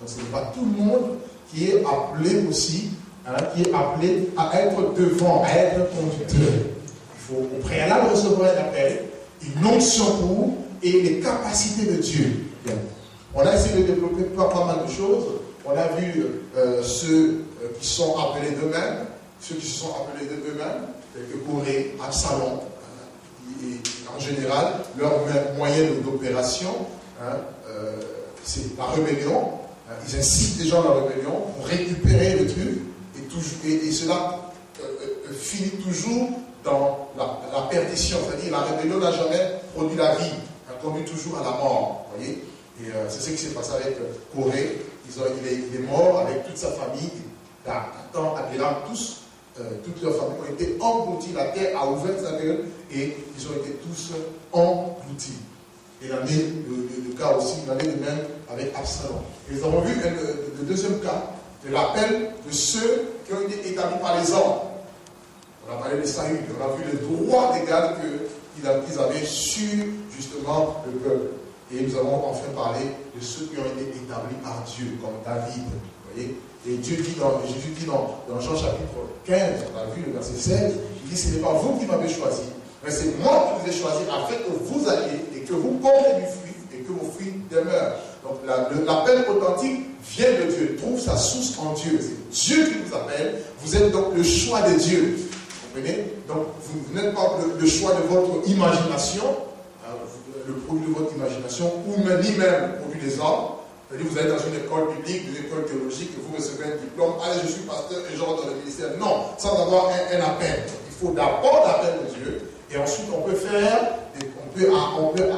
Donc ce n'est pas tout le monde qui est appelé aussi, hein, qui est appelé à être devant, à être conducteur. Il faut au préalable recevoir un appel, une onction pour et les capacités de Dieu. On a essayé de développer pas, mal de choses. On a vu euh, ceux euh, qui sont appelés d'eux-mêmes, ceux qui se sont appelés d'eux-mêmes, tels que Corée, Absalom, euh, et en général, leur moyenne d'opération, hein, c'est la rébellion, Hein, ils incitent les gens à la rébellion pour récupérer le truc et, et, cela euh, euh, finit toujours dans la, perdition. C'est-à-dire la rébellion n'a jamais produit la vie, elle conduit toujours à la mort. Voyez et euh, c'est ce qui s'est passé avec Corée. Ils ont, il, est, mort avec toute sa famille. Dans Abiram, tous, toutes leurs familles ont été englouties. La terre a ouvert sa gueule et ils ont été tous engloutis. Et il en est le, cas aussi, il en est de même avec Absalom. Et nous avons vu le, deuxième cas, de l'appel de ceux qui ont été établis par les hommes. On a parlé de Saül, on a vu le droit légal qu'ils avaient sur justement le peuple. Et nous avons enfin parlé de ceux qui ont été établis par Dieu, comme David. Vous voyez Et Dieu dit dans, Jésus dit dans, dans Jean chapitre 15, on a vu le verset 16, il dit, ce n'est pas vous qui m'avez choisi, mais c'est moi qui vous ai choisi afin que vous alliez que vous portez du fruit et que vos fruits demeurent. Donc l'appel authentique vient de Dieu, trouve sa source en Dieu. C'est Dieu qui vous appelle. Vous êtes donc le choix de Dieu. Vous comprenez? Donc vous, n'êtes pas le, choix de votre imagination, hein, le produit de votre imagination, ou même, ni même le produit des hommes. vous allez dans une école publique, une école théologique, vous recevez un diplôme, allez, je suis pasteur et je rentre dans le ministère. Non, sans avoir un appel. Il faut d'abord l'appel de Dieu, et ensuite, on peut faire, on peut,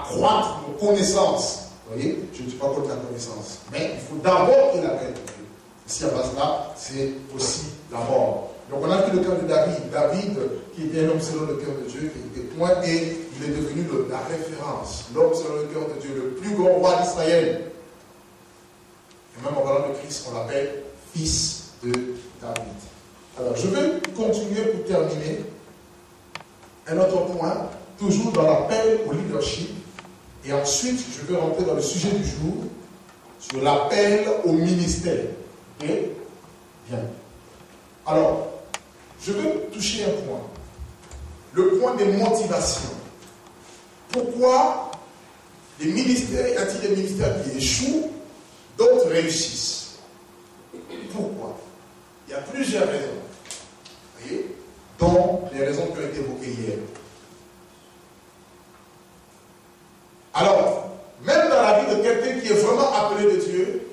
accroître nos connaissances. Vous voyez, je ne suis pas contre la connaissance. Mais il faut d'abord qu'il appelle Dieu. Si à base là, c'est aussi la mort. Donc on a vu le cœur de David. David, qui était un homme selon le cœur de Dieu, qui était point, et il est devenu la référence. L'homme selon le cœur de Dieu, le plus grand roi d'Israël. Et même en parlant de Christ, on l'appelle fils de David. Alors, je vais continuer pour terminer un autre point, toujours dans l'appel au leadership. Et ensuite, je vais rentrer dans le sujet du jour, sur l'appel au ministère. Ok? Bien. Alors, je veux toucher un point. Le point des motivations. Pourquoi les ministères, y a-t-il des ministères qui échouent, d'autres réussissent? Pourquoi? Il y a plusieurs raisons. Vous voyez? Dont les raisons qui ont été évoquées hier. Alors, même dans la vie de quelqu'un qui est vraiment appelé de Dieu,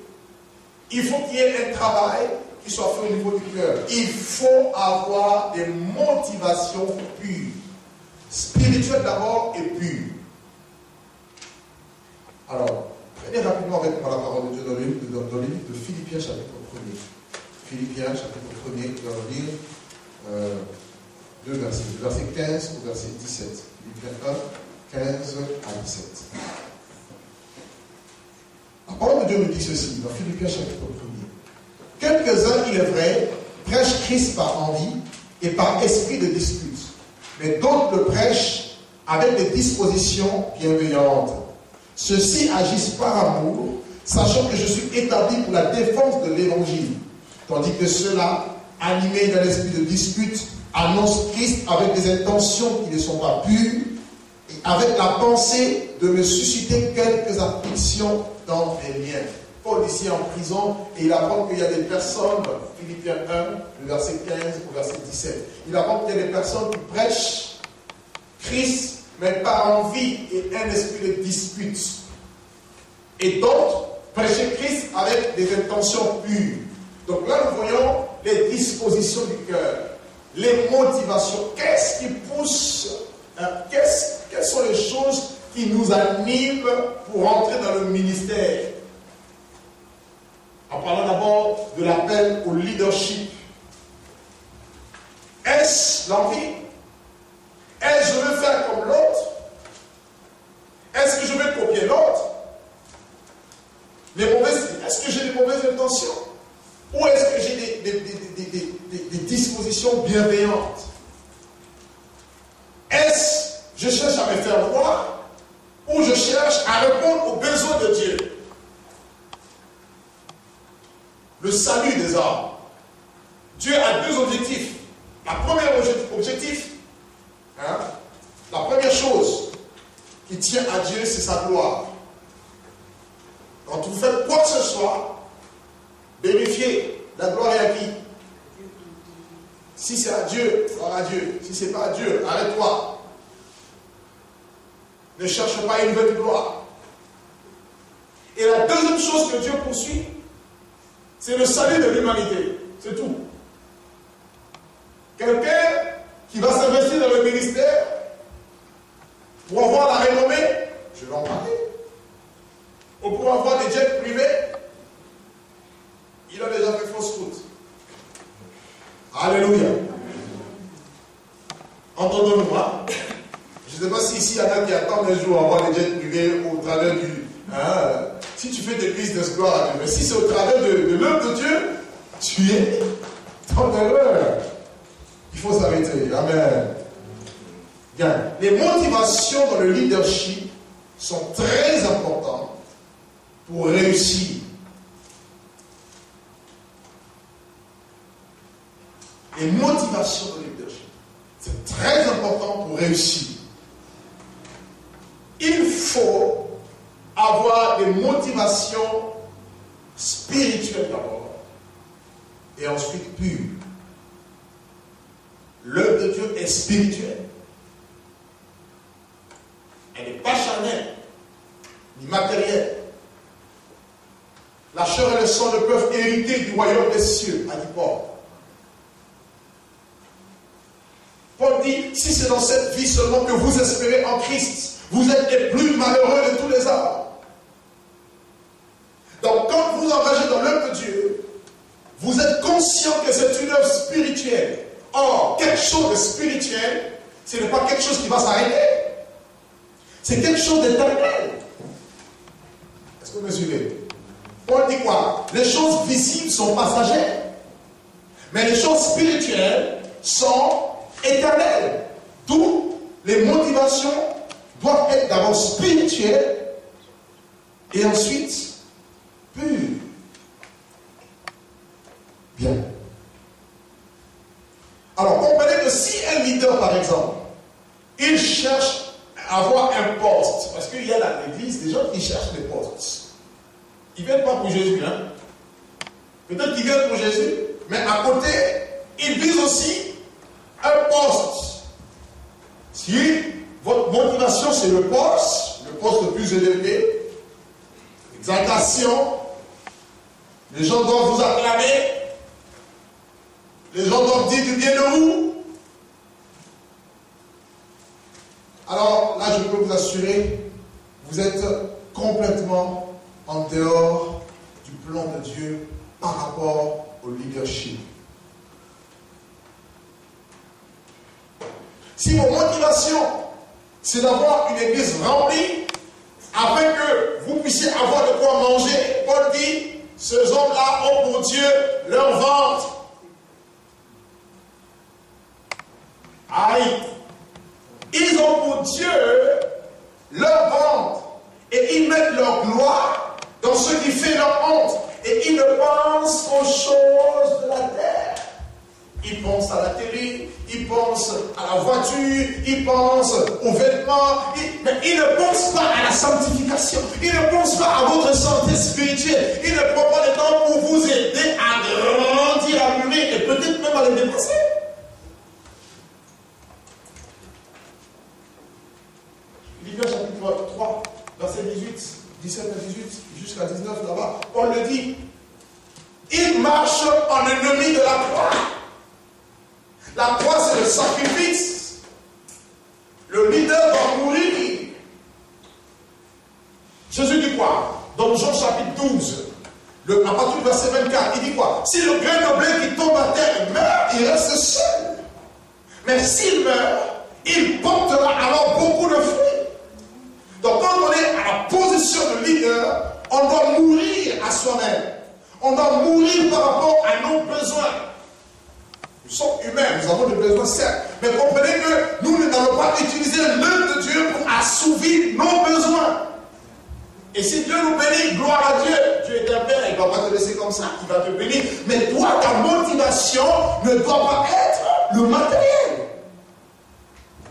il faut qu'il y ait un travail qui soit fait au niveau du cœur. Il faut avoir des motivations pures. Spirituelles d'abord et pures. Alors, prenez rapidement avec moi la parole de Dieu dans le livre de, Philippiens chapitre 1er. Philippiens chapitre 1er, nous allons lire deux versets, verset 15 au verset 17. Philippiens 1, 15 à 17. La parole de Dieu nous dit ceci, dans Philippiens chapitre 1 Quelques-uns, il est vrai, prêchent Christ par envie et par esprit de dispute, mais d'autres le prêchent avec des dispositions bienveillantes. Ceux-ci agissent par amour, sachant que je suis établi pour la défense de l'évangile, tandis que ceux-là, animés d'un esprit de dispute, annonce Christ avec des intentions qui ne sont pas pures, avec la pensée de me susciter quelques afflictions dans les miens. Paul ici en prison et il apprend qu'il y a des personnes, Philippiens 1, le verset 15 au verset 17, il apprend qu'il y a des personnes qui prêchent Christ, mais par envie et un esprit de dispute. Et d'autres prêchent Christ avec des intentions pures. Donc là, nous voyons les dispositions du cœur les motivations. Qu'est-ce qui pousse hein, Quelles sont les choses qui nous anime pour entrer dans le ministère? En parlant d'abord de l'appel au leadership. Est-ce l'envie? Est-ce que je veux faire comme l'autre? Est-ce que je veux copier l'autre? Mauvaises, Est-ce que j'ai des mauvaises intentions? Ou est-ce que j'ai des, dispositions bienveillantes? Est-ce je cherche à me faire voir ou je cherche à répondre aux besoins de Dieu? Le salut des hommes. Dieu a deux objectifs. La première objectif, hein, la première chose qui tient à Dieu, c'est sa gloire. Quand vous faites quoi que ce soit, vérifiez, la gloire est à qui? Si c'est à Dieu, gloire à Dieu. Si ce n'est pas à Dieu, arrête-toi. Ne cherche pas une nouvelle gloire. Et la deuxième chose que Dieu poursuit, c'est le salut de l'humanité. C'est tout. Quelqu'un qui va s'investir dans le ministère pour avoir la renommée, je vais en parler. Ou pour avoir des jets privés, il a déjà fait fausse route. Alléluia. Entendons-nous, Je ne sais pas si ici il y en a qui attendent un jour avoir des jets privés au travers du. Hein, si tu fais des business, gloire à Dieu. Mais si c'est au travers de, l'œuvre de Dieu, tu es dans l'erreur. Il faut s'arrêter. Amen. Bien. Les motivations dans le leadership sont très importantes pour réussir. Les motivations dans le leadership, c'est très important pour réussir. Il faut avoir des motivations spirituelles d'abord et ensuite pures. L'œuvre de Dieu est spirituelle. Elle n'est pas charnelle, ni matérielle. La chair et le sang ne peuvent hériter du royaume des cieux, a dit Paul. Paul dit, si c'est dans cette vie seulement que vous espérez en Christ, vous êtes les plus malheureux de tous les hommes. Donc quand vous engagez dans l'œuvre de Dieu, vous êtes conscient que c'est une œuvre spirituelle. Or, quelque chose de spirituel, ce n'est pas quelque chose qui va s'arrêter. C'est quelque chose d'éternel. Est-ce que vous me suivez? Paul dit quoi? Les choses visibles sont passagères. Mais les choses spirituelles sont éternelles. D'où les motivations doivent être d'abord spirituelles et ensuite pures. Bien. Alors comprenez que si un leader, par exemple, il cherche à avoir un poste, parce qu'il y a dans l'église des gens qui cherchent des postes. Ils ne viennent pas pour Jésus, hein. Peut-être qu'ils viennent pour Jésus, mais à côté, ils visent aussi un poste. Si votre motivation c'est le poste, le poste le plus élevé, exaltation, les gens doivent vous acclamer, les gens doivent dire du bien de vous. Alors là, je peux vous assurer, vous êtes complètement en dehors du plan de Dieu par rapport au leadership. Si vos motivations, c'est d'avoir une église remplie, afin que vous puissiez avoir de quoi manger, Paul dit, ces hommes-là ont pour Dieu leur ventre Aïe. Ils ont pour Dieu leur ventre et ils mettent leur gloire dans ce qui fait leur honte et ils ne pensent aux choses de la terre. Ils pensent à la télé, ils pensent à la voiture, ils pensent aux vêtements, mais ils ne pensent pas à la sanctification, ils ne pensent pas à votre santé spirituelle, ils ne prennent pas le temps pour vous aider à grandir, à mûrir et peut-être même à les dépasser. Philippiens chapitre 3, verset 18, 17 à 18, jusqu'à 19 là-bas, on le dit. Il marche en ennemi de la croix. La croix, c'est le sacrifice. Le leader va mourir. Jésus dit quoi? Dans Jean chapitre 12, le, à partir du verset 24, il dit quoi? Si le grain de blé qui tombe à terre meurt, il reste seul. Mais s'il meurt, il portera alors beaucoup de fruits. Donc quand on est à la position de leader, on doit mourir à soi-même. On doit mourir par rapport à nos besoins. Nous sommes humains, nous avons des besoins certes. Mais comprenez que nous n'allons pas utiliser l'œuvre de Dieu pour assouvir nos besoins. Et si Dieu nous bénit, gloire à Dieu. Dieu est un père, il ne va pas te laisser comme ça, il va te bénir. Mais toi, ta motivation ne doit pas être le matériel.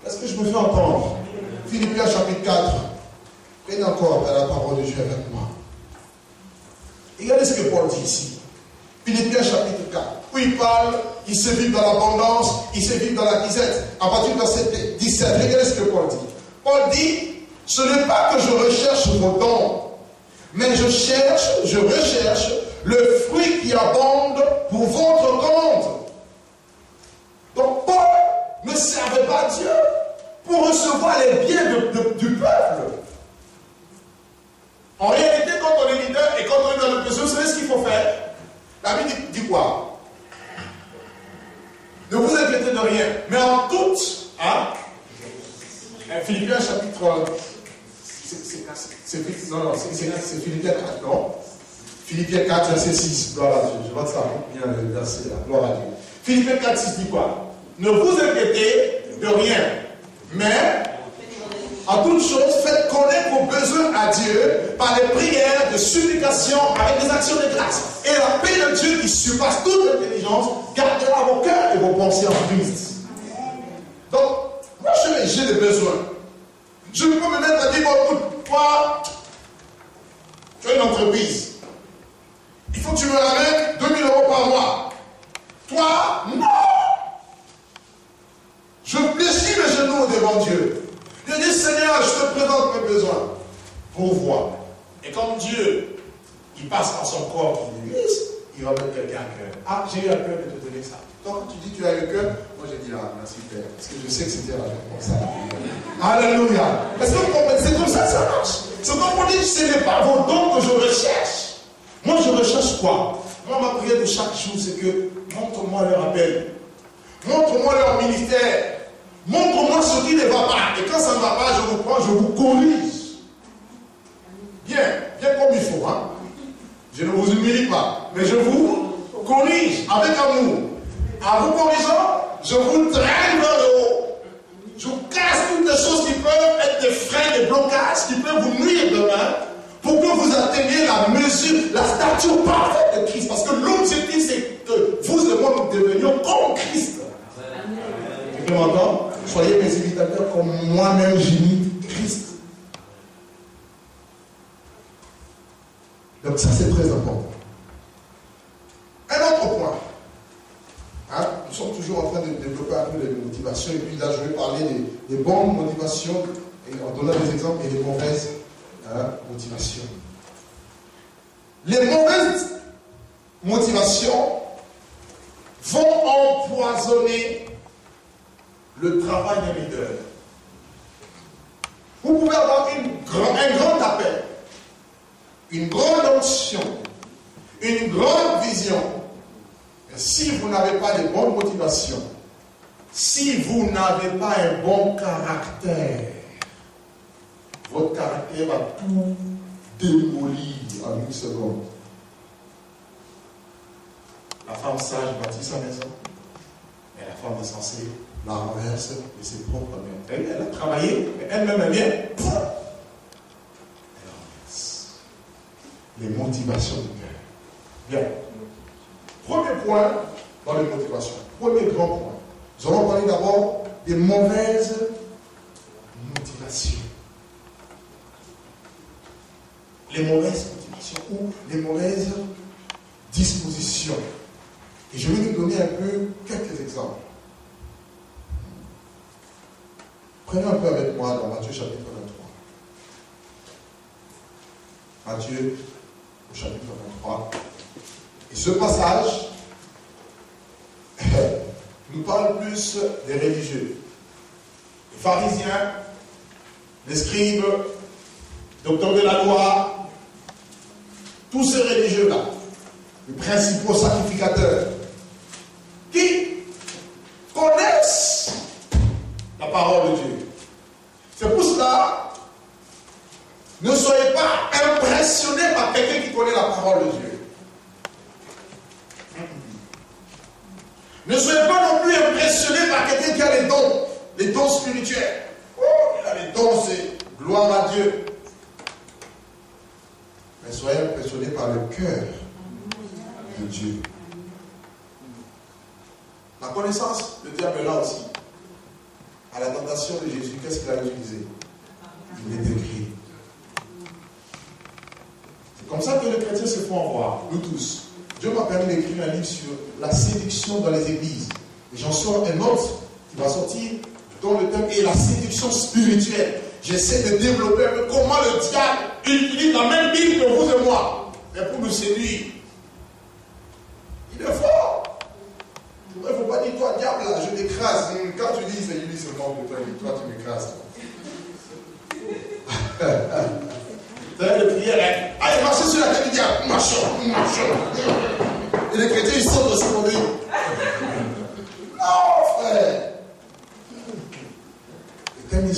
Est-ce que je me fais entendre? Philippiens chapitre 4. Prenez encore la parole de Dieu avec moi. Regardez ce que Paul dit ici. Philippiens chapitre 4. Où il parle, il se vit dans l'abondance, il se vit dans la disette. À partir du verset 17, regardez ce que Paul dit. Paul dit, ce n'est pas que je recherche vos dons, mais je cherche, je recherche le fruit qui abonde pour votre compte. Donc Paul ne servait pas Dieu pour recevoir les biens du peuple. En réalité, quand on est leader et quand on est dans le besoin, vous savez ce qu'il faut faire? La Bible dit, quoi? Ne vous inquiétez de rien, mais en tout, hein? Philippiens chapitre c'est Philippiens 4, non? Philippiens 4, verset 6. Gloire à Dieu. Je vois ça bien le verset là. Gloire à Dieu. Philippiens 4, 6 dit quoi? Ne vous inquiétez de rien, mais en toute chose, faites connaître vos besoins à Dieu par les prières de supplication avec des actions de grâce. Et la paix de Dieu qui surpasse toute intelligence gardera vos cœurs et vos pensées en Christ. Donc, moi, j'ai des besoins. Je peux me mettre à dire, bon, toi, tu as une entreprise. Il faut que tu me ramènes 2000 euros par mois. Toi, non. Je fléchis mes genoux devant Dieu. Je dis, Seigneur, je te présente mes besoins. Pourvois. Et comme Dieu, il passe par son corps qui il va mettre quelqu'un à cœur. Ah, j'ai eu à cœur de te donner ça. Donc, tu dis tu as eu cœur, moi j'ai dit, ah, merci Père. Parce que je sais que c'était la réponse. Alléluia. Est-ce que C'est comme ça que ça marche. C'est comme on dit, ce n'est pas vos dons que je recherche. Moi, je recherche quoi? Moi, ma prière de chaque jour, c'est que montre-moi leur appel. Montre-moi leur ministère. Montre-moi ce qui ne va pas. Et quand ça ne va pas, je vous prends, je vous corrige. Bien, bien comme il faut. Hein? Je ne vous humilie pas, mais je vous corrige avec amour. En vous corrigeant, je vous traîne vers le haut. Je vous casse toutes les choses qui peuvent être des freins, des blocages, qui peuvent vous nuire demain, pour que vous atteigniez la mesure, la stature parfaite de Christ. Parce que l'objectif, c'est que vous et moi, nous devenions comme Christ. Tu m'entends Soyez mes imitateurs comme moi-même j'imite Christ. Donc ça, c'est très important. Un autre point. Hein, nous sommes toujours en train de développer un peu les motivations. Et puis là, je vais parler des, bonnes motivations et en donnant des exemples et des mauvaises hein, motivations. Les mauvaises motivations vont empoisonner le travail des leader. Vous pouvez avoir un grand appel une grande onction, une grande vision. si vous n'avez pas de bonnes motivations, si vous n'avez pas un bon caractère, votre caractère va tout démolir en une seconde. La femme sage bâtit sa maison, mais la femme insensée la renverse de ses propres mains. Elle, elle a travaillé, elle-même, elle vient, les motivations du cœur. Bien. Premier point dans les motivations. Premier grand point. Nous allons parler d'abord des mauvaises motivations. Les mauvaises motivations ou les mauvaises dispositions. Et je vais nous donner un peu quelques exemples. Prenez un peu avec moi dans Matthieu chapitre 23. Matthieu chapitre 23. Et ce passage nous parle plus des religieux, les pharisiens, les scribes, docteurs de la loi, tous ces religieux-là, les principaux sacrificateurs, qui connaissent la parole de Dieu. C'est pour cela ne soyez pas impressionnés par quelqu'un qui connaît la parole de Dieu. Ne soyez pas non plus impressionnés par quelqu'un qui a les dons, les dons spirituels. Oh, il a les dons, c'est gloire à Dieu. Mais soyez impressionnés par le cœur de Dieu. La connaissance, le diable là aussi. À la tentation de Jésus, qu'est-ce qu'il a utilisé? Il est écrit. C'est comme ça que les chrétiens se font avoir, nous tous. Dieu m'a permis d'écrire un livre sur la séduction dans les églises. Et j'en sors un autre qui va sortir dans le thème et la séduction spirituelle. J'essaie de développer comment le diable utilise la même Bible que vous et moi, mais pour nous séduire. Il est fort. Il ne faut pas dire, toi, diable, là, je t'écrase. Quand tu dis, c'est lui seulement pour toi, toi, tu m'écrases. C'est de prière. Hein. Ah, il sur la tête, il dit marchons, marchons. Et les chrétiens, ils sortent de ce qu'on dit. Non, frère. Le thème est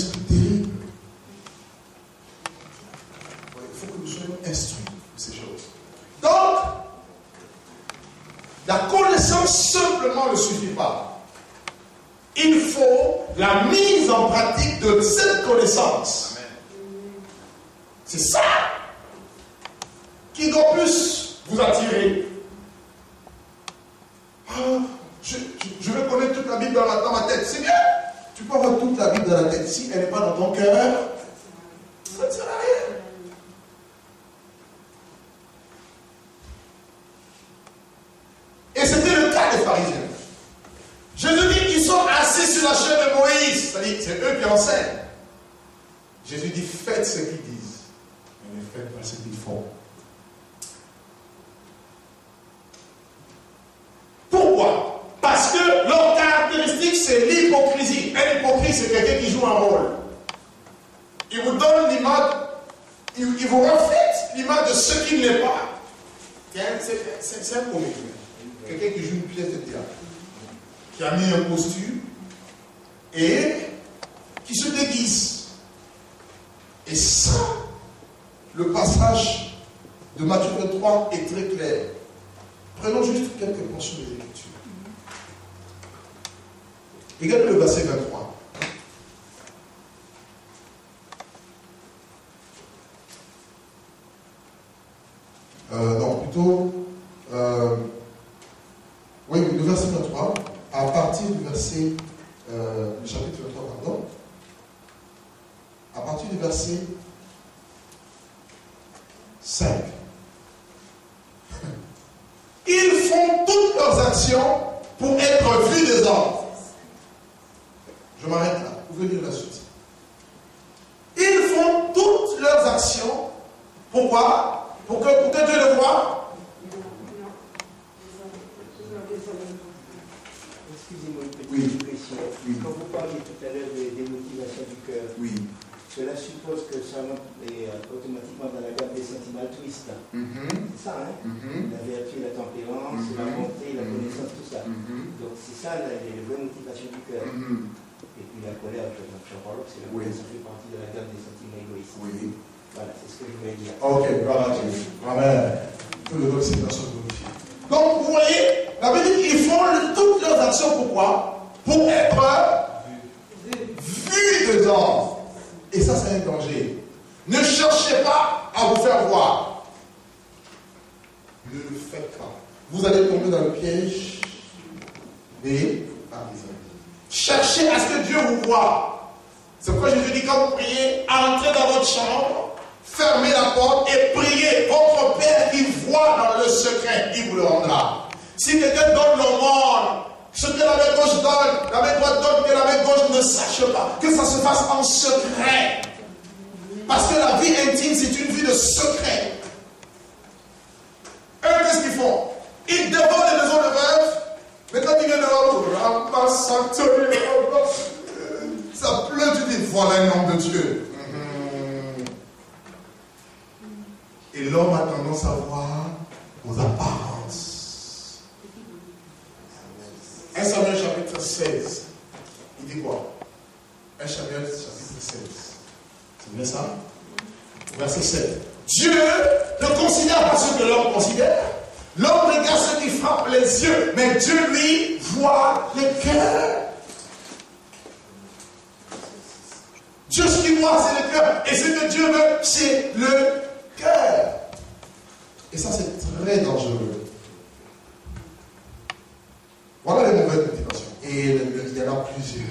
Et il y en a plusieurs.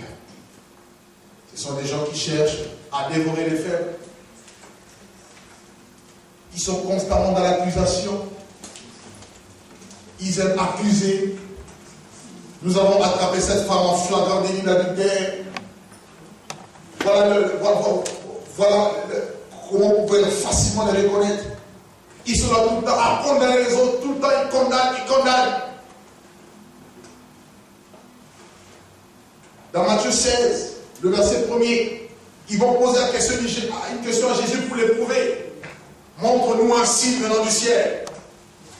Ce sont des gens qui cherchent à dévorer les faibles. Ils sont constamment dans l'accusation. Ils aiment accuser. Nous avons attrapé cette femme en flagrant délit d'adultère. Voilà, voilà, voilà comment vous pouvez facilement les reconnaître. Ils sont là tout le temps à condamner les autres, tout le temps ils condamnent, ils condamnent. Dans Matthieu 16, le verset 1er, ils vont poser la question, une question à Jésus pour l'éprouver. Montre-nous un signe venant du ciel.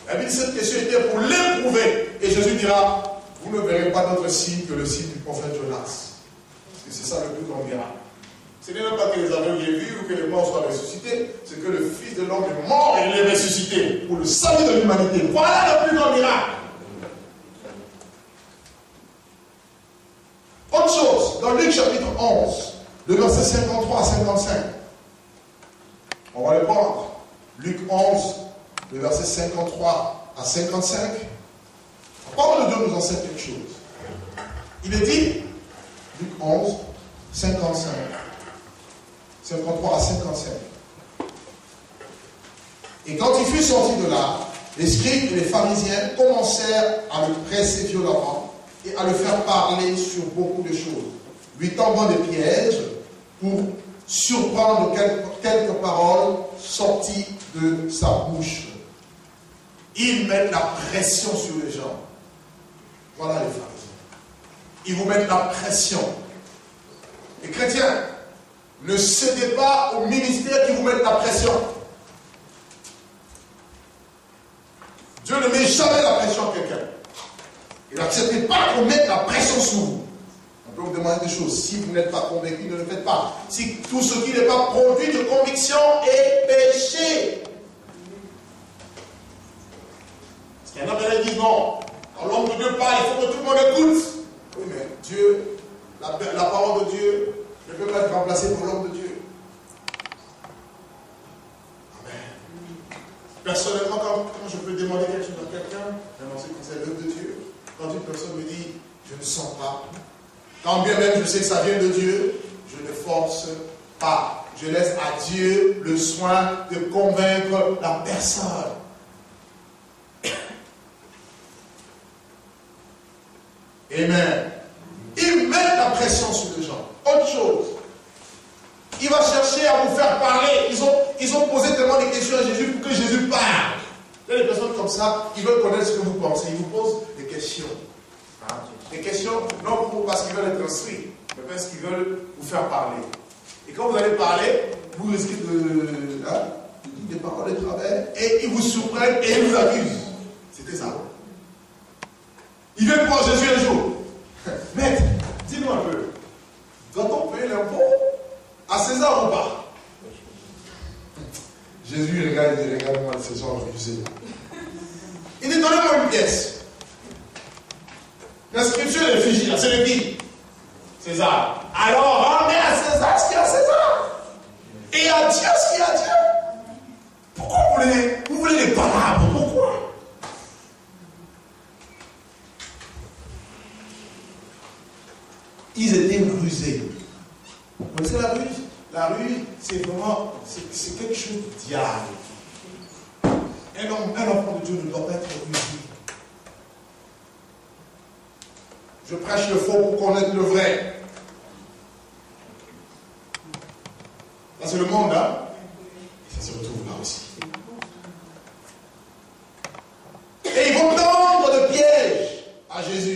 La Bible cette question était pour l'éprouver. Et Jésus dira, vous ne verrez pas d'autre signe que le signe du prophète Jonas. Parce que c'est ça le plus grand miracle. Ce n'est même pas que les aveugles aient vu ou que les morts soient ressuscités, c'est que le Fils de l'homme est mort et il est ressuscité pour le salut de l'humanité. Voilà le plus grand miracle. Autre chose, dans Luc chapitre 11, le verset 53 à 55, on va le prendre. Luc 11, le verset 53 à 55. La parole de Dieu nous enseigne quelque chose? Il est dit, Luc 11, 55. 53 à 55. Et quand il fut sorti de là, les scribes et les pharisiens commencèrent à le presser violemment et à le faire parler sur beaucoup de choses, lui tendant des pièges pour surprendre quelques, quelques paroles sorties de sa bouche. Ils mettent la pression sur les gens. Voilà les pharisiens. Ils vous mettent la pression. Les chrétiens, ne cédez pas au ministère qui vous met la pression. Dieu ne met jamais la pression à quelqu'un. Et n'acceptez pas qu'on mette la pression sur vous. On peut vous demander des choses. Si vous n'êtes pas convaincu, ne le faites pas. Si tout ce qui n'est pas produit de conviction est péché. Parce qu'il y en a qui non. Quand l'homme de Dieu parle, il faut que tout le monde écoute. Oui, mais Dieu, la, parole de Dieu ne peut pas être remplacé par l'homme de Dieu. Amen. Personnellement, quand, je peux demander quelque chose à quelqu'un, vraiment c'est c'est l'œuvre de Dieu. Quand une personne me dit, je ne sens pas, quand bien même je sais que ça vient de Dieu, je ne force pas. Je laisse à Dieu le soin de convaincre la personne. Amen. Il met la pression sur les gens. Autre chose. Il va chercher à vous faire parler. Ils ont, ils ont posé tellement de questions à Jésus pour que Jésus parle. Il y a des personnes comme ça, ils veulent connaître ce que vous pensez. Ils vous posent Hein? Des questions, non parce qu'ils veulent être instruits, mais parce qu'ils veulent vous faire parler. Et quand vous allez parler, vous risquez de, hein, dire des paroles de travers, et ils vous surprennent et ils vous accusent. C'était ça. Il vient voir Jésus un jour. Maître, dis-nous un peu. Doit-on payer l'impôt à César ou pas? Jésus regarde, il dit Regarde-moi le César, sais. Il dit Donnez-moi une pièce. L'inscription est réfugiée, c'est le dit. César. Alors rendez à César ce qu'il y a à César. Et à Dieu ce qu'il y a à Dieu. Pourquoi vous voulez, les palabres Pourquoi? Ils étaient rusés. Vous connaissez la ruse? La ruse, c'est vraiment, c'est quelque chose de diable. Un homme, un enfant de Dieu ne doit pas être rusé. Je prêche le faux pour connaître le vrai. Là, c'est le monde, hein Et ça se retrouve là aussi. Et ils vont tendre de piège à Jésus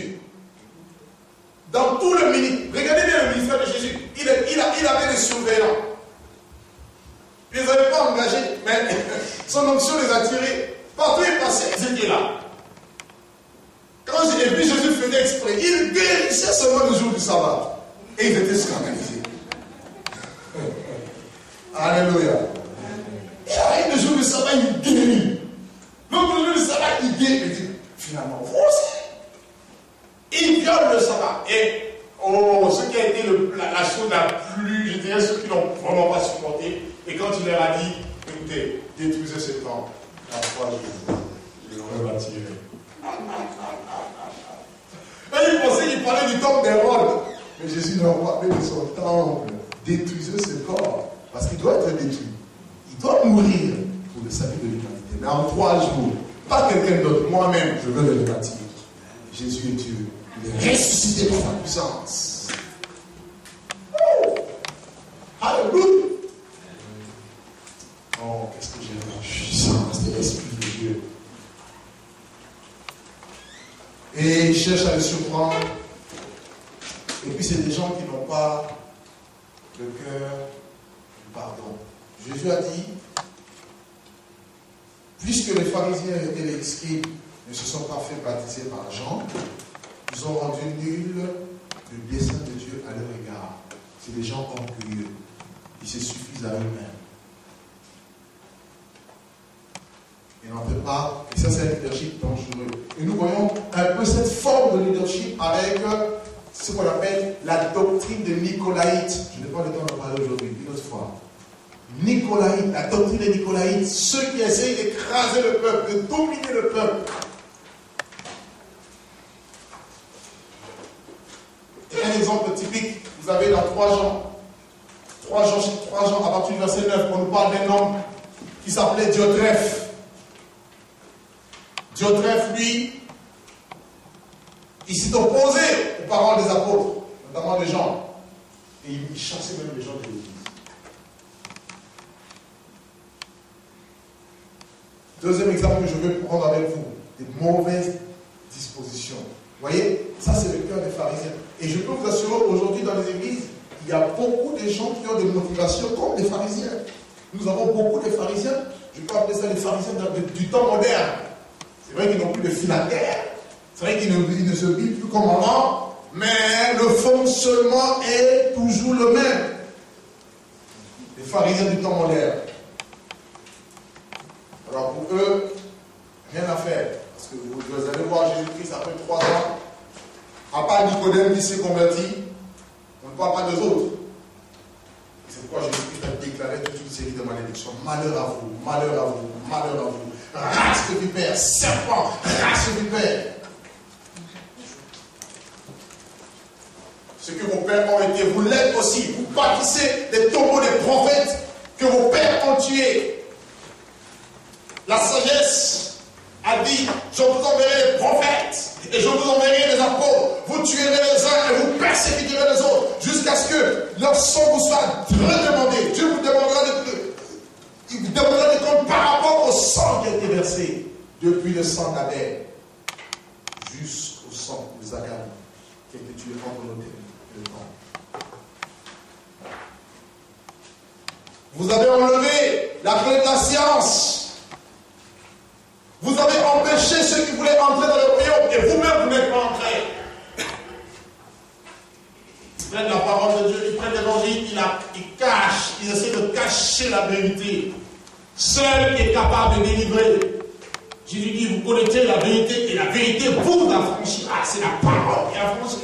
c'est la parole qui a avancé.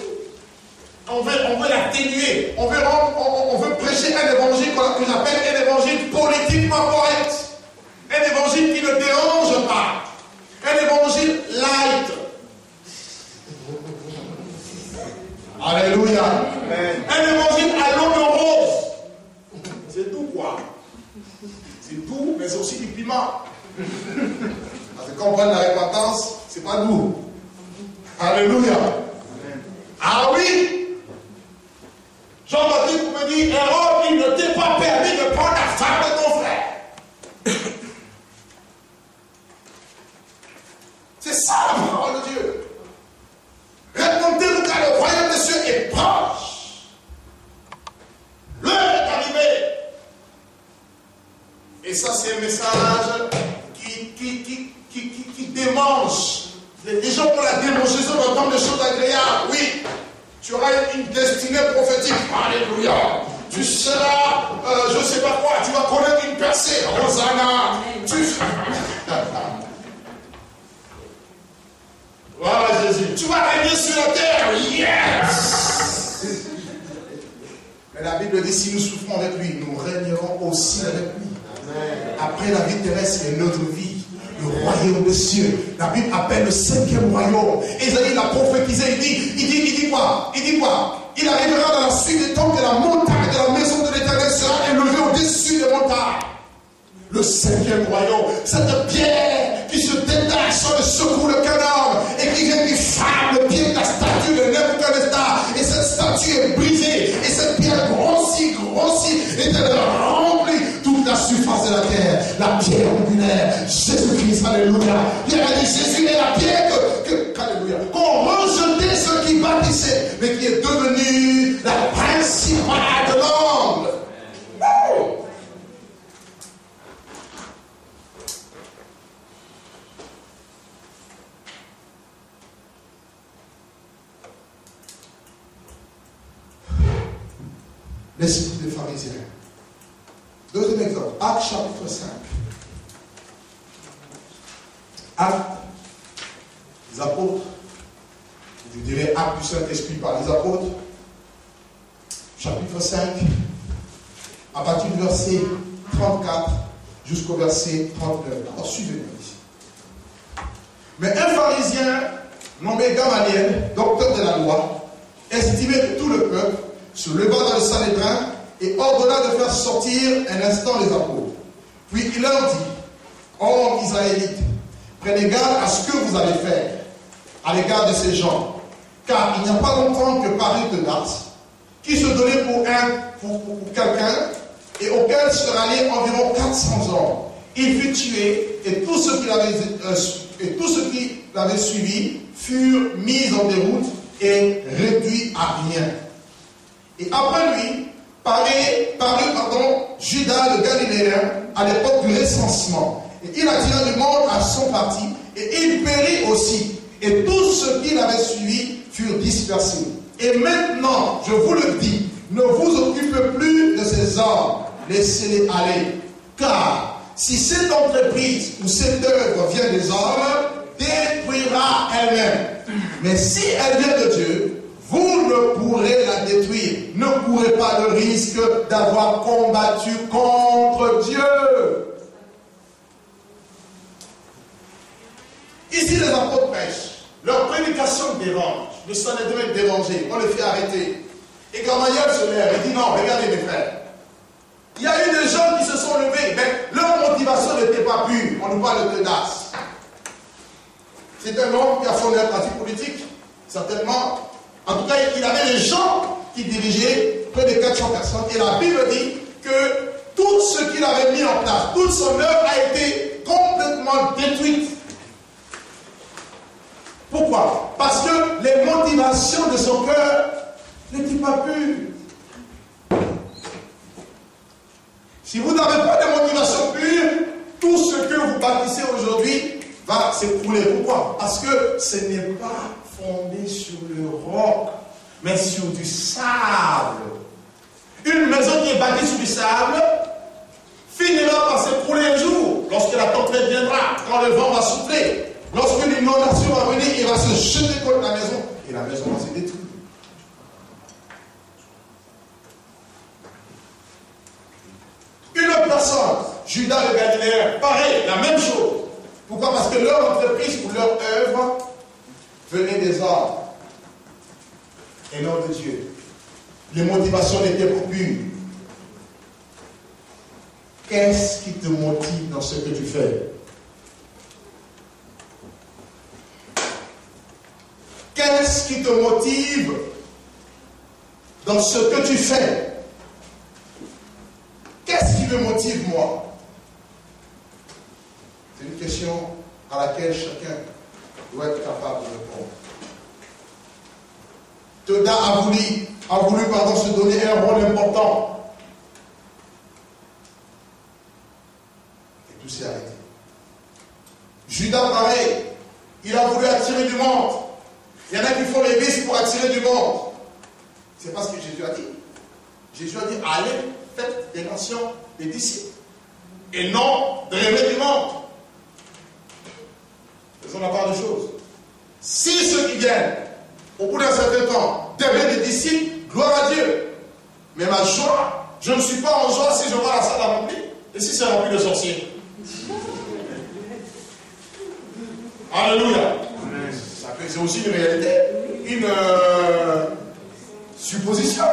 On veut, on veut l'atténuer, on veut, on, veut prêcher un évangile qu'on appelle un évangile politiquement correct, un évangile qui ne dérange pas, un évangile light. Alléluia. Un évangile à l'homme rose. C'est tout quoi. C'est tout, mais c'est aussi du piment. Parce que quand on prend la répandance, c'est pas nous. Alléluia. Ah oui. Jean-Baptiste me dit, Hérode, il ne t'est pas permis de prendre la femme de ton frère. C'est ça la parole de Dieu. Répondez-nous car le royaume des cieux est proche. L'heure est arrivée. Et ça, c'est un message qui, qui, qui, qui, qui démange les gens pour la démonstration vont prendre des choses agréables. Oui, tu auras une destinée prophétique. Alléluia. Tu seras, euh, je ne sais pas quoi, tu vas connaître une percée. Rosanna. Tu... voilà Jésus. Tu vas régner sur la terre. Yes. Mais la Bible dit si nous souffrons avec lui, nous régnerons aussi avec lui. Après la vie terrestre, c'est notre vie le royaume des cieux. La Bible appelle le cinquième royaume. Isaïe l'a prophétisé, il dit, il dit, il dit quoi? Il dit quoi? Il arrivera dans la suite des temps que la montagne de la maison de l'éternel sera élevée au-dessus des montagnes. Le cinquième royaume, cette pierre qui se détache sur le secours le canard et qui vient du phare, le pied de la statue de Nebuchadnezzar. Et cette statue est brisée et cette pierre grossit, grossit et elle alléluia. A dit Jésus est la pierre que, alléluia, qu'on rejetait ceux qui bâtissaient, mais qui est devenue la principale de l'angle. l'esprit des pharisiens. Deuxième exemple, Acte chapitre 5. Acte des apôtres, je dirais acte du Saint-Esprit par les apôtres, chapitre 5, à partir du verset 34 jusqu'au verset 39. Alors suivez-moi ici. Mais un pharisien nommé Gamaliel, docteur de la loi, estimé de tout le peuple, se leva dans le Sanhédrin et ordonna de faire sortir un instant les apôtres. Puis il leur dit, Hommes Israélites, prenez garde à ce que vous allez faire à l'égard de ces gens, car il n'y a pas longtemps que Paris de Nars, qui se donnait pour, un, pour, quelqu'un, et auquel se ralliaient environ 400 hommes. Il fut tué, et tous ceux qui l'avaient euh, et tous ceux qui l'avaient suivi furent mis en déroute et réduits à rien. Et après lui, parut, Judas le Galiléen à l'époque du recensement. Et il attira du monde à son parti, et il périt aussi. Et tous ceux qui l'avaient suivi furent dispersés. Et maintenant, je vous le dis, ne vous occupez plus de ces hommes, laissez-les aller. Car si cette entreprise ou cette œuvre vient des hommes, détruira elle-même. Mais si elle vient de Dieu, vous ne pourrez la détruire. Ne courez pas le risque d'avoir combattu contre Dieu. Ici, les apôtres prêchent. Leur prédication dérange. Le Sanhédrin est dérangé. On les fait arrêter. Et Gamaliel se lève et dit non, regardez mes frères. Il y a eu des gens qui se sont levés, mais leur motivation n'était pas pure. On nous parle de tenace. C'est un homme qui a fondé un parti politique, certainement en tout cas, il avait des gens qui dirigeaient près de 400 personnes. Et la Bible dit que tout ce qu'il avait mis en place, toute son œuvre a été complètement détruite. Pourquoi? Parce que les motivations de son cœur n'étaient pas pures. Si vous n'avez pas de motivation pure, tout ce que vous bâtissez aujourd'hui va s'écrouler. Pourquoi? Parce que ce n'est pas fondé sur le roc, mais sur du sable. Une maison qui est bâtie sur du sable finira par s'écrouler un jour, lorsque la tempête viendra, quand le vent va souffler. Lorsque l'inondation va venir, il va se jeter contre la maison et la maison va se détruire. Une personne, Judas le Galiléen, pareil, la même chose. Pourquoi? Parce que leur entreprise ou leur œuvre venait des hommes et non de Dieu. Les motivations n'étaient pas pures. Qu'est-ce qui te motive dans ce que tu fais? Qu'est-ce qui te motive dans ce que tu fais? Qu'est-ce qui me motive moi? C'est une question à laquelle chacun doit être capable de répondre. Teuda a voulu, a voulu pardon, se donner un rôle important. Et tout s'est arrêté. Judas, pareil, il a voulu attirer du monde. Il y en a qui font les vices pour attirer du monde. C'est pas ce que Jésus a dit. Jésus a dit, allez, faites des nations des disciples. Et non de rêver du monde. Faisons la part des choses. Si ceux qui viennent, au bout d'un certain temps, deviennent des disciples, gloire à Dieu. Mais ma joie, je ne suis pas en joie si je vois la salle remplie. Et si c'est rempli de sorciers Alléluia. C'est aussi une réalité, une euh, supposition.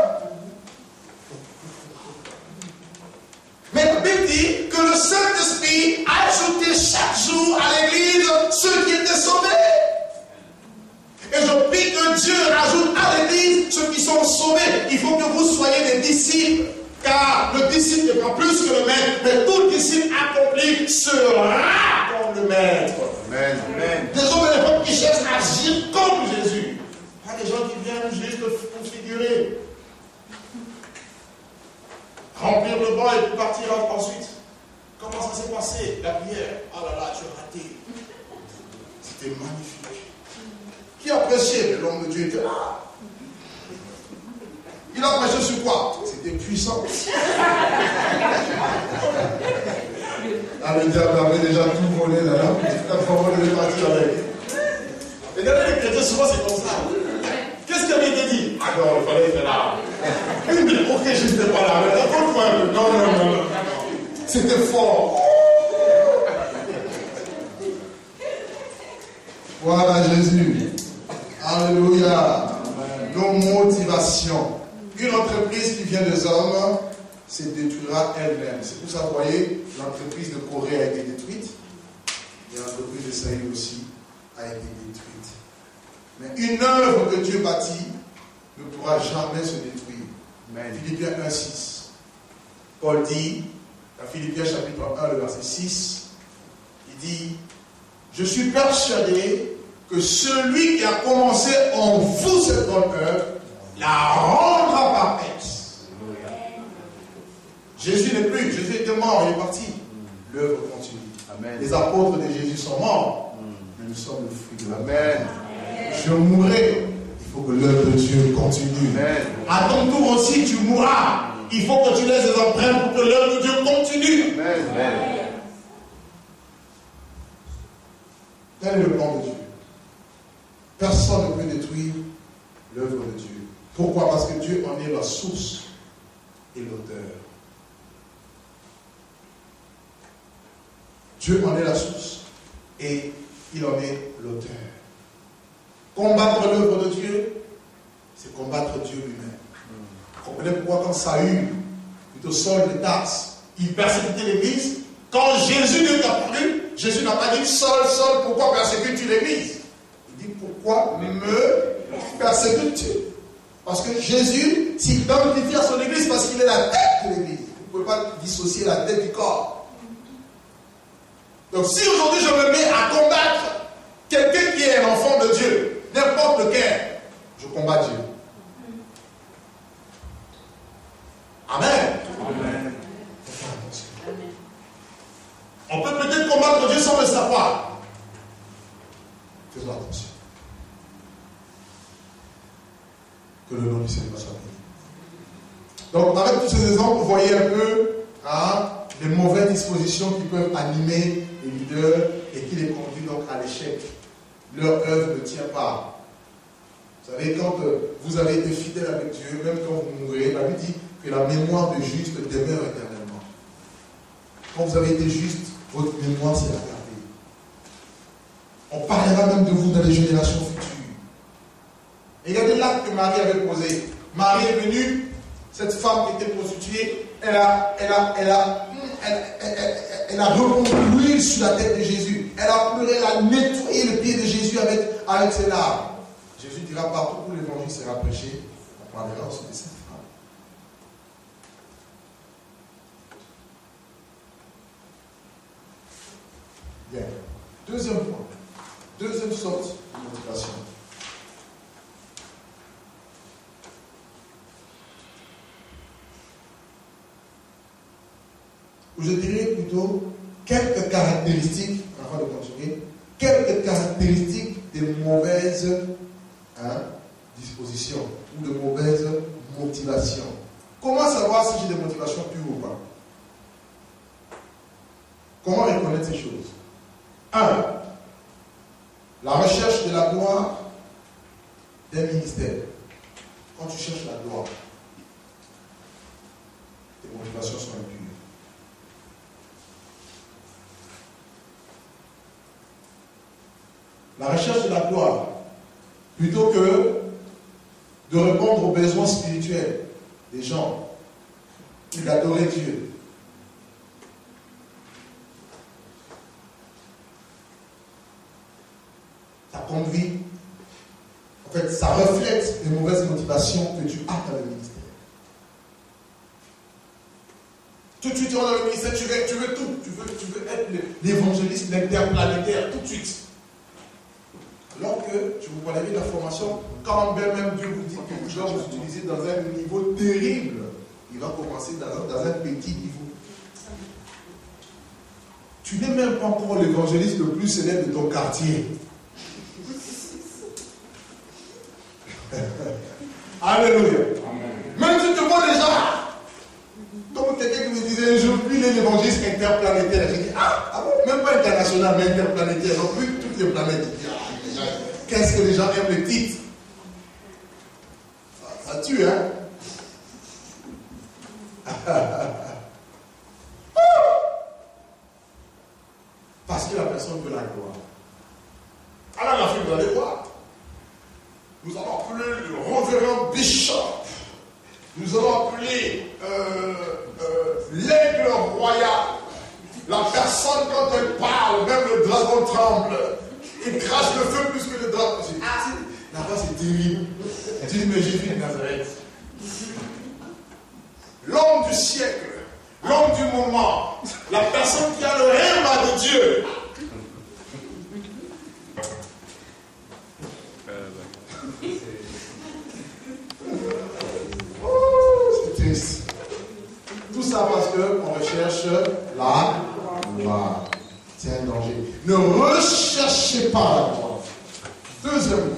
Mais la Bible dit que le Saint-Esprit a ajouté chaque jour à l'Église ceux qui étaient sauvés. Et je prie que Dieu ajoute à l'Église ceux qui sont sauvés. Il faut que vous soyez des disciples. Car le disciple n'est pas plus que le maître, mais tout disciple accompli sera comme le maître. Amen. Amen. Des hommes et des femmes qui cherchent à agir comme Jésus. Pas des gens qui viennent juste pour figurer remplir le banc et puis partir ensuite. Comment ça s'est passé? La prière. Ah là là, tu as raté. C'était magnifique. Qui appréciait L'homme de Dieu était là. Il a prêché sur quoi? C'était puissant. Ah, le diable avait déjà tout volé là, là. La fois, on devait partir avec. Et derrière les chrétiens, souvent c'est comme ça. Qu'est-ce qui avait été dit Ah non, il fallait être là. Dit, ok, je n'étais pas là, mais raconte-moi un peu. Non, non, non, non. C'était fort. Voilà Jésus. Alléluia. Nos motivations. Une entreprise qui vient des hommes se détruira elle-même. C'est pour ça, vous voyez, l'entreprise de Corée a été détruite. Et l'entreprise de Saïd aussi a été détruite. Mais une œuvre que Dieu bâtit ne pourra jamais se détruire. Philippiens 1, 6. Paul dit, dans Philippiens chapitre 1, le verset 6, il dit, je suis persuadé que celui qui a commencé en vous cette bonne œuvre la rendra parfaite. Jésus n'est plus, Jésus était mort, il est parti. L'œuvre continue. Amen. Les apôtres de Jésus sont morts, mais nous sommes le fruit de l'Amen. Je mourrai. Il faut que l'œuvre de Dieu continue. À ton tour aussi, tu mourras. Il faut que tu laisses des empreintes pour que l'œuvre de Dieu continue. Amen. Tel est le plan de Dieu? Personne ne peut détruire l'œuvre de Dieu. Pourquoi? Parce que Dieu en est la source et l'auteur. Dieu en est la source et il en est l'auteur. Combattre l'œuvre de Dieu, c'est combattre Dieu lui-même. Vous comprenez pourquoi quand Saül, plutôt Saul de Tarse, il persécutait l'Église, quand Jésus est apparu, Jésus n'a pas dit Saul, Saul, pourquoi persécutes-tu l'Église? Il dit pourquoi me persécutes-tu? Parce que Jésus s'identifie à son Église parce qu'il est la tête de l'Église. Vous ne pouvez pas dissocier la tête du corps. Donc si aujourd'hui je me mets à combattre quelqu'un qui est un enfant de Dieu, n'importe lequel, je combats Dieu. Amen. Amen. On peut peut-être combattre Dieu sans le savoir. Faisons attention. Que le nom du Seigneur soit béni. Donc, avec tous ces exemples, vous voyez un peu hein, les mauvaises dispositions qui peuvent animer les leaders et qui les conduisent donc à l'échec. Leur œuvre ne tient pas. Vous savez, quand euh, vous avez été fidèle avec Dieu, même quand vous mourrez, la Bible dit que la mémoire de juste demeure éternellement. Quand vous avez été juste, votre mémoire s'est gardée. On parlera même de vous dans les générations futures. Et regardez l'acte que Marie avait posé. Marie est venue, cette femme était prostituée, elle a, elle a, elle a, elle, a l'huile sur la tête de Jésus. Elle a pleuré, elle a nettoyé le pied de Jésus avec, avec ses larmes. Jésus dira partout où l'évangile sera prêché, on parlera aussi de cette femme. Bien. Deuxième point. Deuxième sorte de motivation. Je dirais plutôt quelques caractéristiques, avant de continuer, quelques caractéristiques des mauvaises hein, dispositions ou de mauvaises motivations. Comment savoir si j'ai des motivations pures ou pas? Comment reconnaître ces choses? 1. La recherche de la gloire d'un ministère. Quand tu cherches la gloire, tes motivations sont impures. La recherche de la gloire, plutôt que de répondre aux besoins spirituels des gens, d'adorer Dieu. Ça conduit, en fait, ça reflète les mauvaises motivations que tu as dans le ministère. Tout de suite, tu rentres dans le ministère, tu veux, tu veux tout. Tu veux, tu veux être l'évangéliste interplanétaire tout de suite. Alors que, je vous parlais de la formation, quand même Dieu vous dit que tu dois vous utiliser dans un niveau terrible, il va commencer dans un, dans un petit niveau. Tu n'es même pas encore l'évangéliste le plus célèbre de ton quartier. Alléluia. Même si tu vois déjà, comme quelqu'un qui me disait, je puis l'évangéliste interplanétaire. J'ai dit, ah, ah même pas international, mais interplanétaire, non plus toutes les planètes. Qu'est-ce que les gens aiment le titre? Ça, tue, hein? Parce que la personne veut la gloire. Alors la fille, vous allez voir. Nous allons appeler le révérend Bishop. Nous allons appeler euh, euh, l'aigle royal. La personne, quand elle parle, même le dragon tremble. Il crache le feu plus que le dragon. Ah, là-bas, c'est terrible. Tu dis, mais Jésus de Nazareth. L'homme du siècle, l'homme du moment, la personne qui a le rêve de Dieu. Oh, c'est triste. Tout ça parce qu'on recherche la gloire. C'est un danger. Ne recherchez pas la gloire. Deuxièmement,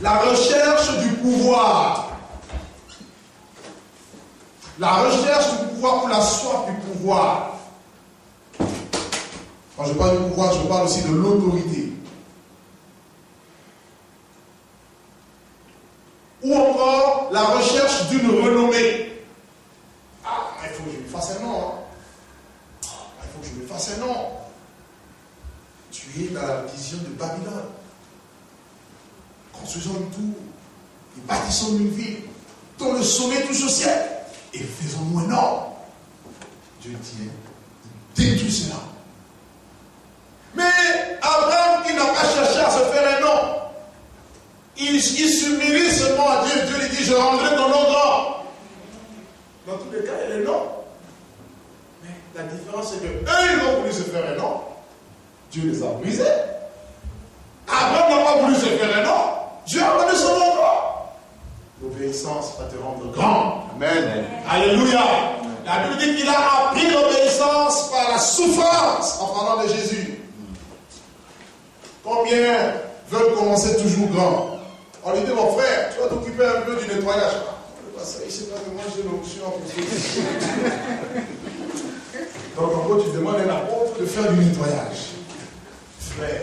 la recherche du pouvoir. La recherche du pouvoir ou la soif du pouvoir. Quand je parle du pouvoir, je parle aussi de l'autorité. Ou encore la recherche d'une renommée. Ah, il faut que je me fasse un. Hein. Que je me fasse un nom. Tu es dans la vision de Babylone. Construisons une tour et bâtissons une ville dont le sommet touche au ciel et faisons-nous un nom. Dieu dit, détruis cela. Mais Abraham, qui n'a pas cherché à se faire un nom, il, il s'humilie seulement à Dieu. Dieu lui dit, je rendrai ton nom grand. Dans tous les cas, il est nom. La différence, c'est que eux, ils ont voulu se faire un nom. Dieu les a brisés. Abraham n'a pas voulu se faire un nom. Dieu a rendu son nom. L'obéissance va te rendre grand. Amen. Alléluia. La Bible dit qu'il a appris l'obéissance par la souffrance en parlant de Jésus. Combien veulent commencer toujours grand On lui dit, mon frère, tu vas t'occuper un peu du nettoyage. Ah, ça, il sait pas que moi j'ai l'option Donc en gros, tu demandes à un apôtre de faire du nettoyage. Frère.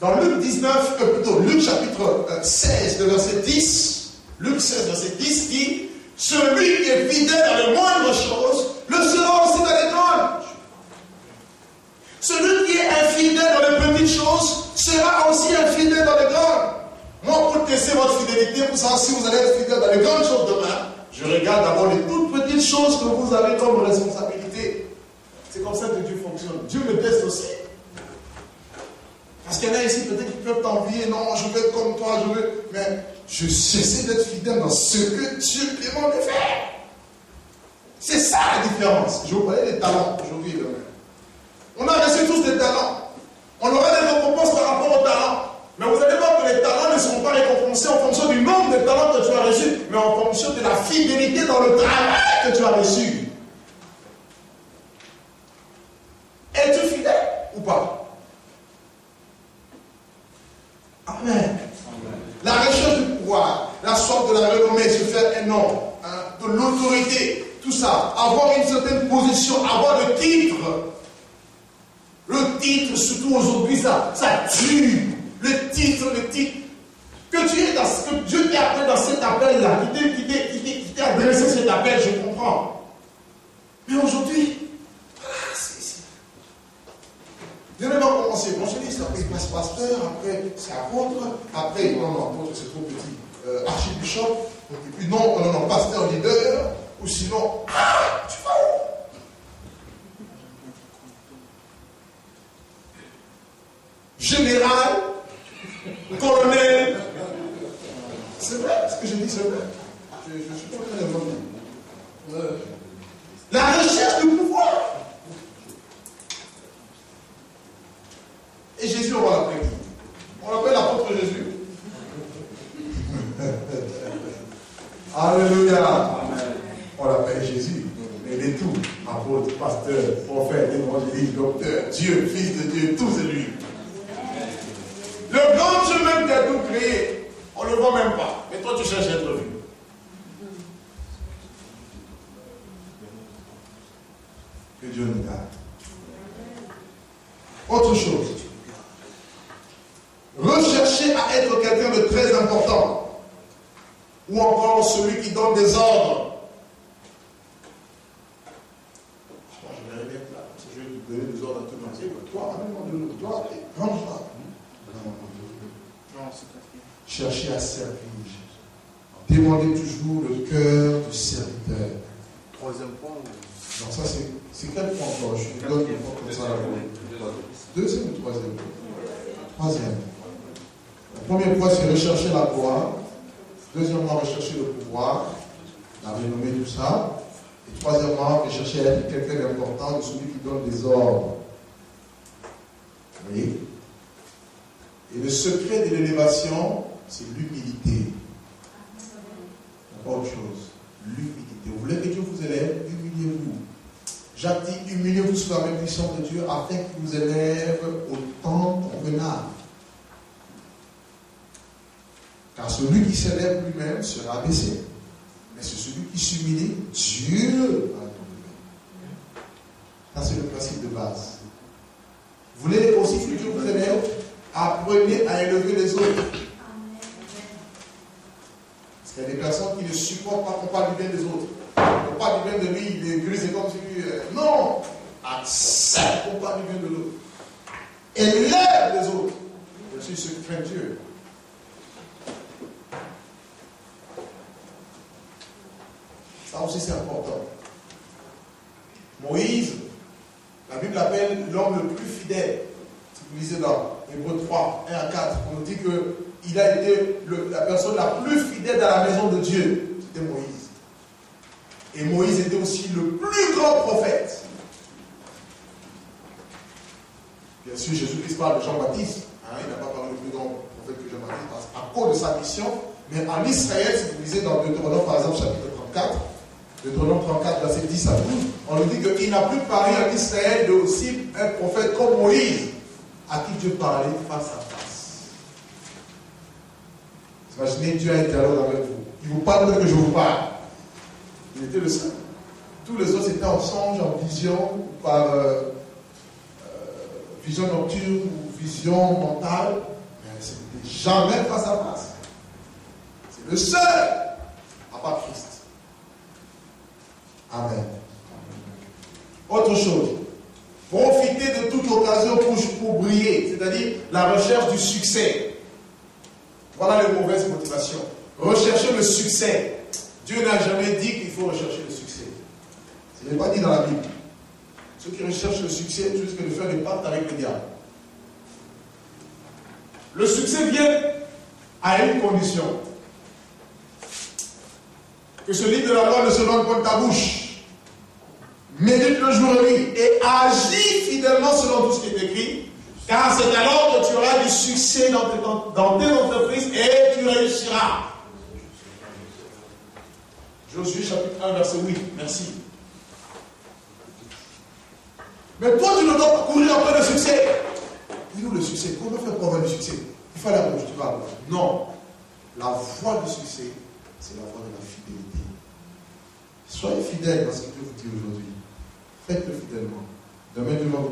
Dans Luc 19, euh, plutôt Luc chapitre 16, de verset 10, Luc 16, verset 10 dit Celui qui est fidèle dans les moindres choses le sera aussi dans les grandes. Celui qui est infidèle dans les petites choses sera aussi infidèle dans les grandes. Moi, pour tester votre fidélité, pour savoir si vous allez être fidèle dans les grandes choses demain, je regarde d'abord les toutes petites choses que vous avez comme responsabilité. C'est comme ça que Dieu fonctionne. Dieu me teste aussi. Parce qu'il y en a ici peut-être qui peuvent t'envier, non, je veux être comme toi, je veux. Mais je cesse d'être fidèle dans ce que Dieu demande de faire. C'est ça la différence. Je vous parlais des talents aujourd'hui. On a reçu tous des talents. On aura des récompenses par rapport aux talents. Mais vous allez voir que les talents ne sont pas récompensés en fonction du nombre de talents que tu as reçus, mais en fonction de la fidélité dans le travail que tu as reçu. Es-tu fidèle ou pas? Amen. La recherche du pouvoir, la soif de la renommée, se faire un nom, hein, de l'autorité, tout ça. Avoir une certaine position, avoir le titre. Le titre, surtout aujourd'hui, ça, ça tue le titre, le titre. Que tu es dans ce que Dieu t'a appelé dans cet appel-là, qui t'a adressé cet appel, je comprends. Mais aujourd'hui, ah, Dieu ne va commencer. Bon, je dis, ça, il passe pasteur, après c'est apôtre, après, non, non, apôtre, c'est trop petit. Euh, archibishop, et puis non, non, non, pasteur leader, ou sinon, ah, tu vas où? Général, Colonel. C'est vrai, ce que je dis, c'est vrai. Je ne suis pas très. La recherche du pouvoir. Et Jésus, on va l'appeler. On l'appelle l'apôtre Jésus. Alléluia. On l'appelle Jésus. Mais il est tout. Apôtre, pasteur, prophète, évangéliste, docteur, Dieu, fils de Dieu, tout celui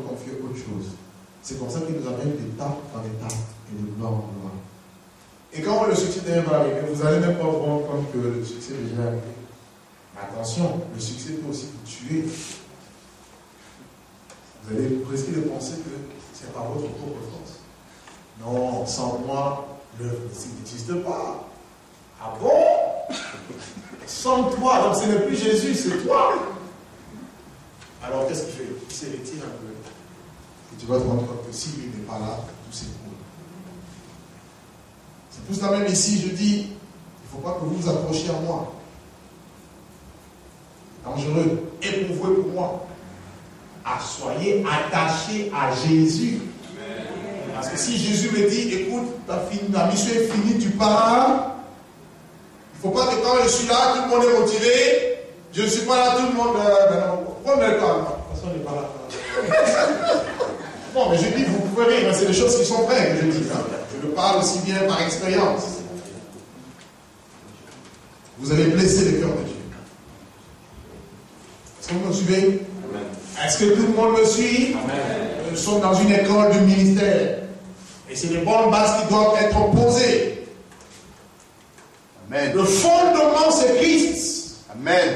Confier autre chose. C'est comme ça qu'il nous amène d'étape en étape et de gloire en gloire. Et quand le succès va arriver, vous allez même pas voir comme que le succès est déjà arrivé. Attention, le succès peut aussi vous tuer. Vous allez presque penser que c'est par votre propre force. Non, sans moi, l'œuvre n'existe pas. Ah bon? Sans toi, donc ce n'est plus Jésus, c'est toi. Alors qu'est-ce qu'il fait? Il se retire un peu. Et tu vas te rendre compte que s'il n'est pas là, tout s'écroule. C'est pour cela même ici, je dis, il ne faut pas que vous vous approchiez à moi. Dangereux, éprouvez pour moi. Soyez attachés à Jésus. Parce que si Jésus me dit, écoute, ta, mission est finie, tu pars. Il ne faut pas que quand je suis là, tout le monde est motivé. Je ne suis pas là, tout le monde. Euh, ben le temps. De toute façon, n'est pas là. non, mais je dis, vous pouvez rire, c'est des choses qui sont vraies que je dis. Hein. Je le parle aussi bien par expérience. Vous allez blesser le cœur de Dieu. Est-ce que vous me suivez? Est-ce que tout le monde me suit? Nous sommes dans une école de ministère. Et c'est les bonnes bases qui doivent être posées. Amen. Le fondement, c'est Christ. Amen.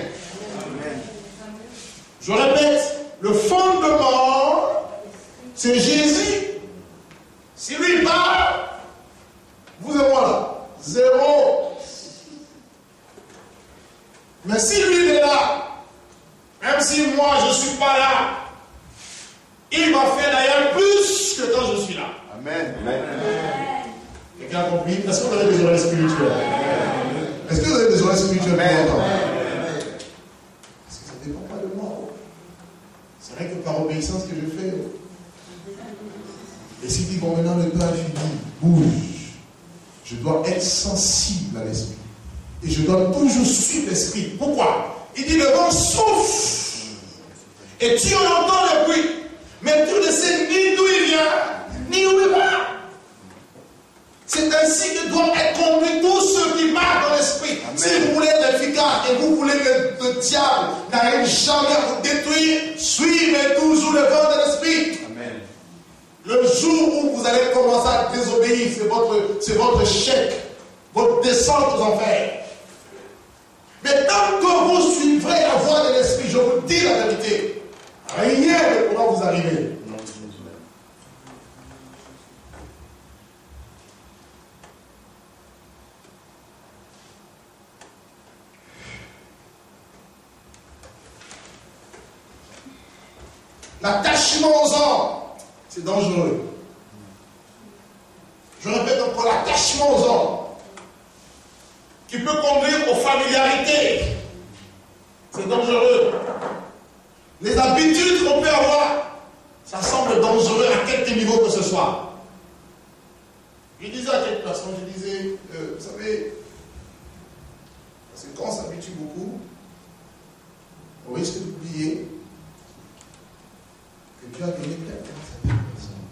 Je répète, le fondement, c'est Jésus. Si lui parle, vous et moi là, zéro. Mais si lui est là, même si moi je ne suis pas là, il va faire d'ailleurs plus que quand je suis là. Amen. Amen. Quelqu'un a compris? Est-ce que vous avez des oreilles spirituelles? Est-ce que vous avez des oreilles spirituelles pour Parce que ça ne dépend pas de moi. Que par obéissance que je fais. Et s'il dit, bon, maintenant le est fini, bouge. Je dois être sensible à l'esprit. Et je dois toujours suivre l'esprit. Pourquoi? Il dit, le vent souffle. Et tu en entends le bruit. Mais tu ne sais ni d'où il vient, ni où il va. C'est ainsi que doivent être conduits tous ceux qui marchent dans l'esprit. Si vous voulez être efficace et vous voulez que le diable n'arrive jamais à vous détruire, suivez toujours le vent de l'esprit. Le jour où vous allez commencer à désobéir, c'est votre, votre chèque, votre descente aux enfers. Mais tant que vous suivrez la voie de l'esprit, je vous dis la vérité, rien ne pourra vous arriver. L'attachement aux hommes, c'est dangereux. Je répète encore, l'attachement aux hommes, qui peut conduire aux familiarités, c'est dangereux. Les habitudes qu'on peut avoir, ça semble dangereux à quelque niveau que ce soit. Je disais à quelques personnes, je disais, euh, vous savez, parce que quand on s'habitue beaucoup, on risque d'oublier Dieu a donné certaines personnes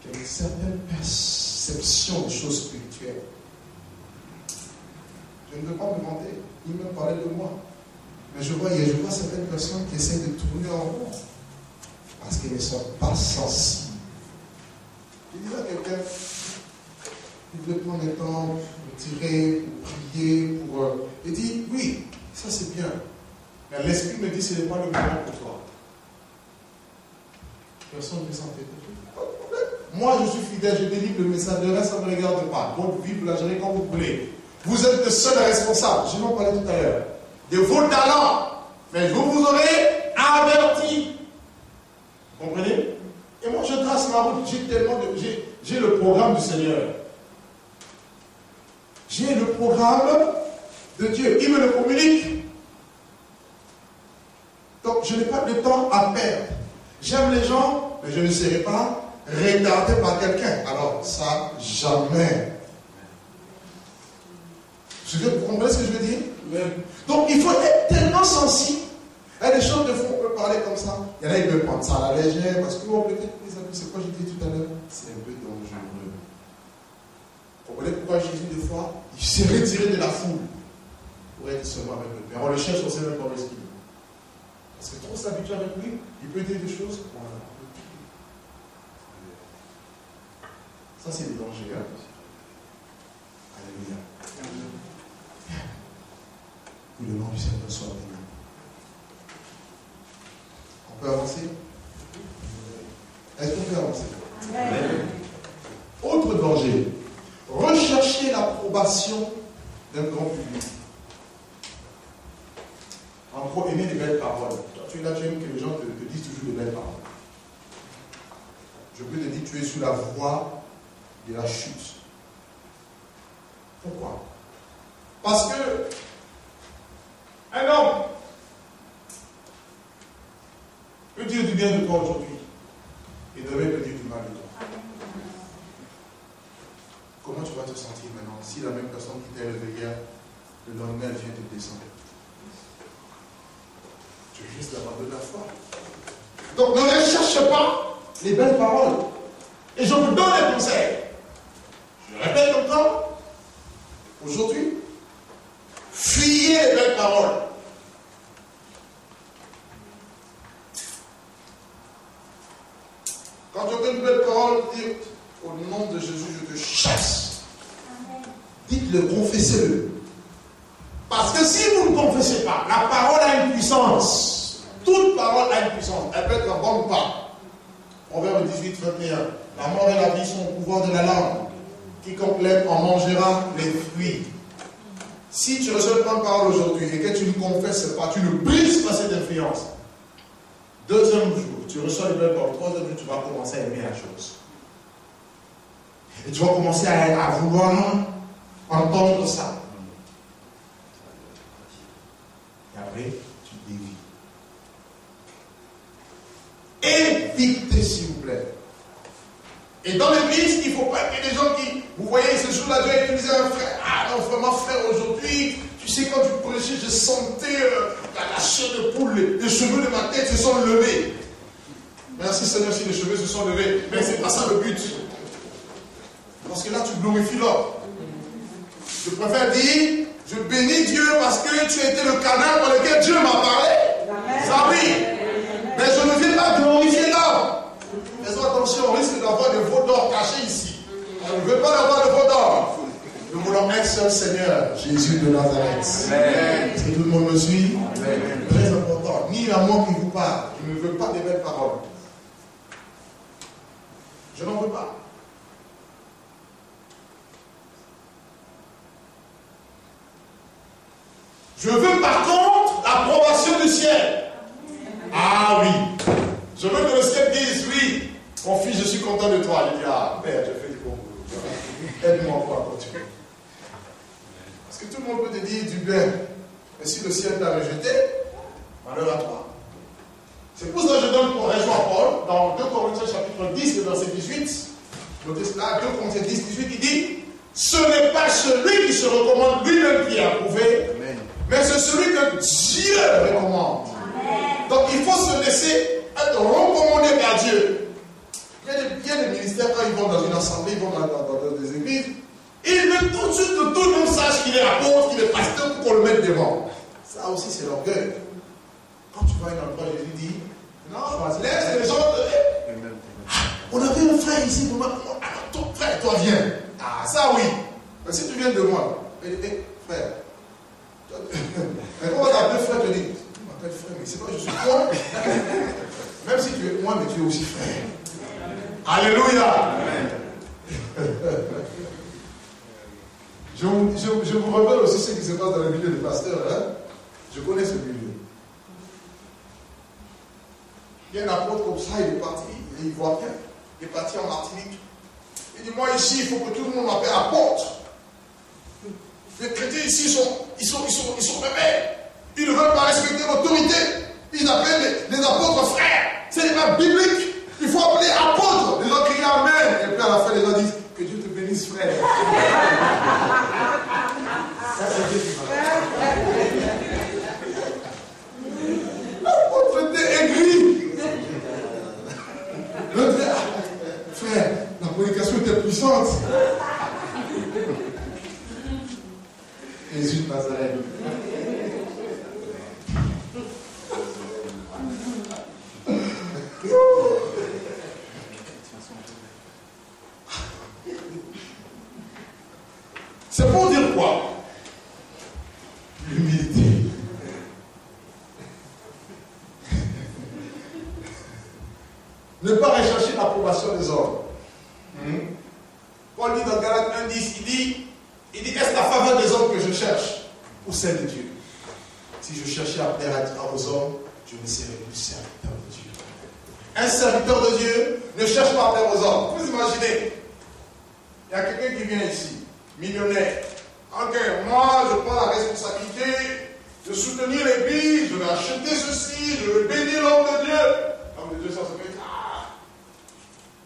qui ont une certaine perception des choses spirituelles. Je ne veux pas me vanter, il me parlait de moi. Mais je vois, je vois certaines personnes qui essaient de tourner en rond parce qu'elles ne sont pas sensibles. Je disais à quelqu'un, il voulait prendre le temps pour tirer, pour prier, pour. Euh, il dit, oui, ça c'est bien. Mais l'esprit me dit, ce n'est pas le moment pour toi. Personne ne s'en Moi, je suis fidèle, je délivre le message, le reste, ne me regarde pas. Donc, vive la journée comme vous voulez. Vous êtes le seul responsable, je m'en parlais tout à l'heure, de vos talents. Mais vous vous aurez averti. Vous comprenez? Et moi, je trace ma route. J'ai tellement de. J'ai le programme du Seigneur. J'ai le programme de Dieu. Il me le communique. Donc, je n'ai pas de temps à perdre. J'aime les gens, mais je ne serai pas retardé par quelqu'un. Alors, ça, jamais. Vous comprenez ce que je veux dire? Donc, il faut être tellement sensible. Il y a des choses de fond, on peut parler comme ça. Il y en a qui peuvent prendre ça à la légère, parce que, oh, peut-être, amis, c'est quoi j'ai dit tout à l'heure? C'est un peu dangereux. Vous comprenez pourquoi Jésus, des fois, il s'est retiré de la foule pour être seulement avec le Père. On le cherche, on ne sait même pas où est. Parce que trop s'habituer avec lui, il peut dire des choses. Ça, c'est des dangers. Hein? Alléluia. Que le nom du Seigneur soit béni. On peut avancer? Est-ce qu'on peut avancer? Autre danger. Rechercher l'approbation d'un grand public. En gros, aimer les belles paroles. tu es là, tu aimes que les gens te, disent toujours de belles paroles. Je peux te dire, tu es sur la voie de la chute. Pourquoi? Parce que un homme peut dire du bien de toi aujourd'hui et demain peut dire du mal de toi. Comment tu vas te sentir maintenant si la même personne qui t'a élevé hier, le lendemain, vient te descendre? Tu risques d'abandonner la foi. Donc ne recherche pas les belles paroles. Et je vous donne un conseil. Je répète encore. Aujourd'hui, fuyez les belles paroles. Quand tu as une belle parole, dites au nom de Jésus, je te chasse. Dites-le, confessez-le. Parce que si vous ne confessez pas, la parole a une puissance. Toute parole a une puissance. Elle peut être bonne ou pas. Proverbe 18, 21. La mort et la vie sont au pouvoir de la langue. Quiconque l'aime en mangera les fruits. Si tu reçois une bonne parole aujourd'hui et que tu ne confesses pas, tu ne brises pas cette influence. Deuxième jour, tu reçois une belle parole. Troisième jour, tu vas commencer à aimer la chose. Et tu vas commencer à, à vouloir entendre ça. Et après, tu dévis. Évitez, s'il vous plaît. Et dans l'église, il ne faut pas qu'il y ait des gens qui, vous voyez, ce jour-là, Dieu a utilisé un frère. Ah non, vraiment, frère, aujourd'hui, tu sais, quand tu prêchais, je sentais euh, la, chair de poule, les, cheveux de ma tête se sont levés. Merci Seigneur si les cheveux se sont levés. Mais ce n'est pas ça le but. Parce que là, tu glorifies l'homme. Je préfère dire, je bénis Dieu parce que tu as été le canal par lequel Dieu m'a parlé. Ça oui. Mais je ne viens pas glorifier l'homme. Faisons attention, on risque d'avoir des veaux d'or cachés ici. On ne veut pas avoir de veaux d'or. Nous voulons un seul Seigneur, Jésus de Nazareth. Que tout le monde me suit Très important. Ni l'amour qui vous parle. Je ne veux pas des belles paroles. Je n'en veux pas. Je veux par contre l'approbation du ciel. Ah oui. Je veux que le ciel dise oui. Mon fils, je suis content de toi. Il dit Ah, Père, je fais du bon boulot. Aide-moi pour continuer. Parce que tout le monde peut te dire du bien. Mais si le ciel t'a rejeté, malheur à toi. C'est pour ça que je donne pour raison à Paul, dans 2 Corinthiens chapitre 10, verset 18, notez cela, 2 Corinthiens 10, 18, il dit, ce n'est pas celui qui se recommande lui-même qui est approuvé, mais c'est celui que Dieu recommande. Donc il faut se laisser être recommandé par Dieu. Il y, a des, il y a des ministères, quand ils vont dans une assemblée, ils vont dans, dans, des églises, ils veulent tout de suite que tout le monde sache qu'il est apôtre, qu'il est pasteur, pour qu'on le mette devant. Ça aussi, c'est l'orgueil. Quand tu vas à un endroit, Jésus dit, non, laisse les gens. On avait un frère ici, pour moi. ton frère, toi viens. Ah, ça oui. Mais si tu viens de moi, eh, eh, frère. Mais comment t'appeler frère dit, tu m'appelles frère, mais c'est pas je suis toi. Même si tu es moi, mais tu es aussi frère. Alléluia. Je, je, je, vous aussi ce qui se passe dans le milieu des pasteurs. Hein? Je connais ce milieu. Il y a un apôtre comme ça, il est parti, il voit bien. Il est parti en Martinique. Il dit, moi ici, il faut que tout le monde m'appelle apôtre. Les chrétiens ici, sont, ils sont, ils sont, ils sont rebelles. Ils ne veulent pas respecter l'autorité. Ils appellent les, apôtres frères. Ce n'est pas biblique. Il faut appeler apôtre. Les gens crient Amen. Et puis à la fin, les gens disent, que Dieu te bénisse, frère. Ça, c'est Dieu L'apôtre était aigri. Frère, la prédication était puissante. Jésus Nazareth. C'est pour dire quoi? L'humilité. ne pas rechercher l'approbation des hommes. Hmm? Paul dit dans Galate 1, 10, il dit, il dit, est-ce la faveur des hommes que je cherche ou celle de Dieu? Si je cherchais à plaire aux hommes, je ne serais plus serviteur de Dieu. Un serviteur de Dieu ne cherche pas à plaire aux hommes. Vous imaginez? Il y a quelqu'un qui vient ici, millionnaire. Ok, moi je prends la responsabilité de soutenir l'église, je vais acheter ceci, je vais bénir l'homme de Dieu. L'homme de Dieu, ça se fait, ah,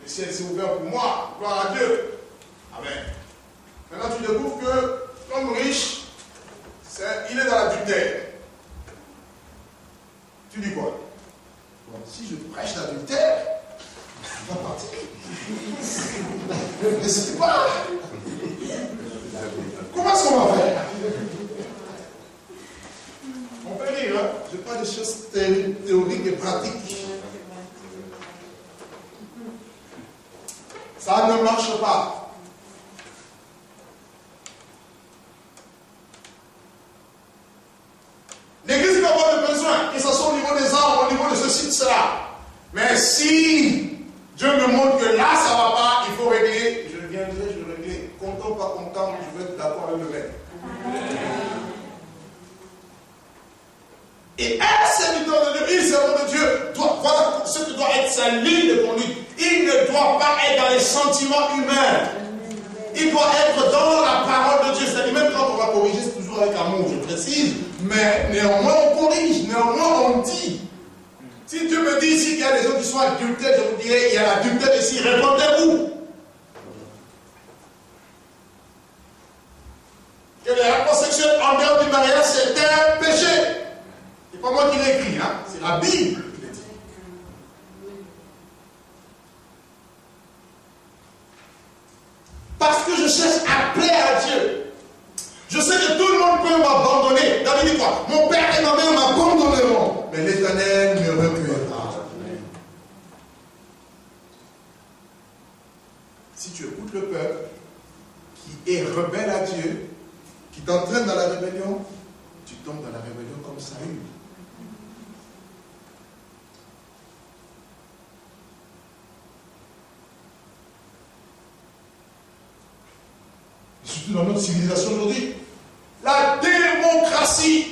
le ciel s'est ouvert pour moi, gloire à Dieu. Amen. Maintenant tu découvres que l'homme riche, il est dans l'adultère. Tu dis quoi? Si je prêche l'adultère, il va partir. Mais c'est pas. Comment est-ce qu'on va faire? On peut lire, hein je pas de choses théoriques et pratiques. Ça ne marche pas. L'église pas de besoin, que ce soit au niveau des arbres, au niveau de ceci, de cela. Mais si Dieu me montre que là, ça ne va pas, il faut régler, je viendrai, je régler. Content, pas content, je vais être d'accord avec le maître. Et un serviteur de Dieu, une servante de Dieu, voilà ce que doit être sa ligne de conduite. Il ne doit pas être dans les sentiments humains. Il doit être dans la parole de Dieu. C'est-à-dire, même quand on va corriger, c'est toujours avec amour, je précise. Mais néanmoins, on corrige, néanmoins, on dit. Si Dieu me dit ici qu'il y a des gens qui sont adultères, je vous dirais, il y a l'adultère ici, répondez-vous. Que les rapports sexuels en dehors du mariage, c'est un péché. C'est pas moi qui l'ai écrit, hein? c'est la Bible qui l'a dit. Parce que je cherche à plaire à Dieu. Je sais que tout le monde peut m'abandonner. David dit quoi? Mon père et ma mère m'abandonneront. Mais l'éternel me recueillera. Si tu écoutes le peuple qui est rebelle à Dieu, qui t'entraîne dans la rébellion, tu tombes dans la rébellion comme Saül. Dans notre civilisation aujourd'hui. La démocratie.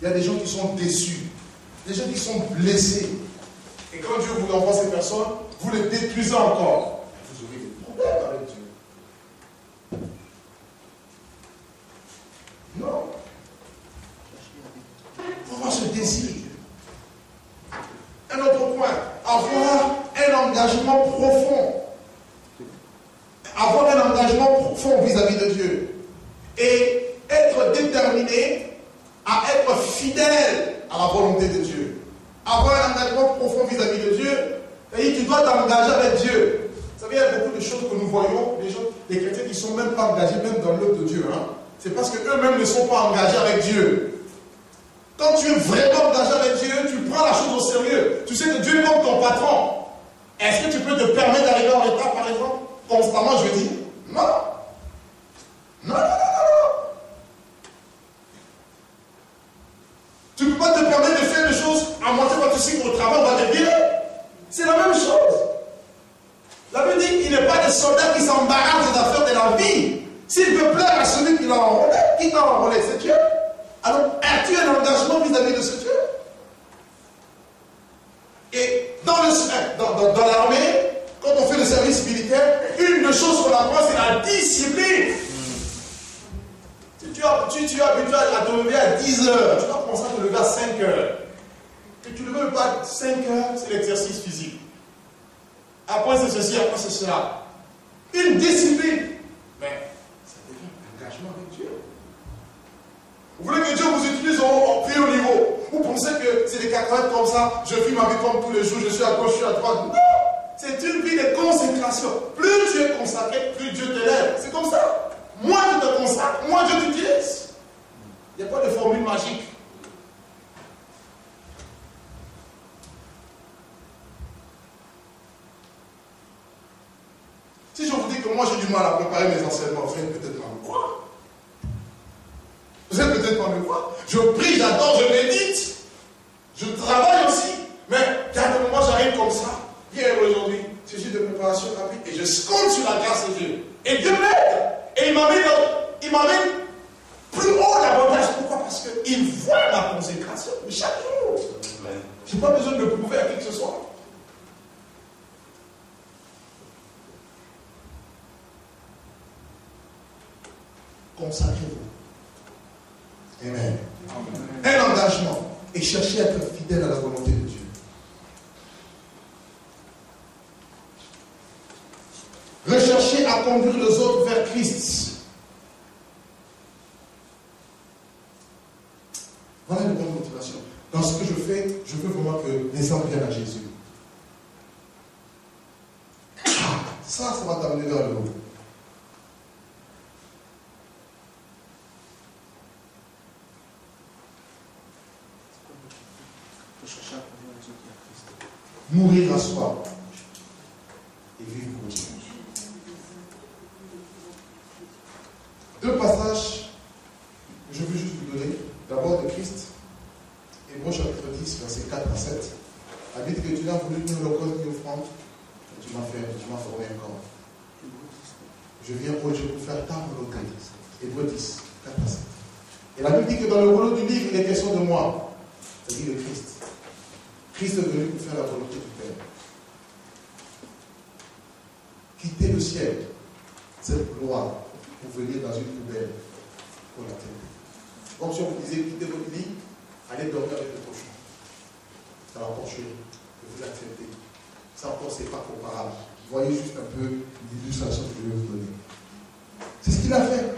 Il y a des gens qui sont déçus, des gens qui sont blessés. Et quand Dieu vous envoie ces personnes, vous les détruisez encore. Mourir à soi et vivre pour Dieu. Deux passages que je veux juste vous donner. D'abord de Christ, Hébreu chapitre 10, verset 4 à 7. La Bible que tu n'as voulu ni l'holocauste ni offrande, tu m'as fait, tu m'as formé encore. Je viens aujourd'hui pour faire ta volonté. Hébreu 10, 4 à 7. Et la Bible dit que dans le rouleau du livre, il est question de moi. C'est-à-dire de Christ. Christ est venu pour faire la volonté du Père. Quitter le ciel, cette gloire, pour venir dans une poubelle pour la terre. Comme si on vous disait quitter votre lit, allez dormir avec le prochain. Ça va encore que vous acceptez. Ça encore, ce n'est pas comparable. Voyez juste un peu l'illustration que je vais vous donner. C'est ce qu'il a fait.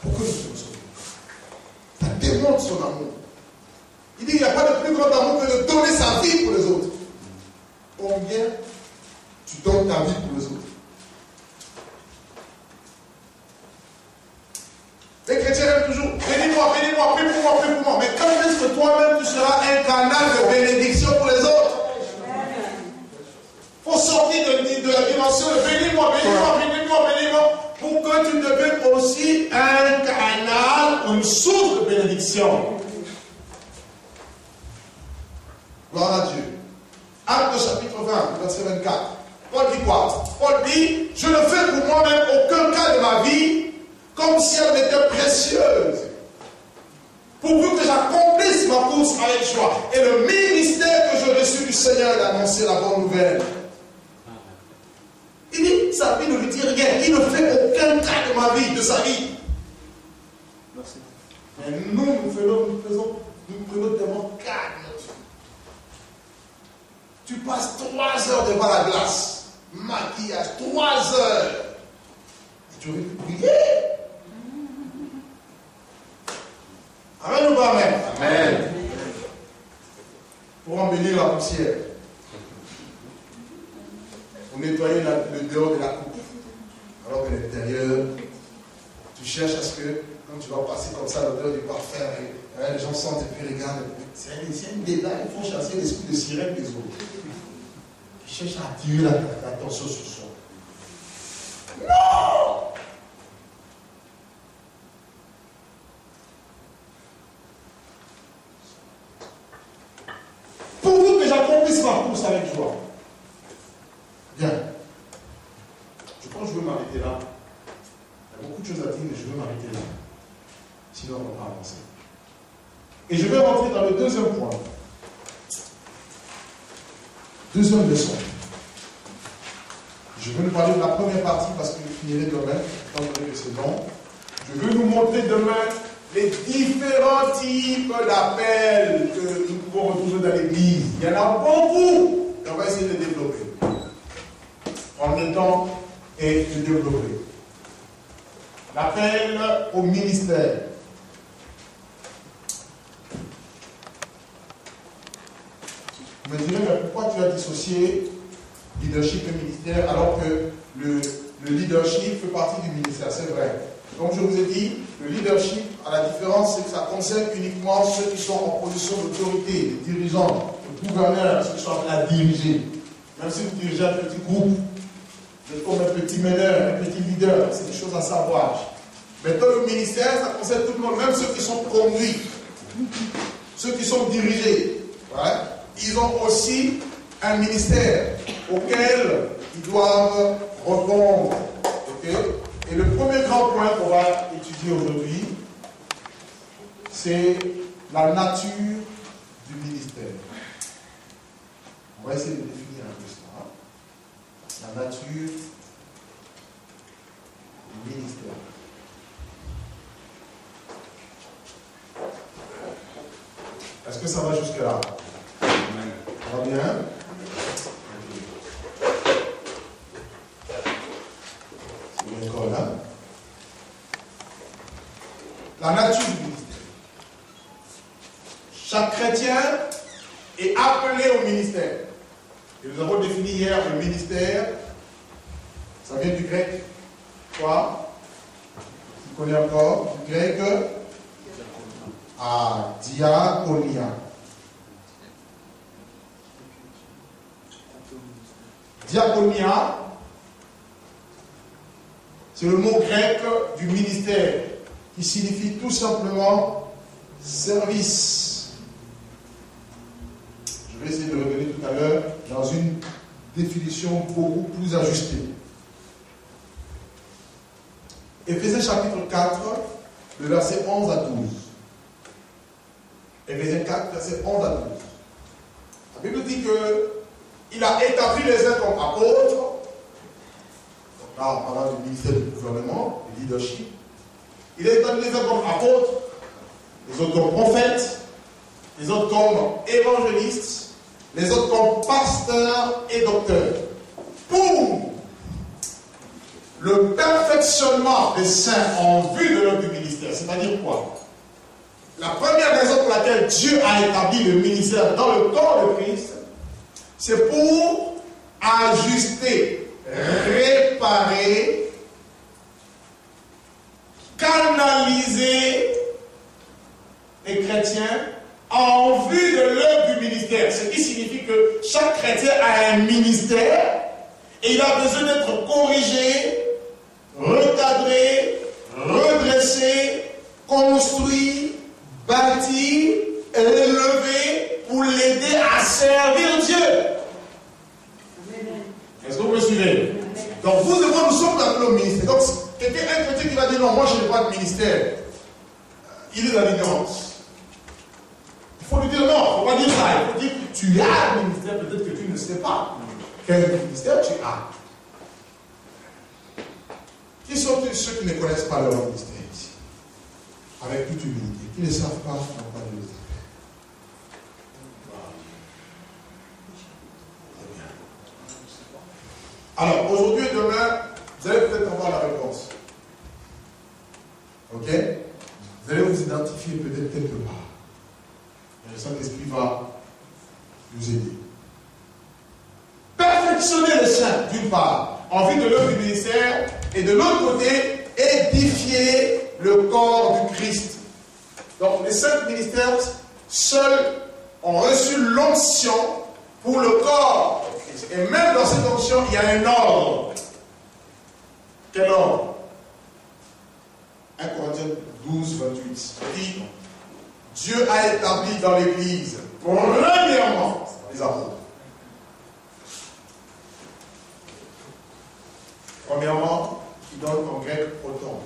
Pourquoi nous sommes sauvés Ça démontre son amour. Il dit qu'il n'y a pas de plus grand amour que de donner sa vie pour les autres. Combien tu donnes ta vie pour les autres? Les chrétiens aiment toujours, bénis-moi, bénis-moi, prie pour moi, prie pour moi. Mais quand est-ce que toi-même tu seras un canal de bénédiction pour les autres Il faut sortir de, de, la dimension de bénis-moi, bénis-moi, tu deviennes aussi un canal, une source de bénédiction. Gloire à Dieu. Acte chapitre 20, verset 24. Paul dit quoi? Paul dit, je ne fais pour moi-même aucun cas de ma vie comme si elle m'était précieuse. Pourvu que j'accomplisse ma course avec joie. Et le ministère que je reçu du Seigneur d'annoncer la bonne nouvelle. Sa vie ne lui dit rien. Il ne fait aucun cas de ma vie, de sa vie. Mais nous, nous faisons, nous faisons, nous prenons tellement vie. Tu passes trois heures devant la glace, maquillage, trois heures. Tu aurais pu prier. Amen ou pas Amen? Amen. Pour embellir la poussière. Pour nettoyer le dehors de la coupe. Alors que l'intérieur, tu cherches à ce que, quand tu vas passer comme ça, l'odeur du parfum, hein, les gens sentent et puis regardent. C'est un, un débat, il faut chasser l'esprit de sirène des autres. Qui cherche à attirer la- l'attention sur soi. Non Pourvu que j'accomplisse ma course avec joie. Bien. Je pense que je veux m'arrêter là. Il y a beaucoup de choses à dire, mais je veux m'arrêter là. Sinon, on ne va pas avancer. Et je vais rentrer dans le deuxième point. Deuxième leçon. Je vais nous parler de la première partie parce que je finirai demain, étant que c'est long. Je veux nous montrer demain les différents types d'appels que nous pouvons retrouver dans l'Église. Il y en a beaucoup. Et on va essayer de développer. Le temps et de développer. L'appel au ministère. Vous me direz, mais pourquoi tu as dissocié leadership et ministère alors que le, le leadership fait partie du ministère? C'est vrai. Comme je vous ai dit, le leadership, à la différence, c'est que ça concerne uniquement ceux qui sont en position d'autorité, les dirigeants, les gouverneurs, ceux qui sont à diriger. Même si vous dirigez un petit groupe, comme un petit meneur, un petit leader, c'est des choses à savoir. Mais dans le ministère, ça concerne tout le monde, même ceux qui sont conduits, ceux qui sont dirigés. Voilà. Ils ont aussi un ministère auquel ils doivent répondre. Et le premier grand point qu'on va étudier aujourd'hui, c'est la nature du ministère. On va essayer de définir un peu ça. La nature du ministère. Est-ce que ça va jusque-là? Ça va bien? C'est bien encore là. La nature du ministère. Chaque chrétien est appelé au ministère. Et nous avons défini hier le ministère. Ça vient du grec. Quoi? Vous connaissez encore? Du grec? À diaconia. Diaconia, c'est le mot grec du ministère qui signifie tout simplement service. Je vais essayer de à l'heure dans une définition beaucoup plus ajustée. Éphésiens chapitre 4, le verset 11 à 12. Éphésiens 4, verset 11 à 12. La Bible dit que il a établi les uns comme apôtres. Donc là, on parle du ministère du gouvernement, du leadership. Il a établi les uns comme apôtres, les autres comme prophètes, les autres comme évangélistes, les autres comme pasteurs et docteurs. Pour le perfectionnement des saints en vue de leur ministère. C'est-à-dire quoi? La première raison pour laquelle Dieu a établi le ministère dans le corps de Christ, c'est pour ajuster, réparer, canaliser les chrétiens en vue de l'œuvre du ministère. Ce qui signifie que chaque chrétien a un ministère et il a besoin d'être corrigé, recadré, redressé, construit, bâti, élevé pour l'aider à servir Dieu. Est-ce que vous me suivez? Donc vous et moi, nous sommes appelés au ministère. Donc quelqu'un, un chrétien qui va dire non, moi je n'ai pas de ministère, il est dans l'ignorance. Il faut lui dire non, il ne faut pas dire ça. Il faut dire tu as un ministère, peut-être que tu ne sais pas quel ministère tu as? Qui sont ceux qui ne connaissent pas leur ministère ici? Avec toute humilité. Qui ne savent pas, n'ont pas de ministère. Alors, aujourd'hui et demain, vous allez peut-être avoir la réponse. Ok? Vous allez vous identifier peut-être quelque part. Le Saint-Esprit va nous aider. Perfectionner les saints, d'une part, en vue de l'œuvre du ministère, et de l'autre côté, édifier le corps du Christ. Donc, les cinq ministères, seuls, ont reçu l'onction pour le corps et même dans cette onction, il y a un ordre. Quel ordre? 1 Corinthiens 12, 28. Dit Dieu a établi dans l'Église, premièrement, les apôtres. Premièrement, qui donne en grec autant.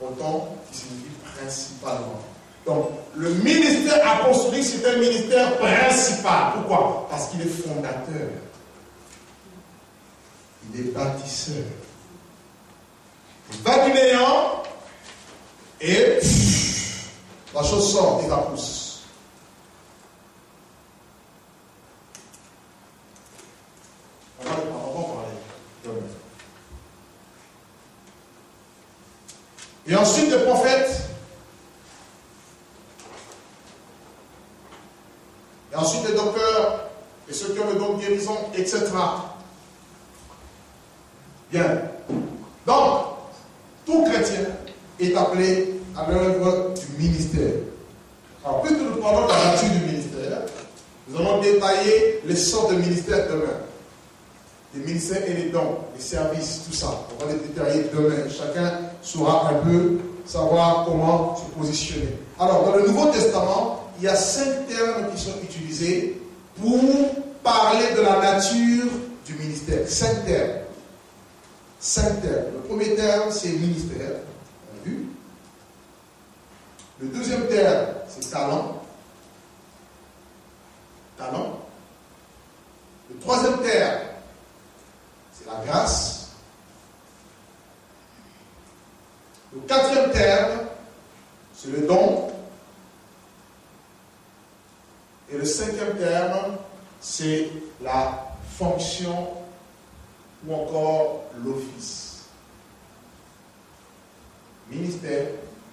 Autant qui signifie principalement. Donc, le ministère apostolique, c'est un ministère principal. Pourquoi? Parce qu'il est fondateur. Il est bâtisseur. Il va du néant et la chose sort et la pousse. On va parler. Et ensuite, le prophète. Et ensuite, les docteurs et ceux qui ont le don de guérison, etc. Bien. Donc, tout chrétien est appelé à l'œuvre du ministère. Alors, puisque nous parlons de la nature du ministère, nous allons détailler les sortes de ministères demain. Les ministères et les dons, les services, tout ça. On va les détailler demain. Chacun saura un peu savoir comment se positionner. Alors, dans le Nouveau Testament, il y a cinq termes qui sont utilisés pour parler de la nature du ministère. Cinq termes. Cinq termes. Le premier terme, c'est ministère. Le deuxième terme, c'est talent. Talent. Le troisième terme, c'est la grâce. Le quatrième terme, c'est le don. Et le cinquième terme, c'est la fonction ou encore l'office. Ministère,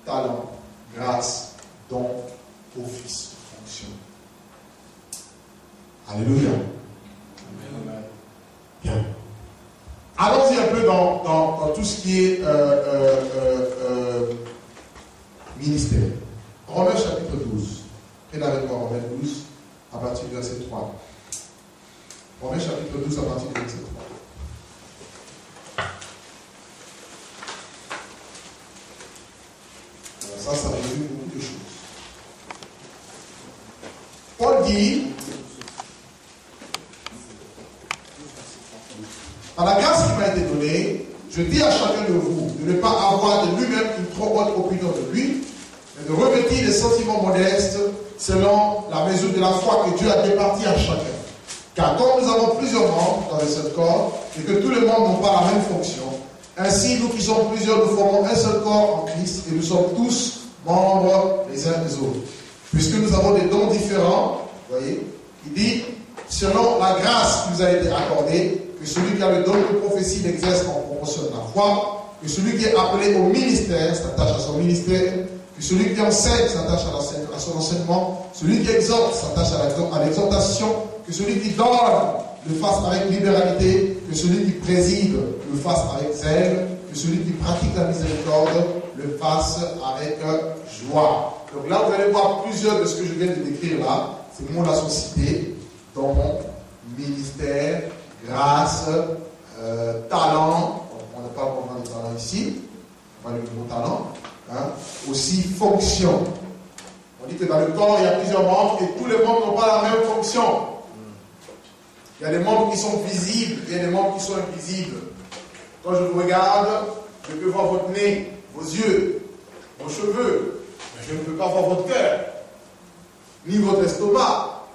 talent, grâce, don, office, fonction. Alléluia. Bien. Allons-y un peu dans, tout ce qui est euh, euh, euh, ministère. Romains chapitre 12. Prenez avec moi Romains 12 à partir du verset 3. Romains chapitre 12 à partir du verset 3. Ça, ça résume beaucoup de choses. Paul dit Par la grâce qui m'a été donnée, je dis à chacun de vous de ne pas avoir de lui-même une trop haute opinion de lui, mais de revêtir des sentiments modestes selon la mesure de la foi que Dieu a départie à chacun. Car comme nous avons plusieurs membres dans le seul corps, et que tous les membres n'ont pas la même fonction, ainsi nous qui sommes plusieurs, nous formons un seul corps en Christ, et nous sommes tous membres les uns des autres. Puisque nous avons des dons différents, vous voyez, il dit, selon la grâce qui nous a été accordée, que celui qui a le don de prophétie l'exerce en promotion de la foi, que celui qui est appelé au ministère s'attache à son ministère, que celui qui enseigne s'attache à, son enseignement, celui qui exhorte s'attache à l'exhortation, que celui qui donne le fasse avec libéralité, que celui qui préside le fasse avec zèle, que celui qui pratique la miséricorde le fasse avec joie. Donc là, vous allez voir plusieurs de ce que je viens de décrire là. Ces mots-là sont cités dans mon ministère, grâce, euh, talent, on n'a pas vraiment de talent ici, on va le mot talent, hein, aussi fonction. On dit que dans le corps, il y a plusieurs membres et tous les membres n'ont pas la même fonction. Il y a des membres qui sont visibles, il y a des membres qui sont invisibles. Quand je vous regarde, je peux voir votre nez, vos yeux, vos cheveux, mais je ne peux pas voir votre cœur, ni votre estomac,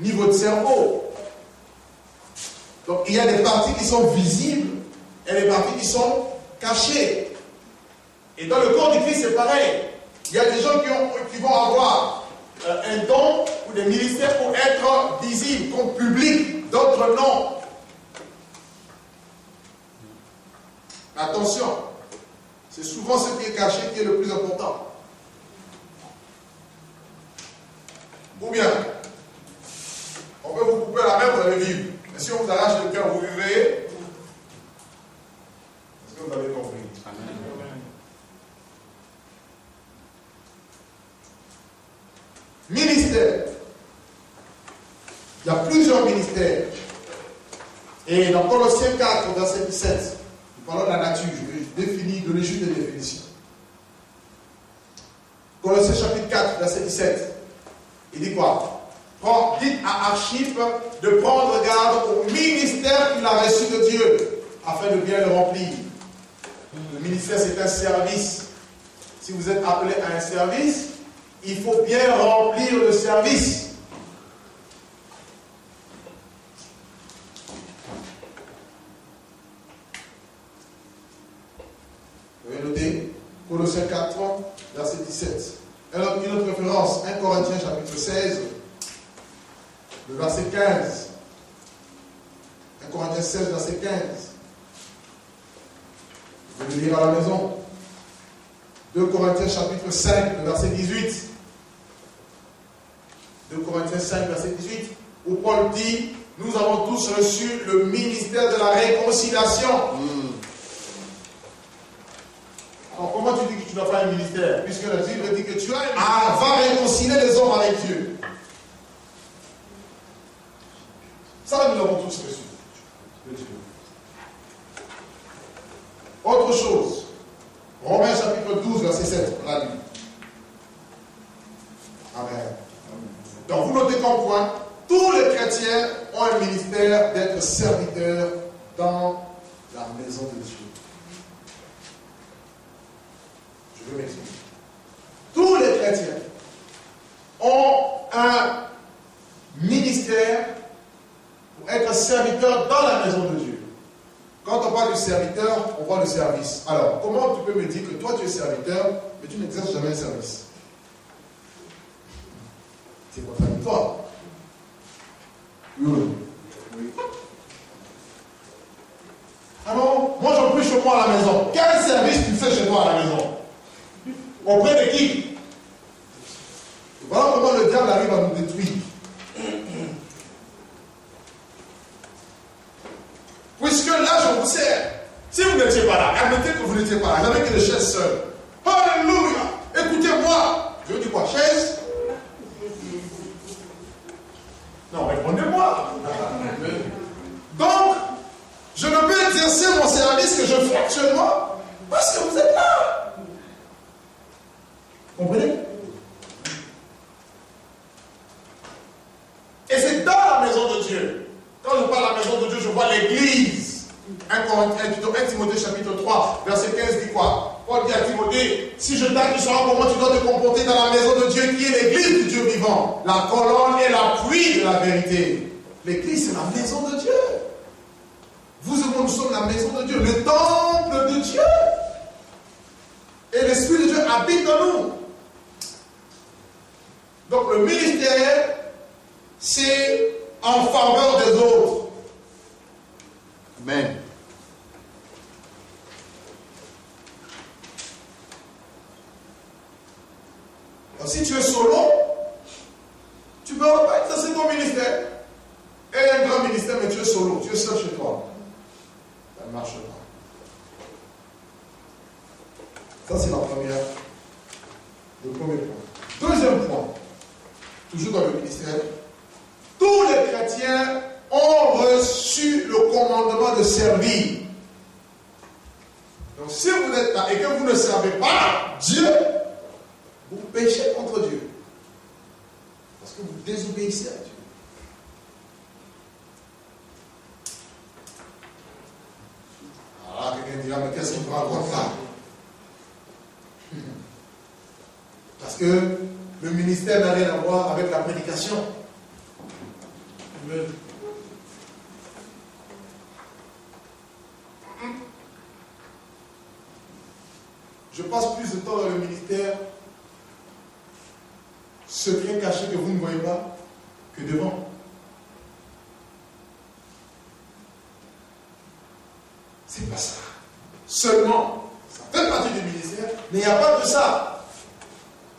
ni votre cerveau. Donc il y a des parties qui sont visibles et des parties qui sont cachées. Et dans le corps du Christ, c'est pareil. Il y a des gens qui, vont avoir euh, un don ou des ministères pour être visibles, comme public, d'autres non. Attention, c'est souvent ce qui est caché qui est le plus important. Ou bien, on peut vous couper la main, vous allez vivre si on vous arrache le cœur, vous vivez. Est-ce que vous avez compris? Ministère. Il y a plusieurs ministères. Et dans Colossiens 4, verset 17, nous parlons de la nature. Je vais définir, donner juste des définitions. Colossiens chapitre 4, verset 17. Il dit quoi? Dites à Archip de prendre garde au ministère qu'il a reçu de Dieu, afin de bien le remplir. Le ministère, c'est un service. Si vous êtes appelé à un service, il faut bien remplir le service. Vous avez noté Colossiens 4, verset 17. Alors, une autre référence, 1 Corinthiens chapitre 16, le verset 15. 1 Corinthiens 16, verset 15. Vous pouvez le lire à la maison. 2 Corinthiens chapitre 5, le verset 18. 2 Corinthiens 5, verset 18, où Paul dit, nous avons tous reçu le ministère de la réconciliation. Alors comment tu dis que tu n'as pas un ministère? Puisque la Bible dit que tu as un Ah, va réconcilier les hommes avec Dieu. Ça, nous l'avons tous reçu Autre chose. Romains chapitre 12, verset 7. On l'a lu. Amen. Donc vous notez qu'en point, tous les chrétiens ont un ministère d'être serviteurs dans la maison de Dieu. Tous les chrétiens ont un ministère être serviteur dans la maison de Dieu. Quand on parle du serviteur, on voit le service. Alors, comment tu peux me dire que toi tu es serviteur, mais tu n'exerces jamais un service? C'est contradictoire. Oui. oui. Alors, moi je prie chez moi à la maison. Quel service tu fais chez toi à la maison? Auprès de qui Voilà comment le diable arrive à nous détruire. Puisque là, je vous sers. Si vous n'étiez pas là, admettez que vous n'étiez pas là, j'avais que des chaises seules. Alléluia. Écoutez-moi. Je dis quoi Chaise Non, répondez-moi. Donc, je ne peux exercer mon service que je fais actuellement parce que vous êtes là. Comprenez? Et c'est dans la maison de Dieu. Quand je parle de la maison de Dieu, je vois l'église. 1 Timothée chapitre 3, verset 15 dit quoi? Paul dit à Timothée, si je t'ai tu sauras comment tu dois te comporter dans la maison de Dieu qui est l'église du Dieu vivant, la colonne et l'appui de la vérité. L'église, c'est la maison de Dieu. Vous et moi, nous sommes la maison de Dieu, le temple de Dieu. Et l'Esprit de Dieu habite en nous. Donc le ministère, c'est en faveur des autres. Amen. Donc, si tu es solo, tu ne peux pas exercer ton ministère. Et un grand ministère, mais tu es solo, tu es seul chez toi. Ça ne marche pas. Ça, c'est la première. Le premier point. Deuxième point, toujours dans le ministère, tous les chrétiens ont reçu le commandement de servir. Donc si vous êtes là et que vous ne servez pas Dieu, vous péchez contre Dieu. Parce que vous désobéissez à Dieu. Ah, quelqu'un dira, mais qu'est-ce qu'il me raconte là? Parce que le ministère n'a rien à voir avec la prédication. Je passe plus de temps dans le ministère secret caché que vous ne voyez pas que devant. C'est pas ça. Seulement, ça fait partie du ministère, mais il n'y a pas de ça.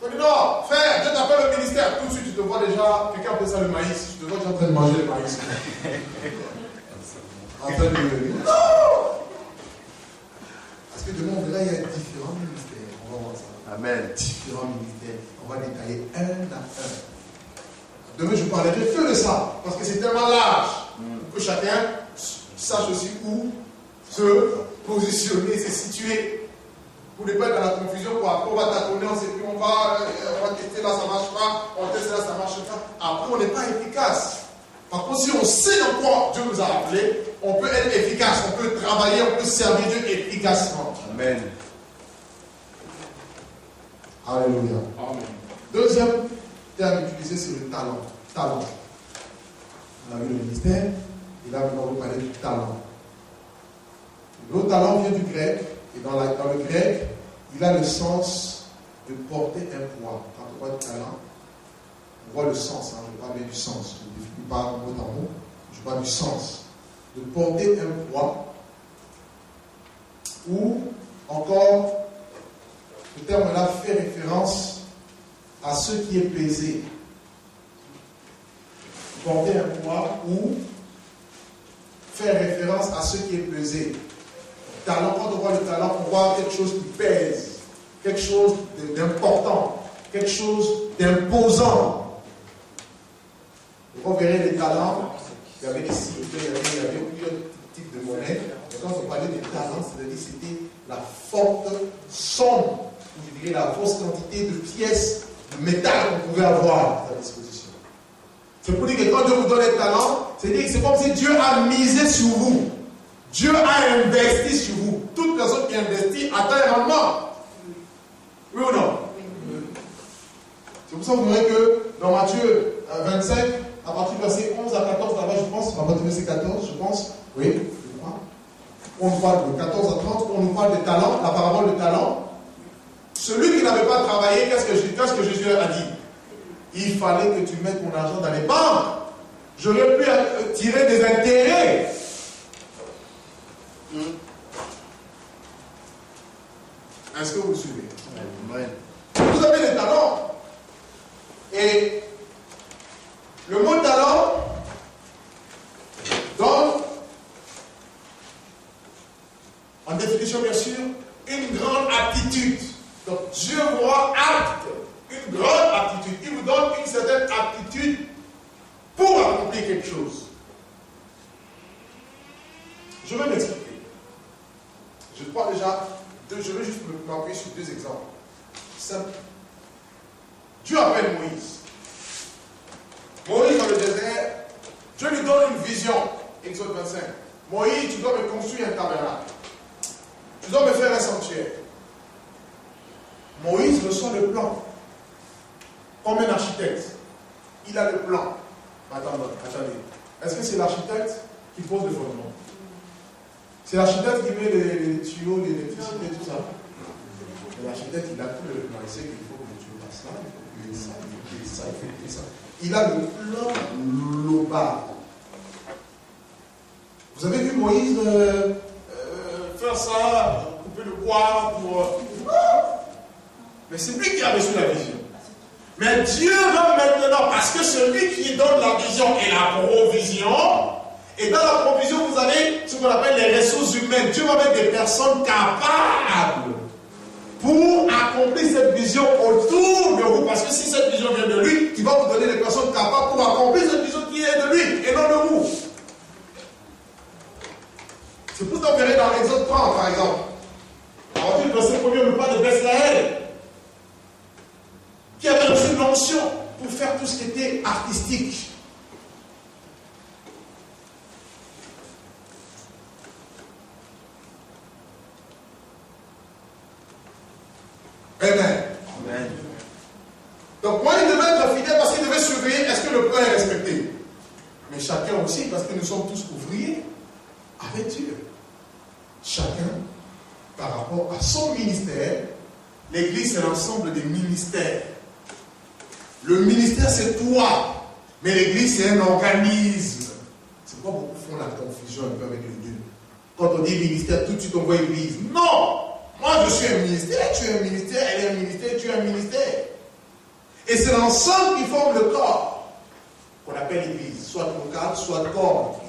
Non, frère, Dieu t'appelle le ministère. Tout de suite, tu te vois déjà, quelqu'un appelle ça le maïs. Tu te vois déjà en train de manger le maïs. en train de. Non Parce que demain, on verra, il y a différents ministères. On va voir ça. Amen. Différents ministères. On va détailler un à un. Demain, je parlerai que de ça. Parce que c'est tellement large. Pour que chacun sache aussi où se positionner, se situer. Pour ne pas être dans la confusion, pour après on va tâtonner, on sait plus, on va, euh, on va tester là, ça ne marche pas, on teste là, ça ne marche pas. Après, on n'est pas efficace. Par contre, si on sait dans quoi Dieu nous a appelés, on peut être efficace, on peut travailler, on peut servir Dieu efficacement. Amen. Alléluia. Amen. Deuxième terme utilisé, c'est le talent. Talent. On a vu le ministère, et là, on va parler du talent. Le talent vient du grec, et dans, le grec, il a le sens de porter un poids. Quand on voit talent, on voit le sens, hein, je parle bien du sens. Je ne définis pas mot en mot, je parle du sens. De porter un poids, ou encore, le terme-là fait référence à ce qui est pesé. Porter un poids ou faire référence à ce qui est pesé. Talent, quand on voit le talent, on voit quelque chose qui pèse, quelque chose d'important, quelque chose d'imposant. Vous verrez les talents, il y avait des signes, il y avait, plusieurs types de monnaies. Mais quand on parlait des talents, c'est-à-dire c'était la forte somme, ou je dirais la grosse quantité de pièces de métal qu'on pouvait avoir à sa disposition. C'est pour dire que quand Dieu vous donne des talents, c'est-à-dire que c'est comme si Dieu a misé sur vous. Dieu a investi sur vous. Toute personne qui investit atteint un rendement. Oui ou non? C'est pour ça que vous verrez que dans Matthieu euh, 25, à partir du verset 11 à 14, là-bas, je pense, à partir du verset 14, je pense, oui, je crois, on nous parle de 14 à 30, on nous parle de talent, la parabole de talent. Celui qui n'avait pas travaillé, qu'est-ce que, que Jésus a dit? Il fallait que tu mettes mon argent dans les banques. J'aurais pu euh, tirer des intérêts. Est-ce que vous suivez? Amen. Vous avez des talents. Et le mot talent donne, en définition bien sûr, une grande aptitude. Donc Dieu voit acte, une grande aptitude. Il vous donne une certaine aptitude pour accomplir quelque chose. Je vais m'expliquer. Je crois déjà, je vais juste m'appuyer sur deux exemples. Simple. Dieu appelle Moïse. Moïse dans le désert, Dieu lui donne une vision. Exode 25. Moïse, tu dois me construire un tabernacle. Tu dois me faire un sanctuaire. Moïse reçoit le plan. Comme un architecte. Il a le plan. Attendez, attendez. Est-ce que c'est l'architecte qui pose le fondement? C'est l'architecte qui met les, tuyaux, l'électricité, tout ça. L'architecte, il a tout le plan. Il sait qu'il faut que le tuyau passe là, il faut ça, il faut que ça, il faut que ça. Il a le plan global. Vous avez vu Moïse euh, euh, faire ça, couper le bois pour. Euh, mais c'est lui qui a reçu la vision. Mais Dieu va maintenant, parce que celui qui donne la vision et la provision, et dans la provision, vous avez ce qu'on appelle les ressources humaines. Dieu va mettre des personnes capables pour accomplir cette vision autour de vous. Parce que si cette vision vient de lui, il va vous donner des personnes capables pour accomplir cette vision qui est de lui et non de vous. C'est pour ça verrez dans l'Exode 30, par exemple. Alors, du verset premier, le pas de Bethléem, qui avait reçu l'onction pour faire tout ce qui était artistique. Amen. Amen. Donc moi, il devait être fidèle parce qu'il devait surveiller est-ce que le plan est respecté? Mais chacun aussi, parce que nous sommes tous ouvriers avec Dieu. Chacun, par rapport à son ministère, l'Église c'est l'ensemble des ministères. Le ministère c'est toi, mais l'Église c'est un organisme. C'est pourquoi beaucoup font la confusion un peu avec les deux. Quand on dit ministère, tout de suite on voit Église. Non Moi je suis un ministère, tu es un ministère, elle est un ministère, tu es un ministère. Et c'est l'ensemble qui forme le corps qu'on appelle l'Église, soit local, soit corps.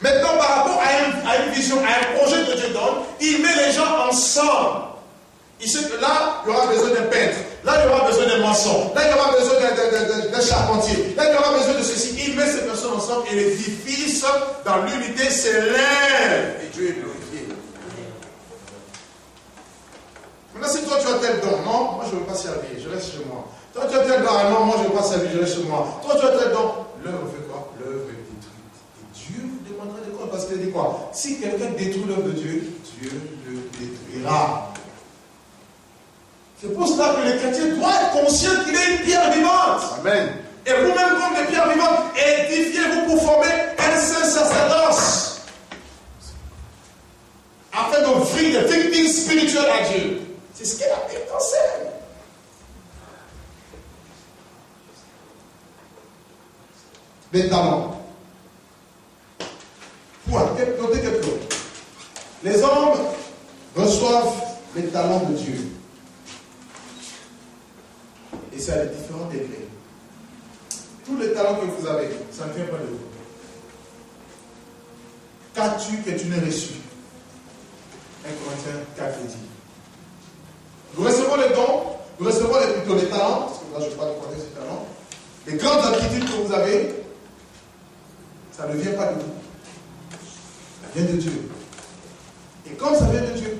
Maintenant, par rapport à une, vision, à un projet que Dieu donne, il met les gens ensemble. Il sait que là, il y aura besoin d'un peintre. Là, il y aura besoin d'un maçon. Là, il y aura besoin d'un charpentier. Là, il y aura besoin de ceci. Il met ces personnes ensemble et l'édifice, dans l'unité, s'élève. Et Dieu est glorifié. Maintenant, si toi, tu as tel don, non, moi, je ne veux pas servir, je reste chez moi. Toi, tu as tel don, non, moi, je ne veux pas servir, je reste chez moi. Toi, tu as tel don, l'œuvre fait quoi? L'œuvre est détruite. Et Dieu vous demandera de quoi? Parce qu'il dit quoi? Si quelqu'un détruit l'œuvre de Dieu, Dieu le détruira. C'est pour cela que les chrétiens doivent être conscients qu'il est une pierre vivante. Amen. Et vous-même, comme des pierres vivantes, édifiez-vous pour former un saint sacerdoce. Afin d'offrir des victimes spirituelles à Dieu. C'est ce que la Bible enseigne. Les talents. Point. Notez quelque chose. Les hommes reçoivent les talents de Dieu. Et c'est à différents degrés. Tous les talents que vous avez, ça ne vient pas de vous. Qu'as-tu que tu n'as reçu 1 Corinthiens 4 dit. Nous recevons les dons, nous recevons les, plutôt les talents, parce que là je parle de ces talents. Les grandes aptitudes que vous avez, ça ne vient pas de vous. Ça vient de Dieu. Et comme ça vient de Dieu,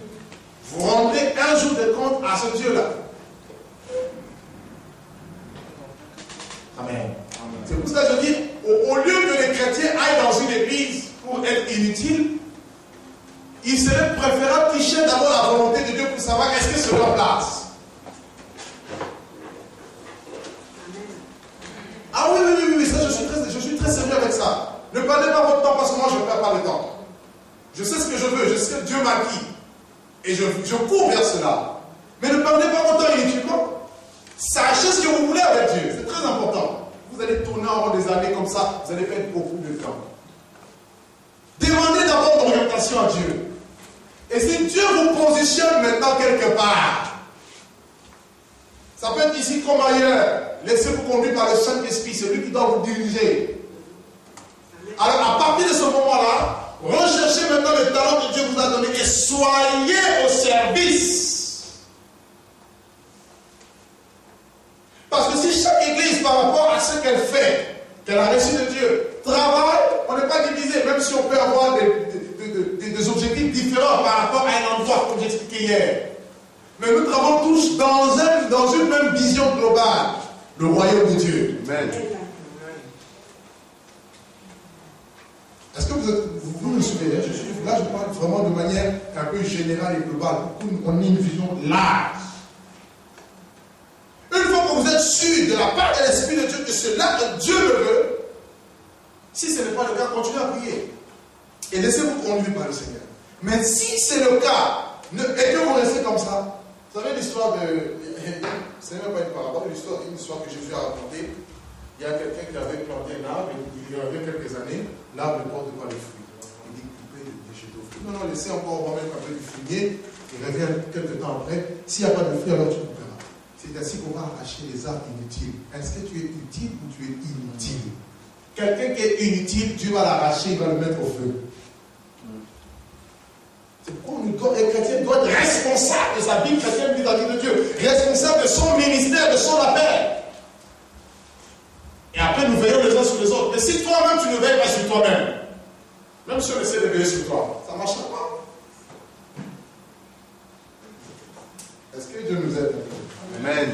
vous rendez un jour de compte à ce Dieu-là. Amen. C'est pour ça que je dis, au, lieu que les chrétiens aillent dans une église pour être inutiles, il serait préférable qu'ils cherchent d'abord la volonté de Dieu pour savoir est-ce que c'est leur place. Ah oui, oui, oui, oui, ça, je suis, très, je suis très sérieux avec ça. Ne perdez pas votre temps parce que moi, je ne perds pas le temps. Je sais ce que je veux, je sais que Dieu m'a dit. Et je, je cours vers cela. Mais ne perdez pas votre temps inutilement. Sachez ce que vous voulez avec Dieu. C'est très important. Vous allez tourner en rond des années comme ça, vous allez perdre beaucoup de temps. Demandez d'abord l'orientation à Dieu. Et si Dieu vous positionne maintenant quelque part, Ça peut être ici comme ailleurs. Laissez-vous conduire par le Saint-Esprit, c'est lui qui doit vous diriger. Alors à partir de ce moment-là, recherchez maintenant le talent que Dieu vous a donné et soyez au service. Parce que si chaque église, par rapport à ce qu'elle fait, qu'elle a reçu de Dieu, travaille, on n'est pas divisé, même si on peut avoir des, des objectifs différents par rapport à un endroit, comme j'expliquais hier. Mais nous travaillons tous dans, un, dans une même vision globale, le royaume de Dieu. Amen. Est-ce que vous, vous, me suivez hein? Là, je parle vraiment de manière un peu générale et globale, qu'on ait une vision large. Une fois que vous êtes sûr de la part de l'Esprit de Dieu que c'est là que Dieu le veut, si ce n'est pas le cas, continuez à prier. Et laissez-vous conduire par le Seigneur. Mais si c'est le cas, et que vous restez comme ça, vous savez l'histoire de. Ce n'est même pas une parabole, l'histoire, une histoire que Jésus a racontée. Il y a quelqu'un qui avait planté un arbre, il y avait quelques années, l'arbre ne porte pas de fruits. Il dit coupez les fruits. Non, non, laissez encore remettre un peu du fumier, et revient quelques temps après. S'il n'y a pas de fruits, alors tu. C'est ainsi qu'on va arracher les arbres inutiles. Est-ce que tu es utile ou tu es inutile? Quelqu'un qui est inutile, Dieu va l'arracher, il va le mettre au feu. Un chrétien doit être responsable de sa vie chrétienne vis-à-vis de Dieu, responsable de son ministère, de son appel. Et après, nous veillons les uns sur les autres. Mais si toi-même, tu ne veilles pas sur toi-même, même si on essaie de veiller sur toi, ça ne marchera pas. Est-ce que Dieu nous aide? Amen.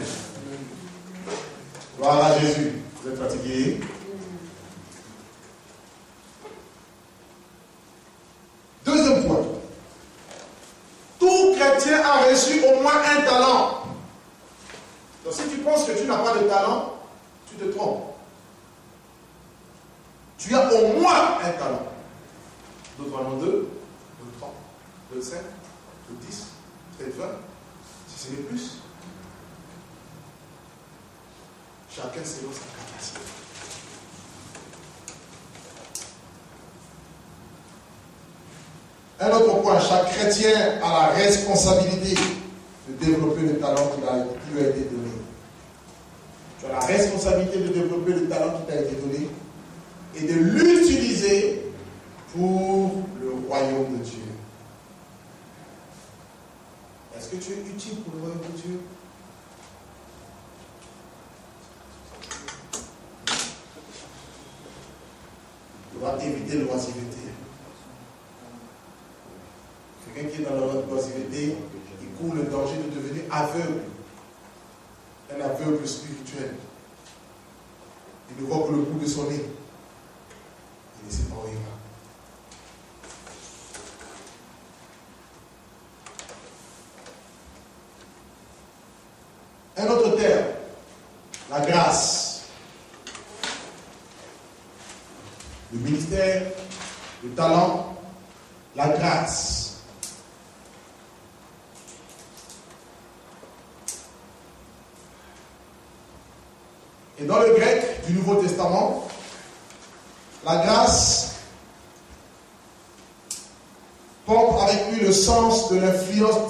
Gloire à Jésus. Vous êtes fatigué Deuxième point. Tout chrétien a reçu au moins un talent. Donc si tu penses que tu n'as pas de talent, tu te trompes. Tu as au moins un talent. D'autres en ont deux, d'autres trois, d'autres cinq, d'autres dix, peut-être vingt, si ce n'est plus. Chacun selon sa capacité. Un autre point, chaque chrétien a la responsabilité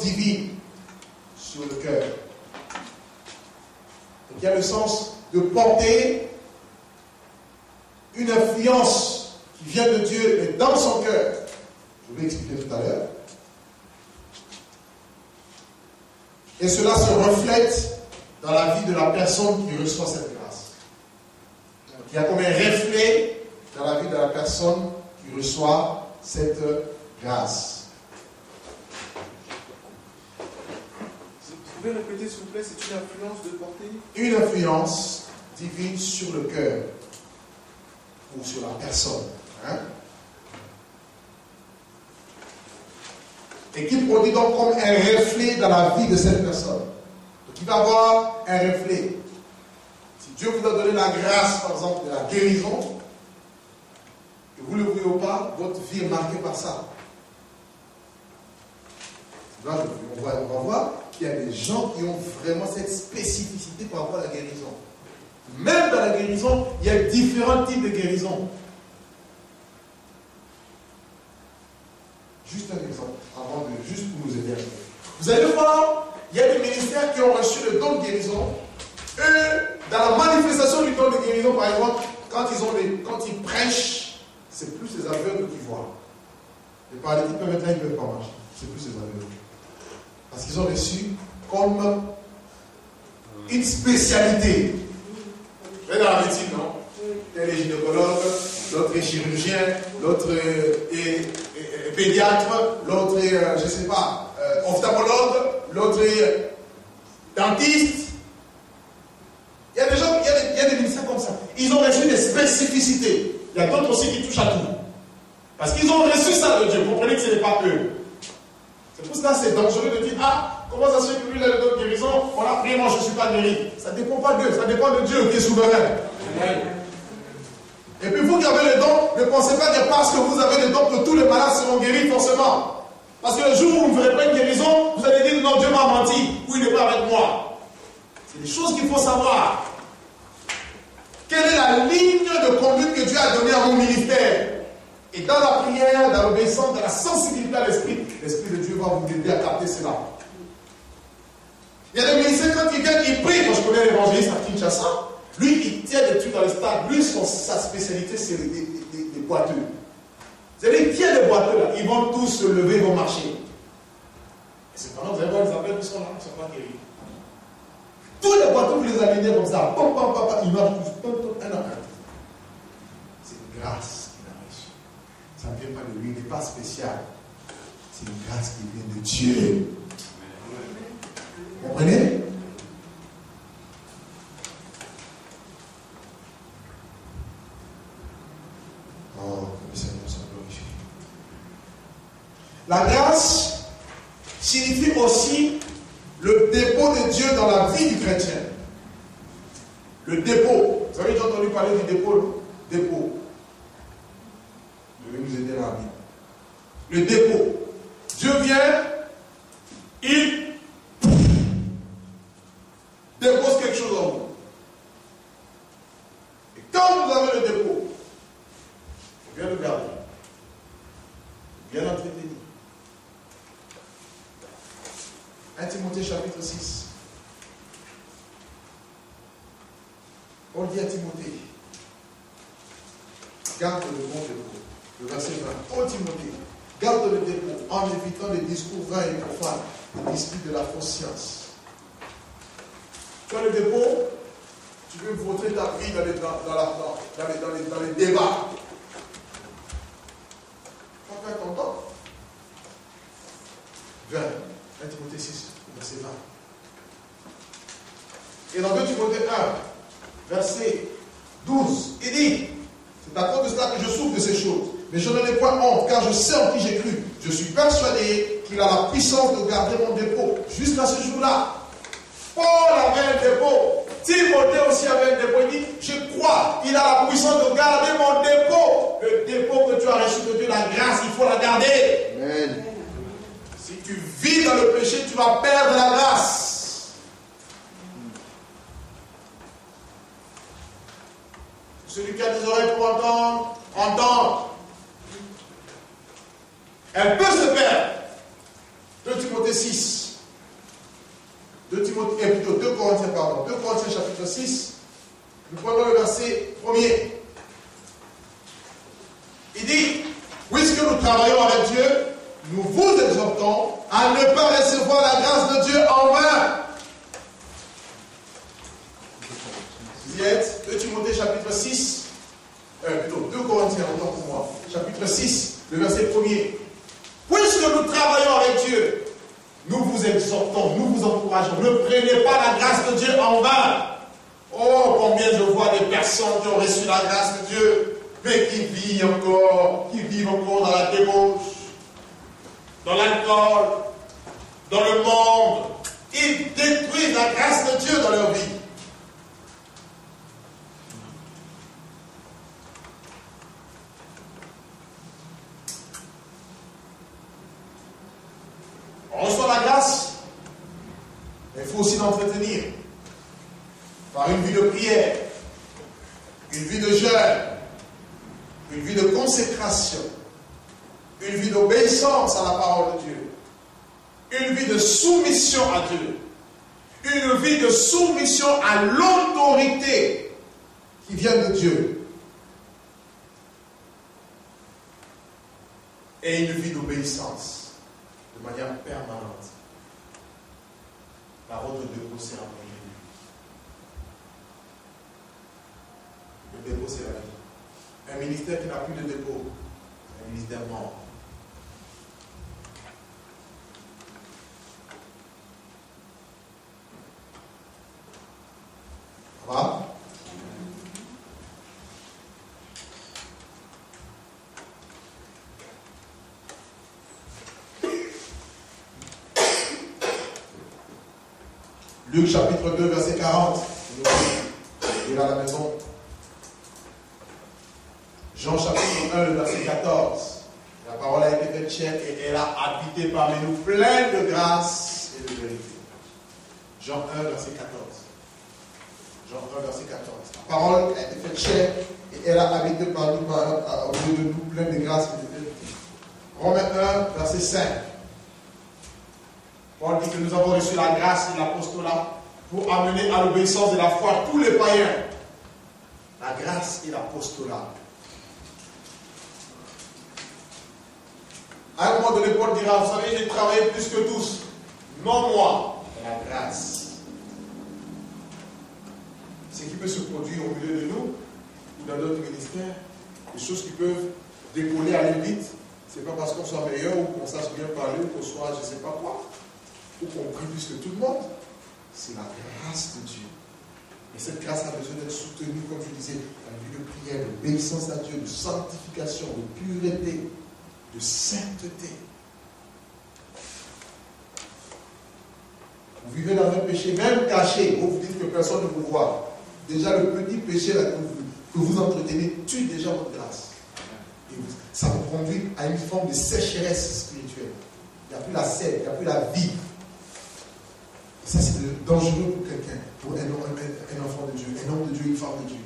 vivi. Vous ne verrez pas une guérison, vous allez dire non, Dieu m'a menti, ou il n'est pas avec moi. C'est des choses qu'il faut savoir. Quelle est la ligne de conduite que Dieu a donnée à mon ministère? Et dans la prière, dans l'obéissance, dans la sensibilité à l'Esprit, l'Esprit de Dieu va vous aider à capter cela. Il y a des ministères, quand ils viennent, ils prient. Quand je connais l'évangéliste à Kinshasa, lui, il tient des trucs dans le stade. Lui, sa spécialité, c'est les, boiteux. C'est-à-dire, il tient les boiteux là. Ils vont tous se lever, ils vont marcher. C'est pendant vous allez voir les appels qui sont là, ils ne sont pas guéris. Tous les boiteux, vous les alignez comme ça. Pom, pom, pom, ils marchent tous. un un. C'est une grâce qu'il a reçue. Ça ne vient pas de lui, il n'est pas spécial. C'est une grâce qui vient de Dieu. Vous comprenez? Oh, que le Seigneur soit glorifié. La grâce signifie aussi le dépôt de Dieu dans la vie du chrétien. Le dépôt. Vous avez déjà entendu parler du dépôt Dépôt. Je vais nous aider vie. Le dépôt. Dieu vient, il dépose quelque chose en vous. Et quand vous avez le dépôt, il vient le garder. Il vient l'entretenir. 1 Timothée chapitre 6. On dit à Timothée, garde le bon dépôt. Le verset 20. Oh Timothée, garde le dépôt en évitant les discours vains et profanes, les disputes de la fausse science. Tu as le dépôt, tu veux voter ta vie dans les, dans, dans, la, dans, les, dans, faire ton temps. 20. 1 Timothée 6, verset 20. Et dans 2 Timothée 1, verset 12, il dit, c'est à cause de cela que je souffre de ces choses. Mais je n'en ai point honte, car je sais en qui j'ai cru. Je suis persuadé qu'il a la puissance de garder mon dépôt jusqu'à ce jour-là. Paul avait un dépôt. Timothée aussi avait un dépôt. Il dit, je crois, il a la puissance de garder mon dépôt. Le dépôt que tu as reçu de Dieu, la grâce, il faut la garder. Amen. Si tu vis dans le péché, tu vas perdre la grâce. Celui qui a des oreilles pour entendre, entendre. Elle peut se perdre. 2 Timothée 6. 2 Timothée, et plutôt 2 Corinthiens, pardon. 2 Corinthiens chapitre 6. Nous prenons le verset premier. Il dit, puisque nous travaillons avec Dieu, nous vous exhortons à ne pas recevoir la grâce de Dieu en vain. Vous y êtes 2 Timothée chapitre 6, euh, plutôt 2 Corinthiens, autant pour moi, chapitre 6, le verset 1er. Puisque nous travaillons avec Dieu, nous vous exhortons, nous vous encourageons. Ne prenez pas la grâce de Dieu en vain. Oh, combien je vois des personnes qui ont reçu la grâce de Dieu, mais qui vivent encore, qui vivent encore dans la débauche, dans l'alcool, dans le monde. Ils détruisent la grâce de Dieu dans leur vie. On reçoit la grâce, mais il faut aussi l'entretenir par une vie de prière, une vie de jeûne, une vie de consécration, une vie d'obéissance à la parole de Dieu, une vie de soumission à Dieu, une vie de soumission à l'autorité qui vient de Dieu. Et une vie d'obéissance de manière permanente. Par ordre de dépôt, c'est la Le dépôt, c'est la vie. Un ministère qui n'a plus de dépôt, un ministère mort. Luc chapitre 2, verset 40. Il est à la maison. Jean chapitre 1, verset 14. La parole a été faite chère et elle a habité parmi nous pleine de grâce et de vérité. Jean 1, verset 14. Jean 1, verset 14. La parole a été faite chère et elle a habité parmi nous, au de nous pleine de grâce et de vérité. Romains 1, verset 5. La grâce et l'apostolat pour amener à l'obéissance de la foi tous les païens. La grâce et l'apostolat. À un moment donné, Paul dira, vous savez, j'ai travaillé plus que tous. Non moi, la grâce. Ce qui peut se produire au milieu de nous, ou dans notre ministère, des choses qui peuvent décoller, aller vite, ce n'est pas parce qu'on soit meilleur ou qu'on sache bien parler ou qu'on soit je ne sais pas quoi ou qu'on prie plus que tout le monde, c'est la grâce de Dieu. Et cette grâce a besoin d'être soutenue, comme je disais, une vie de prière, d'obéissance à Dieu, de sanctification, de pureté, de sainteté. Vous vivez dans un péché, même caché, où vous dites que personne ne vous voit. Déjà, le petit péché que, vous, que vous entretenez tue déjà votre grâce. Et ça vous conduit à une forme de sécheresse spirituelle. Il n'y a plus la sève, il n'y a plus la vie. Ça, c'est dangereux pour quelqu'un, pour un, enfant de Dieu, un homme de Dieu, une femme de Dieu.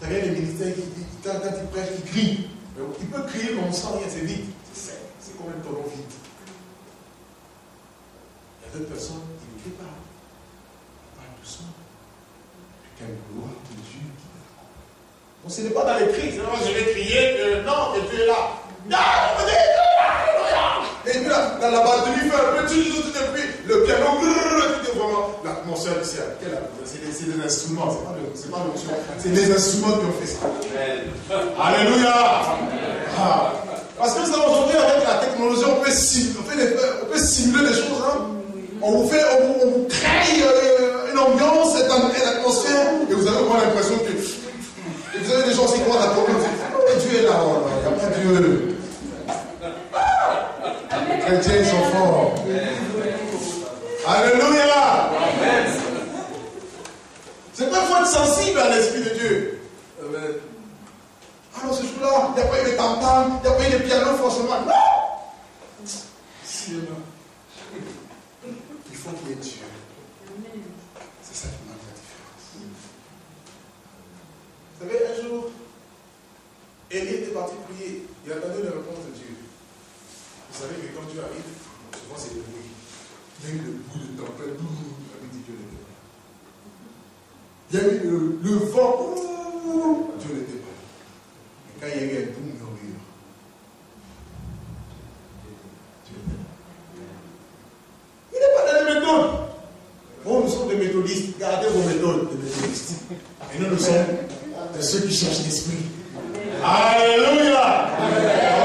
Tu as les ministères qui, quand, quand il prêche, il crie. Il peut crier, mais on ne sent rien, c'est vite. C'est c'est comme un tonneau vide. Il y a d'autres personnes qui ne crient pas. Ils parlent doucement. Quelle gloire de Dieu Bon, ce n'est pas dans les cris, non, je vais crier que non, que Dieu est là. Non, et puis la, la, la batterie fait un petit tout et puis le piano, vraiment l'atmosphère ici. C'est des, instruments, c'est pas, pas l'option. C'est des instruments qui ont fait ça. Alléluia. Ah. Parce que aujourd'hui, avec la technologie, on peut, simuler, on peut, simuler des choses. Hein. On vous fait, on vous, on vous crée euh, une ambiance, une atmosphère, et vous avez vraiment l'impression que. Et vous avez des gens qui croient à la oh, Dieu est là, il n'y a pas Dieu chrétiens, sont forts. Alléluia. C'est pas être sensible à l'Esprit de Dieu. Alors ce jour-là, il n'y a pas eu de tam-tam, il n'y a pas eu de piano forcément. Non Il faut qu'il y ait Dieu. C'est ça qui marque la différence. Vous savez, un jour, Élie était parti prier. Il attendait la réponse de Dieu. Vous savez que quand Dieu arrive, souvent c'est le bruit. Il y a eu le bruit de tempête, Il y a eu le, le vent, Dieu n'était pas là. Et quand il y a eu un boum, murmure, Dieu était là. Il n'est pas dans les méthodes. Bon, nous sommes des méthodistes. Gardez vos méthodes de méthodistes. Et nous, nous sommes de ceux qui cherchent l'esprit. Alléluia!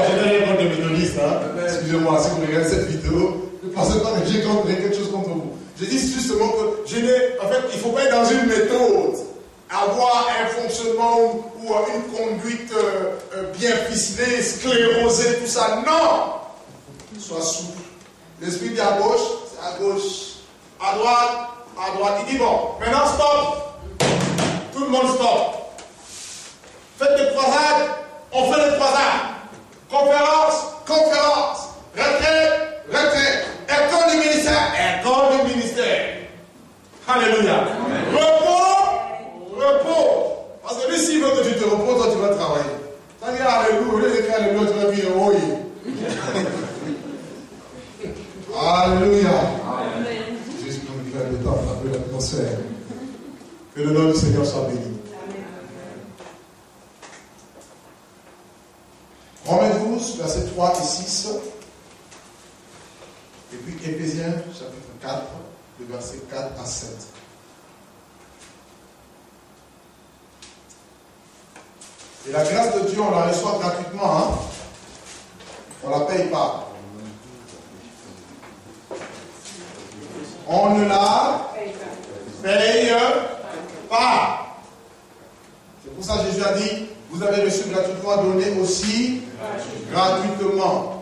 Je vais répondre des méthodistes. Hein? Si vous regardez cette vidéo, ne pensez pas que j'ai quelque chose contre vous. Je dis justement que je n'ai, en fait, il ne faut pas être dans une méthode, avoir un fonctionnement ou une conduite euh, euh, bien ficelée, sclérosée, tout ça. Non! Sois souple. L'esprit dit à gauche, c'est à gauche. À droite, à droite. Il dit bon, maintenant stop. Tout le monde stop. Faites des croisades, on fait des croisades. Conférence, conférence. Retrait, retrait. École du ministère, école du ministère. Alléluia. Repos, repos. Parce que lui, s'il veut que tu te reposes, toi, tu vas travailler. Ça dit Alléluia, au lieu Alléluia, tu vas dire Oui. Alléluia. Jésus nous libère le temps, peu l'atmosphère. Que le nom du Seigneur soit béni. Romains 12, versets 3 et 6. Et puis Éphésiens, chapitre 4, le verset 4 à 7. Et la grâce de Dieu, on la reçoit gratuitement. Hein? On ne la paye pas. On ne la paye pas. C'est pour ça que Jésus a dit, vous avez reçu gratuitement, donné aussi gratuitement.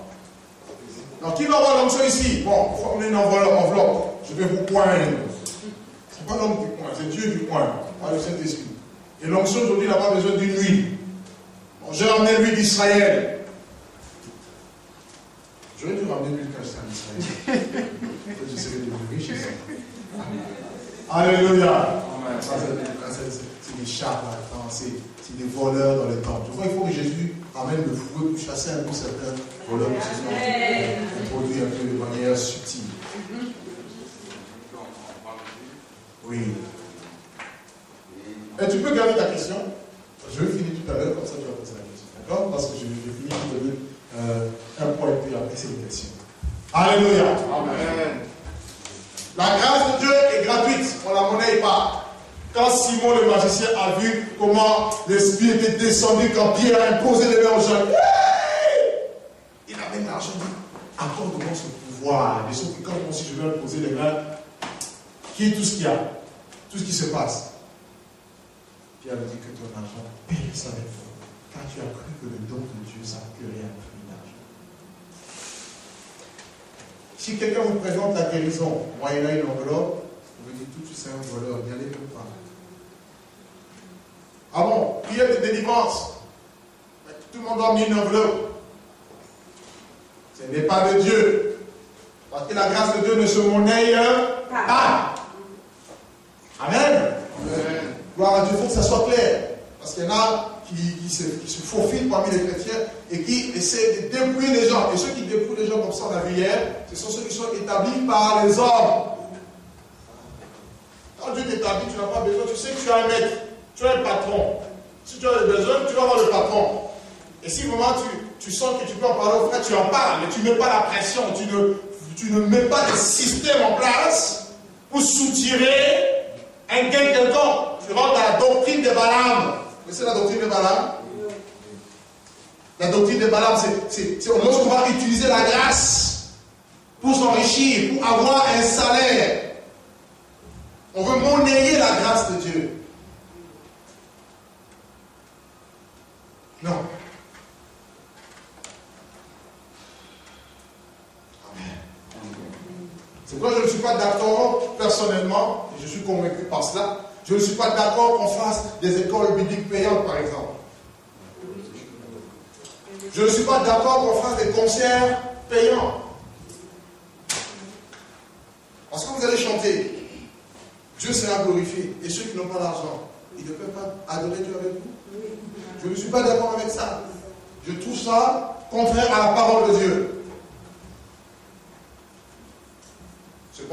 Donc, qui va avoir l'onction ici Bon, il faut amener une enveloppe. Je vais vous poindre. Ce n'est pas l'homme qui pointe, c'est Dieu qui pointe, par le Saint-Esprit. Et l'onction aujourd'hui n'a pas besoin d'une huile. Bon, J'ai ramené l'huile d'Israël. J'aurais dû ramener l'huile quand j'étais en Israël. je serais devenu riche. Alléluia. C'est des chats là, c'est des voleurs dans les temples. Tu vois, il faut que Jésus amène le fouet pour chasser un peu certains sont produits un peu de manière subtile. Oui. Et tu peux garder ta question. Je vais finir tout à l'heure, comme ça tu vas poser la question. D'accord? Parce que je vais finir pour donner euh, un point et puis après c'est une question. Alléluia. Amen. La grâce de Dieu est gratuite, on la monnaie pas. Quand Simon le magicien a vu comment l'Esprit était descendu, quand Pierre a imposé les mains aux gens, il a même l'argent dit accorde-moi ce pouvoir. Mais sauf que quand aussi je vais imposer les mains, qui est tout ce qu'il y a Tout ce qui se passe. Pierre dit que ton argent ça avec toi. Car tu as cru que le don de Dieu, ça n'a plus rien pris d'argent. Si quelqu'un vous présente la guérison, moyennant une enveloppe, vous dites tout, sais un voleur, n'y allez même pas. Ah bon, prière de délivrance. Tout le monde a mis une enveloppe. Ce n'est pas de Dieu. Parce que la grâce de Dieu ne se monnaie pas. Amen. Gloire à Dieu, il faut que ça soit clair. Parce qu'il y en a qui, se, qui, faufilent parmi les chrétiens et qui essaient de dépouiller les gens. Et ceux qui dépouillent les gens comme ça, on a vu hier, ce sont ceux qui sont établis par les hommes. Quand Dieu t'établit, tu n'as pas besoin, tu sais que tu as un maître. Tu as un patron. Si tu as besoin, tu vas voir le patron. Et si vraiment tu, tu sens que tu peux en parler au frère, tu en parles, mais tu ne mets pas la pression, tu ne, tu ne mets pas de système en place pour soutirer un gain. Tu rentres dans la doctrine de Balaam. c'est la doctrine de Balaam? La doctrine de Balaam, c'est on va utiliser la grâce pour s'enrichir, pour avoir un salaire. On veut monnayer la grâce de Dieu. Non. C'est pourquoi je ne suis pas d'accord personnellement, et je suis convaincu par cela, je ne suis pas d'accord qu'on fasse des écoles bibliques payantes, par exemple. Je ne suis pas d'accord qu'on fasse des concerts payants. Parce que vous allez chanter, Dieu sera glorifié. Et ceux qui n'ont pas d'argent, ils ne peuvent pas adorer Dieu avec vous. Je ne suis pas d'accord avec ça. Je trouve ça contraire à la parole de Dieu.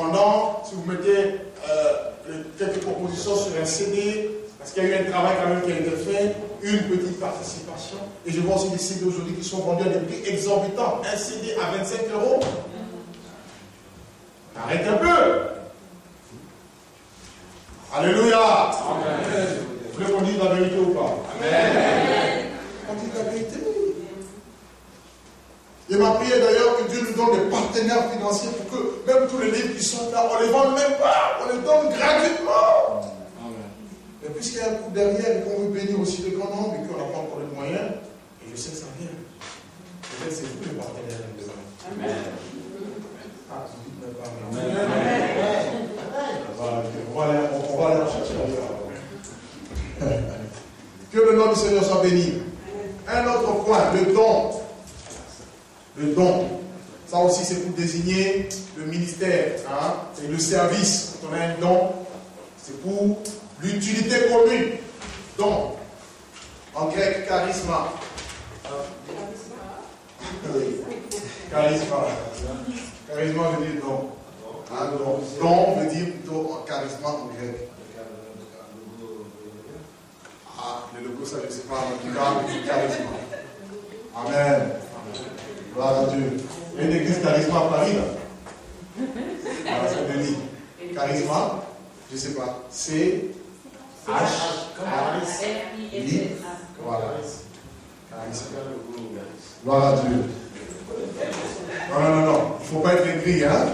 Cependant, si vous mettez euh, quelques propositions sur un CD, parce qu'il y a eu un travail quand même qui a été fait, une petite participation, et je vois aussi des CD aujourd'hui qui sont vendus à des prix exorbitants. Un CD à 25 euros. Arrête un peu. Alléluia. Amen. Vous voulez qu'on dise la vérité ou pas? Amen. On dit la vérité. Et ma prière d'ailleurs que Dieu nous donne des partenaires financiers pour que même tous les livres qui sont là, on ne les vende même pas, on les donne gratuitement. Amen. Mais puisqu'il y a un coup derrière et qu'on veut bénir aussi les grands nombre et qu'on n'a pas encore les moyens, et je sais que ça vient. Peut-être c'est vous les partenaires de Amen. Ah, dites même pas. Amen. Amen. On va aller, on va aller chercher que le nom du Seigneur soit béni. Un autre point, le don. Le don. Ça aussi, c'est pour désigner le ministère. Hein? C'est le service. Quand on a un don, c'est pour l'utilité commune. Don. En grec, charisma. Charisma. Charisme veut dire don. Hein, don. Don veut dire plutôt charisme en grec. Ah, le logo, ça, je ne sais pas. En tout cas, charisme. Amen. Gloire à Dieu. Il y a une église charisme à Paris, là. Charisme, je ne sais pas. C'est H. I. Voilà. Charisme. Gloire à Dieu. Non, non, non, non. Il ne faut pas être écrit, hein.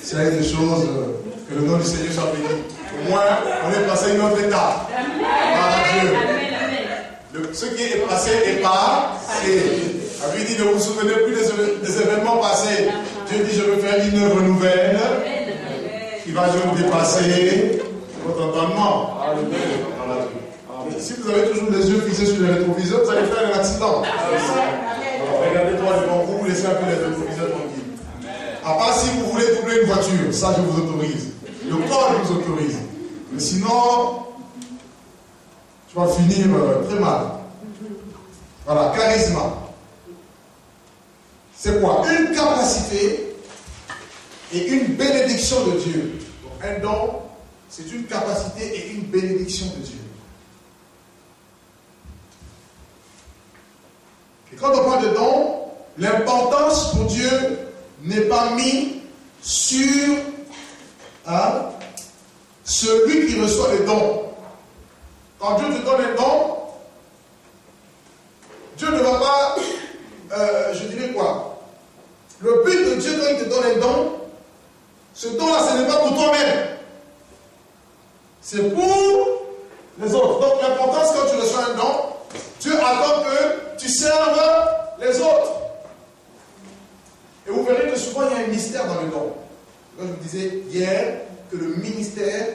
C'est des choses euh, que le nom du Seigneur soit béni. Au moins, on est passé à une autre étape. Gloire à Dieu. Le, ce qui est passé est passé. A lui dit, ne vous souvenez plus des, événements passés. Dieu dit, je veux faire une œuvre nouvelle qui va nous dépasser votre entendement. Si vous avez toujours les yeux fixés sur les rétroviseurs, vous allez faire un accident. Regardez toi devant vous, vous laissez un peu les rétroviseurs tranquilles. À part si vous voulez doubler une voiture, ça je vous autorise. Le corps vous autorise. Mais sinon, tu vas finir euh, très mal. Voilà, charisme. C'est quoi? Une capacité et une bénédiction de Dieu. Donc, un don, c'est une capacité et une bénédiction de Dieu. Et quand on parle de don, l'importance pour Dieu n'est pas mise sur hein, celui qui reçoit les dons. Quand Dieu te donne un don, Dieu ne va pas, euh, je dirais quoi? Le but de Dieu quand il te donne un don, ce don-là, ce n'est pas pour toi-même. C'est pour les autres. Donc l'importance quand tu reçois un don, Dieu attend que tu serves les autres. Et vous verrez que souvent il y a un mystère dans le don. Comme je vous disais hier que le ministère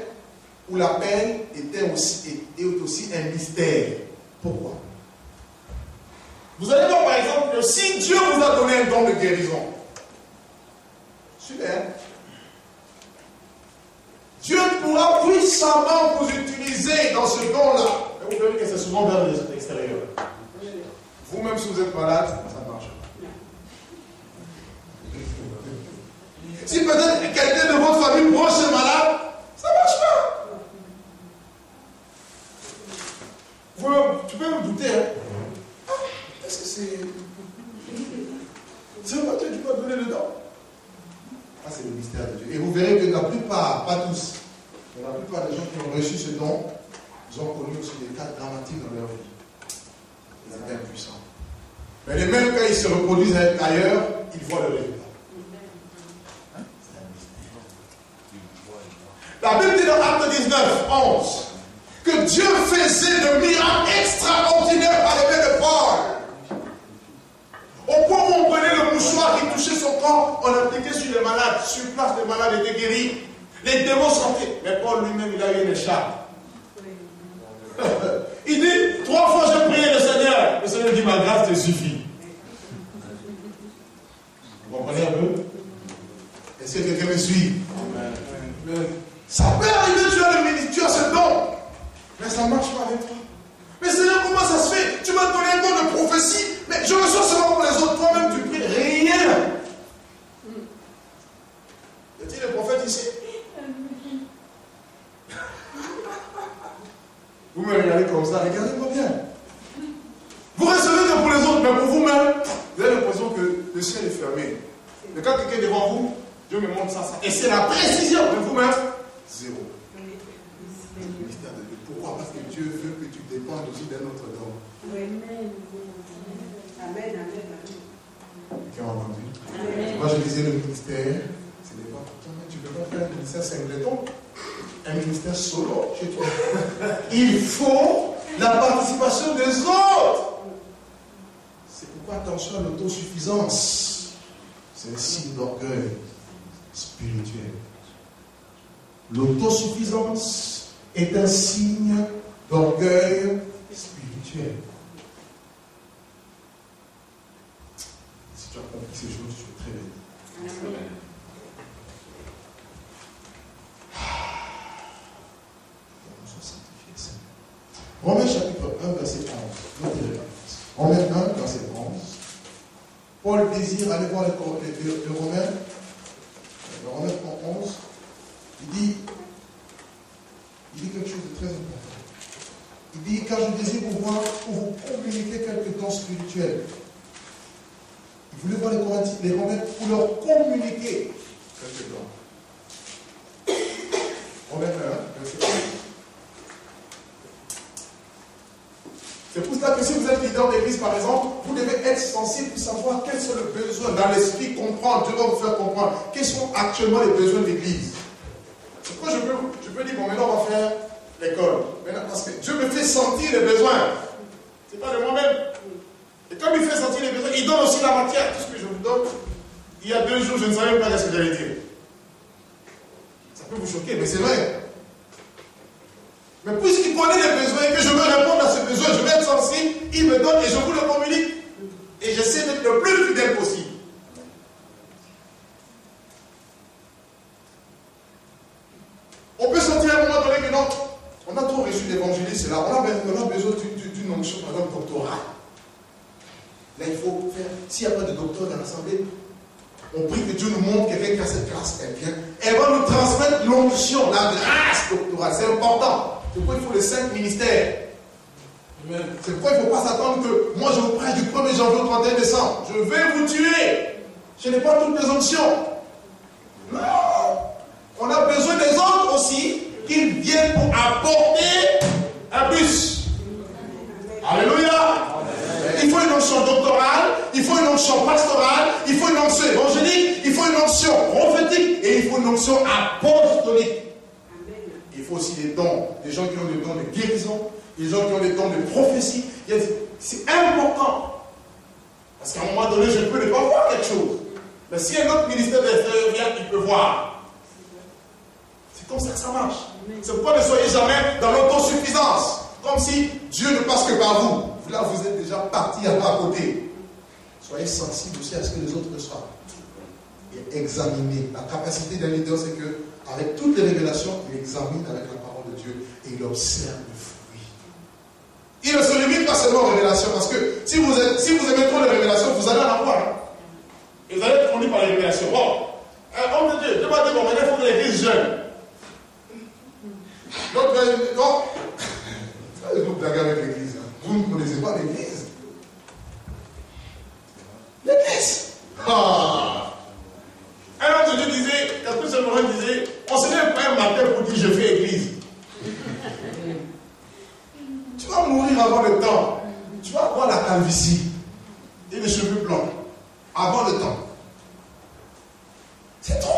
ou l'appel était aussi, aussi un mystère. Pourquoi? Vous allez voir par exemple que si Dieu vous a donné un don de guérison, super. Dieu pourra puissamment vous utiliser dans ce don-là. Vous verrez que c'est souvent vers l'extérieur. Vous-même, si vous êtes malade, ça marche. Si peut-être quelqu'un de votre famille proche est malade, ça ne marche pas. Vous, tu peux me douter. Hein? Ah, est-ce que c'est. C'est moi qui peut donner le don? C'est le mystère de Dieu. Et vous verrez que la plupart, pas tous, mais la plupart des gens qui ont reçu ce don, ils ont connu aussi des cas dramatiques dans leur vie. Ils étaient impuissants. Mais les mêmes, quand ils se reproduisent ailleurs, ils voient le résultat. Hein? La Bible dit dans Acte 19, 11, que Dieu faisait de miracles extraordinaires par les mains de Paul. Au point où on prenait le mouchoir qui touchait son corps, on l'appliquait sur les malades. Sur place, les malades étaient guéris. Les démons sortaient. Mais Paul lui-même, il a eu une écharpe. il dit, trois fois j'ai prié le Seigneur. Le Seigneur dit, ma grâce te suffit. Vous comprenez un peu? Est-ce que quelqu'un me suit? Amen. Ça peut arriver, tu as le ministère, tu as ce don. Mais ça ne marche pas avec toi. Regardez comme ça, regardez-moi bien. Vous recevez que pour les autres, mais pour vous-même, vous avez l'impression que le ciel est fermé. Mais quand quelqu'un est devant vous, Dieu me montre ça, ça. Et c'est la précision de vous-même, zéro. Mystère de Dieu. Pourquoi? Parce que Dieu veut que tu dépendes aussi d'un autre don. Amen. Amen. Amen. Qui a entendu? Moi, je disais le ministère, ce n'est pas pour toi, mais tu ne peux pas faire un ministère singleton. Un ministère solo chez toi. Il faut la participation des autres. C'est pourquoi attention à l'autosuffisance. C'est un signe d'orgueil spirituel. L'autosuffisance est un signe d'orgueil spirituel. Si tu as compris ces choses, tu es très béni. Romains chapitre 1, verset 11. Notez-le. Romains 1, verset 11. Paul désire aller voir les, les Romains dans Romains 11, il dit, il dit quelque chose de très important. Il dit, car je désire vous voir pour vous communiquer quelques dons spirituels. Il voulait voir les Corinthiens, les Romains pour leur communiquer quelques dons. Romains 1, verset 1. C'est pour ça que si vous êtes leader d'église, par exemple, vous devez être sensible pour savoir quels sont les besoins dans l'esprit, comprendre. Dieu va vous faire comprendre quels sont actuellement les besoins de l'église. C'est pourquoi je peux, je peux dire, bon, maintenant on va faire l'école. Parce que Dieu me fait sentir les besoins. Ce n'est pas de moi-même. Et comme il fait sentir les besoins, il donne aussi la matière. Tout ce que je vous donne, il y a deux jours, je ne savais pas ce que j'allais dire. Ça peut vous choquer, mais c'est vrai. Mais puisqu'il connaît les besoins et que je veux répondre à ces besoins, je vais être sensible, il me donne et je vous le communique. Et j'essaie d'être le plus fidèle possible. On peut sentir à un moment donné que non, on a trop reçu d'évangélistes là, on a, on a besoin d'une onction, par exemple, doctorale. Là, il faut faire, s'il n'y a pas de docteur dans l'assemblée, on prie que Dieu nous montre quelqu'un qui a cette grâce, elle vient. Elle va nous transmettre l'onction, la grâce doctorale. C'est important. C'est pourquoi il faut les cinq ministères. C'est pourquoi il ne faut pas s'attendre que moi je vous prête du 1er janvier au 31 décembre. Je vais vous tuer. Je n'ai pas toutes les options. Non. On a besoin des autres aussi qu'ils viennent pour apporter un bus. Alléluia. Il faut une onction doctorale, il faut une onction pastorale, il faut une onction évangélique, il faut une onction prophétique et il faut une onction apostolique. Il faut aussi des dons, des gens qui ont des dons de guérison, des gens qui ont des dons de prophétie. C'est important. Parce qu'à un moment donné, je peux ne pas voir quelque chose. Mais si un autre ministère de l'extérieur vient, il peut voir. C'est comme ça que ça marche. C'est pourquoi ne soyez jamais dans l'autosuffisance. Comme si Dieu ne passe que par vous. Là, vous êtes déjà parti à côté. Soyez sensibles aussi à ce que les autres reçoivent. Et examinez. La capacité d'un leader, c'est que, avec toutes les révélations, il examine avec la parole de Dieu et il observe le fruit. Il ne se limite pas seulement aux révélations, parce que si vous, si vous aimez trop les révélations, vous allez en avoir. Hein. Et vous allez être conduit par les révélations. Bon, un homme de Dieu, Dieu m'a dit, bon, maintenant il faut que l'église jeune. Donc, non, vous avec l'église. Hein. Vous ne connaissez pas l'église. L'église. Ah. Un homme de Dieu disait, quand ce moment disait, on se lève pas un matin pour dire je fais église. tu vas mourir avant le temps. Tu vas avoir la calvitie et les cheveux blancs avant le temps. C'est trop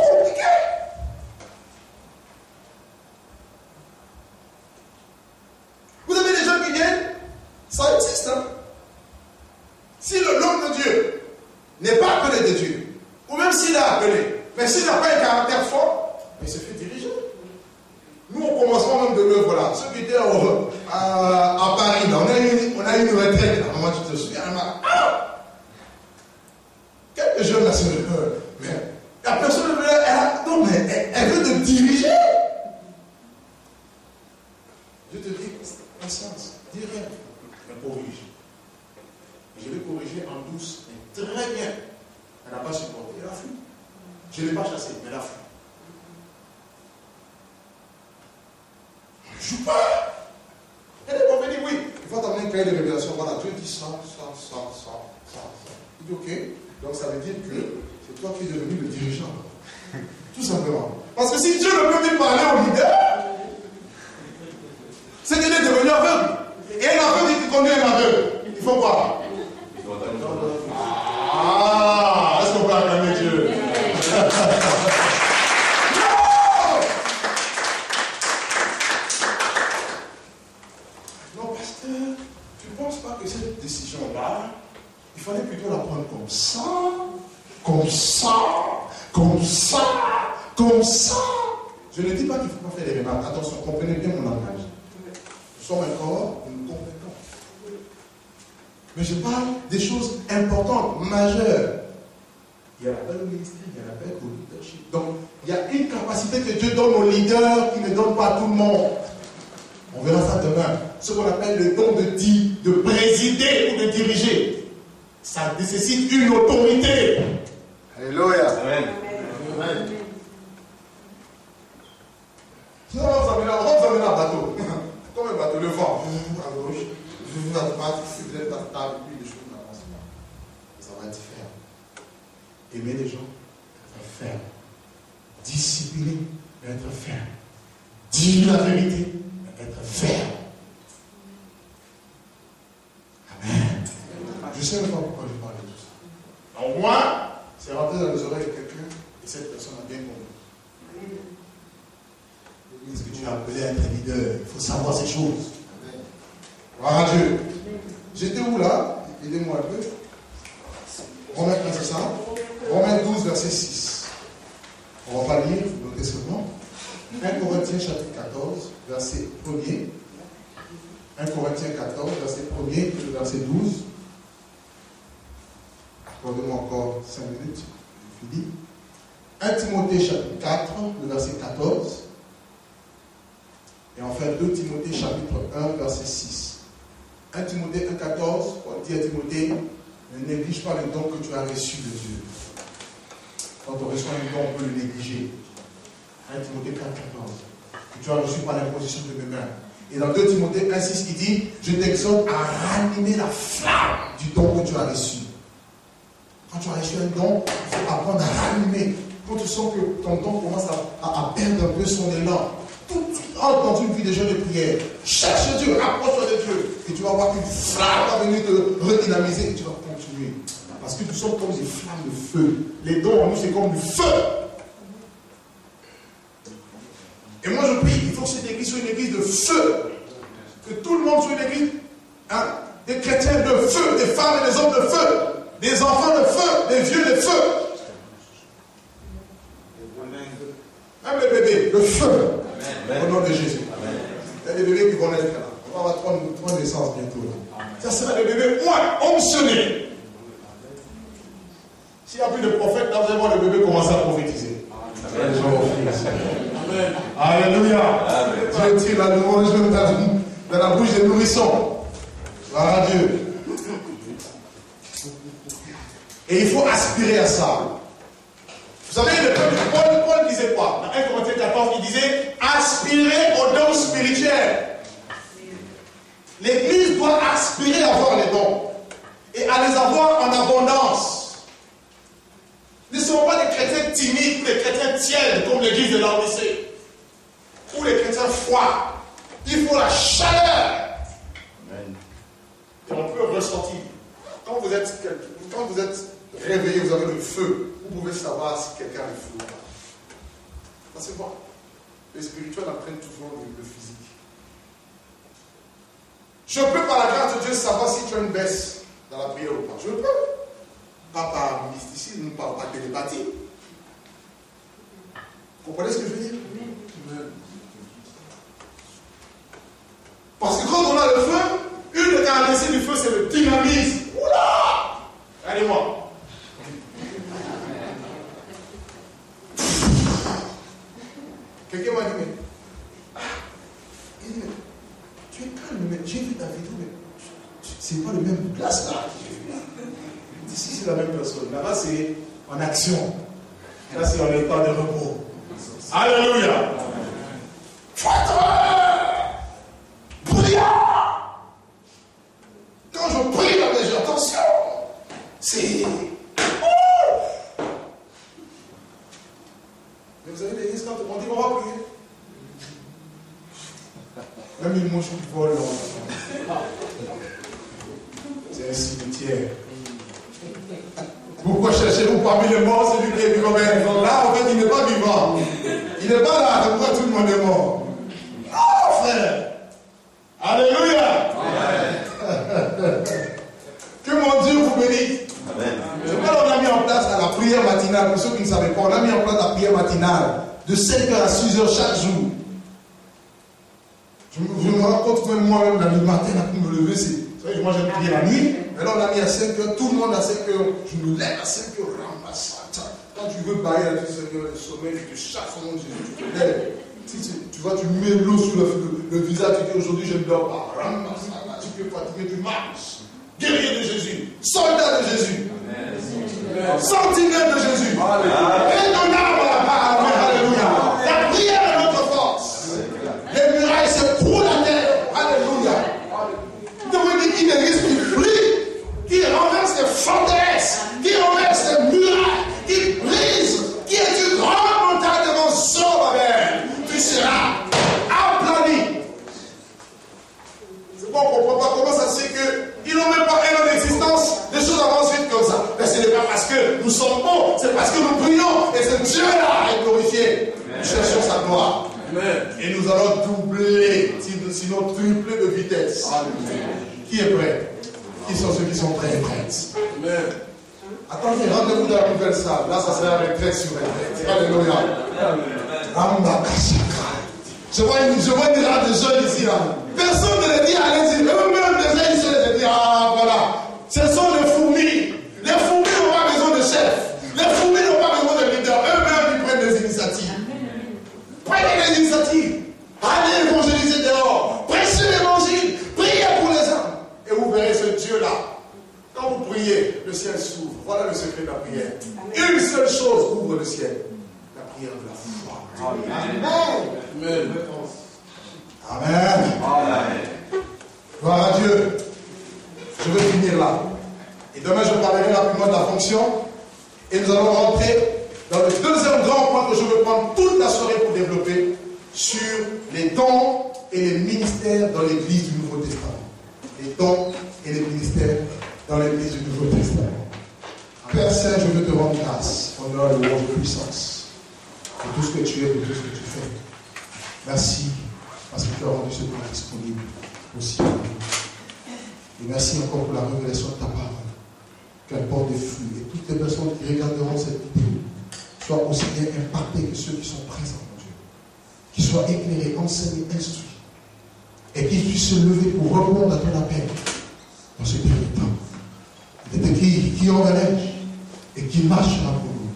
flamme du don que tu as reçu. Quand tu as reçu un don, il faut apprendre à ranimer. Quand tu sens que ton don commence à, perdre un peu son élan, entre dans une vie de jeûne de prière. Cherche Dieu, rapproche-toi de Dieu. Et tu vas voir qu'une flamme va venir te redynamiser et tu vas continuer. Parce que nous sommes comme des flammes de feu. Les dons en nous, c'est comme du feu. Et moi, je prie, il faut que cette église soit une église de feu. Que tout le monde soit une église, hein, des chrétiens de feu, des femmes et des hommes de feu, des enfants de feu, des vieux de feu. Même les bébés, le feu. Au nom de Jésus. Il y a des bébés qui vont naître là. On va avoir trois, trois naissances bientôt. Là. Ça sera des bébés moins onctionnés. S'il n'y a plus de prophète, là vous allez voir le bébé commencer à prophétiser. Amen. Amen. Alléluia. Dieu tire la louange dans la bouche des nourrissons. Gloire Dieu. Et il faut aspirer à ça. Vous savez, le peuple Paul, Paul disait quoi? Dans 1 Corinthiens 14, il disait aspirer aux dons spirituels. L'Église doit aspirer à avoir les dons et à les avoir en abondance. Ne sommes pas des chrétiens timides, des chrétiens tièdes comme l'Église de l'Odyssée ou les chrétiens froids. Il faut la chaleur. Et on peut ressentir. Quand vous êtes, quand vous êtes réveillé, vous avez le feu vous pouvez savoir si quelqu'un est fou ou pas. Parce que bon, le spirituel entraîne toujours le, physique. Je peux, par la grâce de Dieu, savoir si tu as une baisse dans la prière ou pas. Je peux. Pas par mysticisme, pas par télépathie. Vous comprenez ce que je veux dire? Parce que quand on a le feu, une des caractéristiques du feu, c'est le dynamisme. Oula Allez-moi. Quelqu'un m'a dit, mais, ah, il dit, tu es calme, mais j'ai vu ta vidéo, mais c'est pas le même place là. Ici, c'est la même personne. Là-bas, c'est en action. Là, c'est en état de repos. Alléluia. Quand je prie dans les attention, c'est vous avez des quand on dit on va prier. Même une mouche qui vole C'est un cimetière. Pourquoi cherchez-vous parmi les morts celui qui est vivant? Là, en fait, il n'est pas vivant. Il n'est pas là. Pourquoi tout le monde est mort Non, frère. Alléluia. que mon Dieu vous bénisse. C'est pourquoi on a mis en place la prière matinale. Pour ceux qui ne savaient pas, on a mis en place la prière matinale de 5h à 6h chaque jour. Je, me rends compte même moi-même la nuit matin, pour me lever, c'est. Moi j'aime prier la nuit, mais là on a mis à 5h, tout le monde à 5h. Je me lève à 5h, Quand tu veux bailler à Seigneur, le sommeil, tu te chasse au nom de Jésus, tu te lèves. tu, vois, tu mets l'eau sur le, visage, tu dis aujourd'hui je ne dors pas. Tu peux fatiguer, tu marches. Guerrier de Jésus, soldat de Jésus. Sentinelle de Jésus. Indonnable à la part. Alléluia. La prière est notre force. Les murailles se coulent à terre. Alléluia. Vous dire qu'il est prie, qui renverse les forteresses, qui renverse les murailles, même pas un an les choses avancent vite comme ça. Mais ce n'est pas parce que nous sommes bons, c'est parce que nous prions et ce Dieu-là est glorifié. Nous cherchons sa gloire. Et nous allons doubler, sinon tripler de vitesse. Qui est prêt? Qui sont ceux qui sont prêts? Et prêtes Attendez, rendez-vous dans la nouvelle salle. Là, ça sera retraite sur retraite. Alléluia. Je vois, je vois déjà des jeunes ici. Personne ne les dit à l'exil ah, voilà les fourmis. Les fourmis n'ont pas besoin de chef. Les fourmis n'ont pas besoin de leader. Eux-mêmes, ils prennent des initiatives. Prenez des initiatives. Allez évangéliser dehors. Prêchez l'évangile. Priez pour les âmes. Et vous verrez ce Dieu-là. Quand vous priez, le ciel s'ouvre. Voilà le secret de la prière. Une seule chose ouvre le ciel. La prière de la foi. Amen. Amen. Amen. Amen. Gloire à Dieu. Je vais finir là. Et demain, je parlerai rapidement de la fonction. Et nous allons rentrer dans le deuxième grand point que je veux prendre toute la soirée pour développer sur les dons et les ministères dans l'Église du Nouveau Testament. Les dons et les ministères dans l'Église du Nouveau Testament. Père Saint, je veux te rendre grâce, honneur, louange, puissance pour tout ce que tu es, pour tout ce que tu fais. Merci parce que tu as rendu ce temps disponible aussi. Et merci encore pour la révélation de ta parole, qu'elle porte des fruits. Et toutes les personnes qui regarderont cette vidéo soient aussi bien impactées que ceux qui sont présents, mon Dieu. Qu'ils soient éclairés, enseignés, instruits. Et qu'ils puissent se lever pour répondre à ton appel dans ce dernier temps. Il est écrit qui engage et qui marche là pour nous.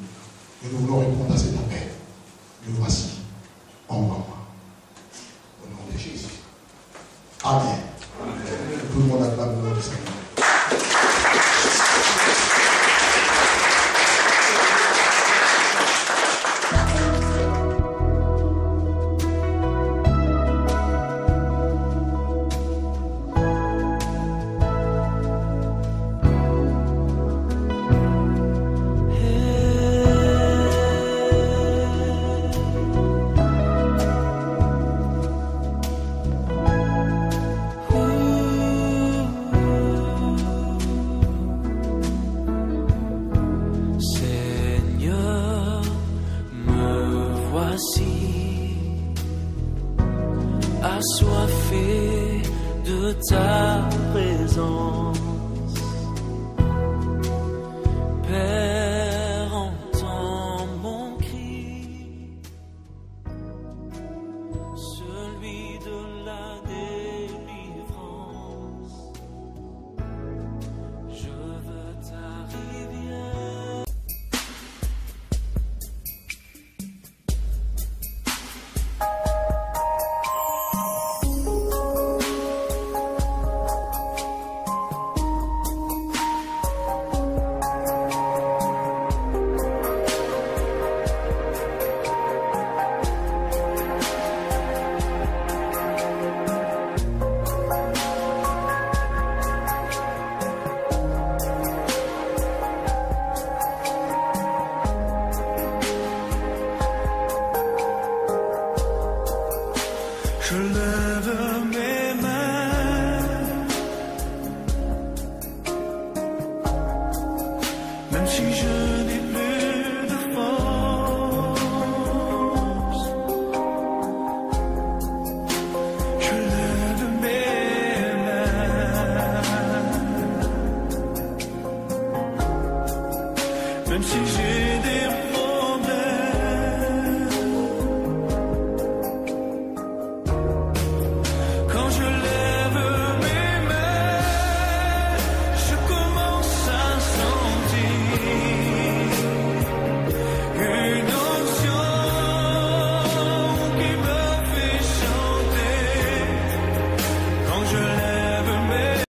Et nous voulons répondre à cet appel. Le voici. Envoie-moi. Au nom de Jésus. Amen. Tout le monde acclame le nom du Thank you.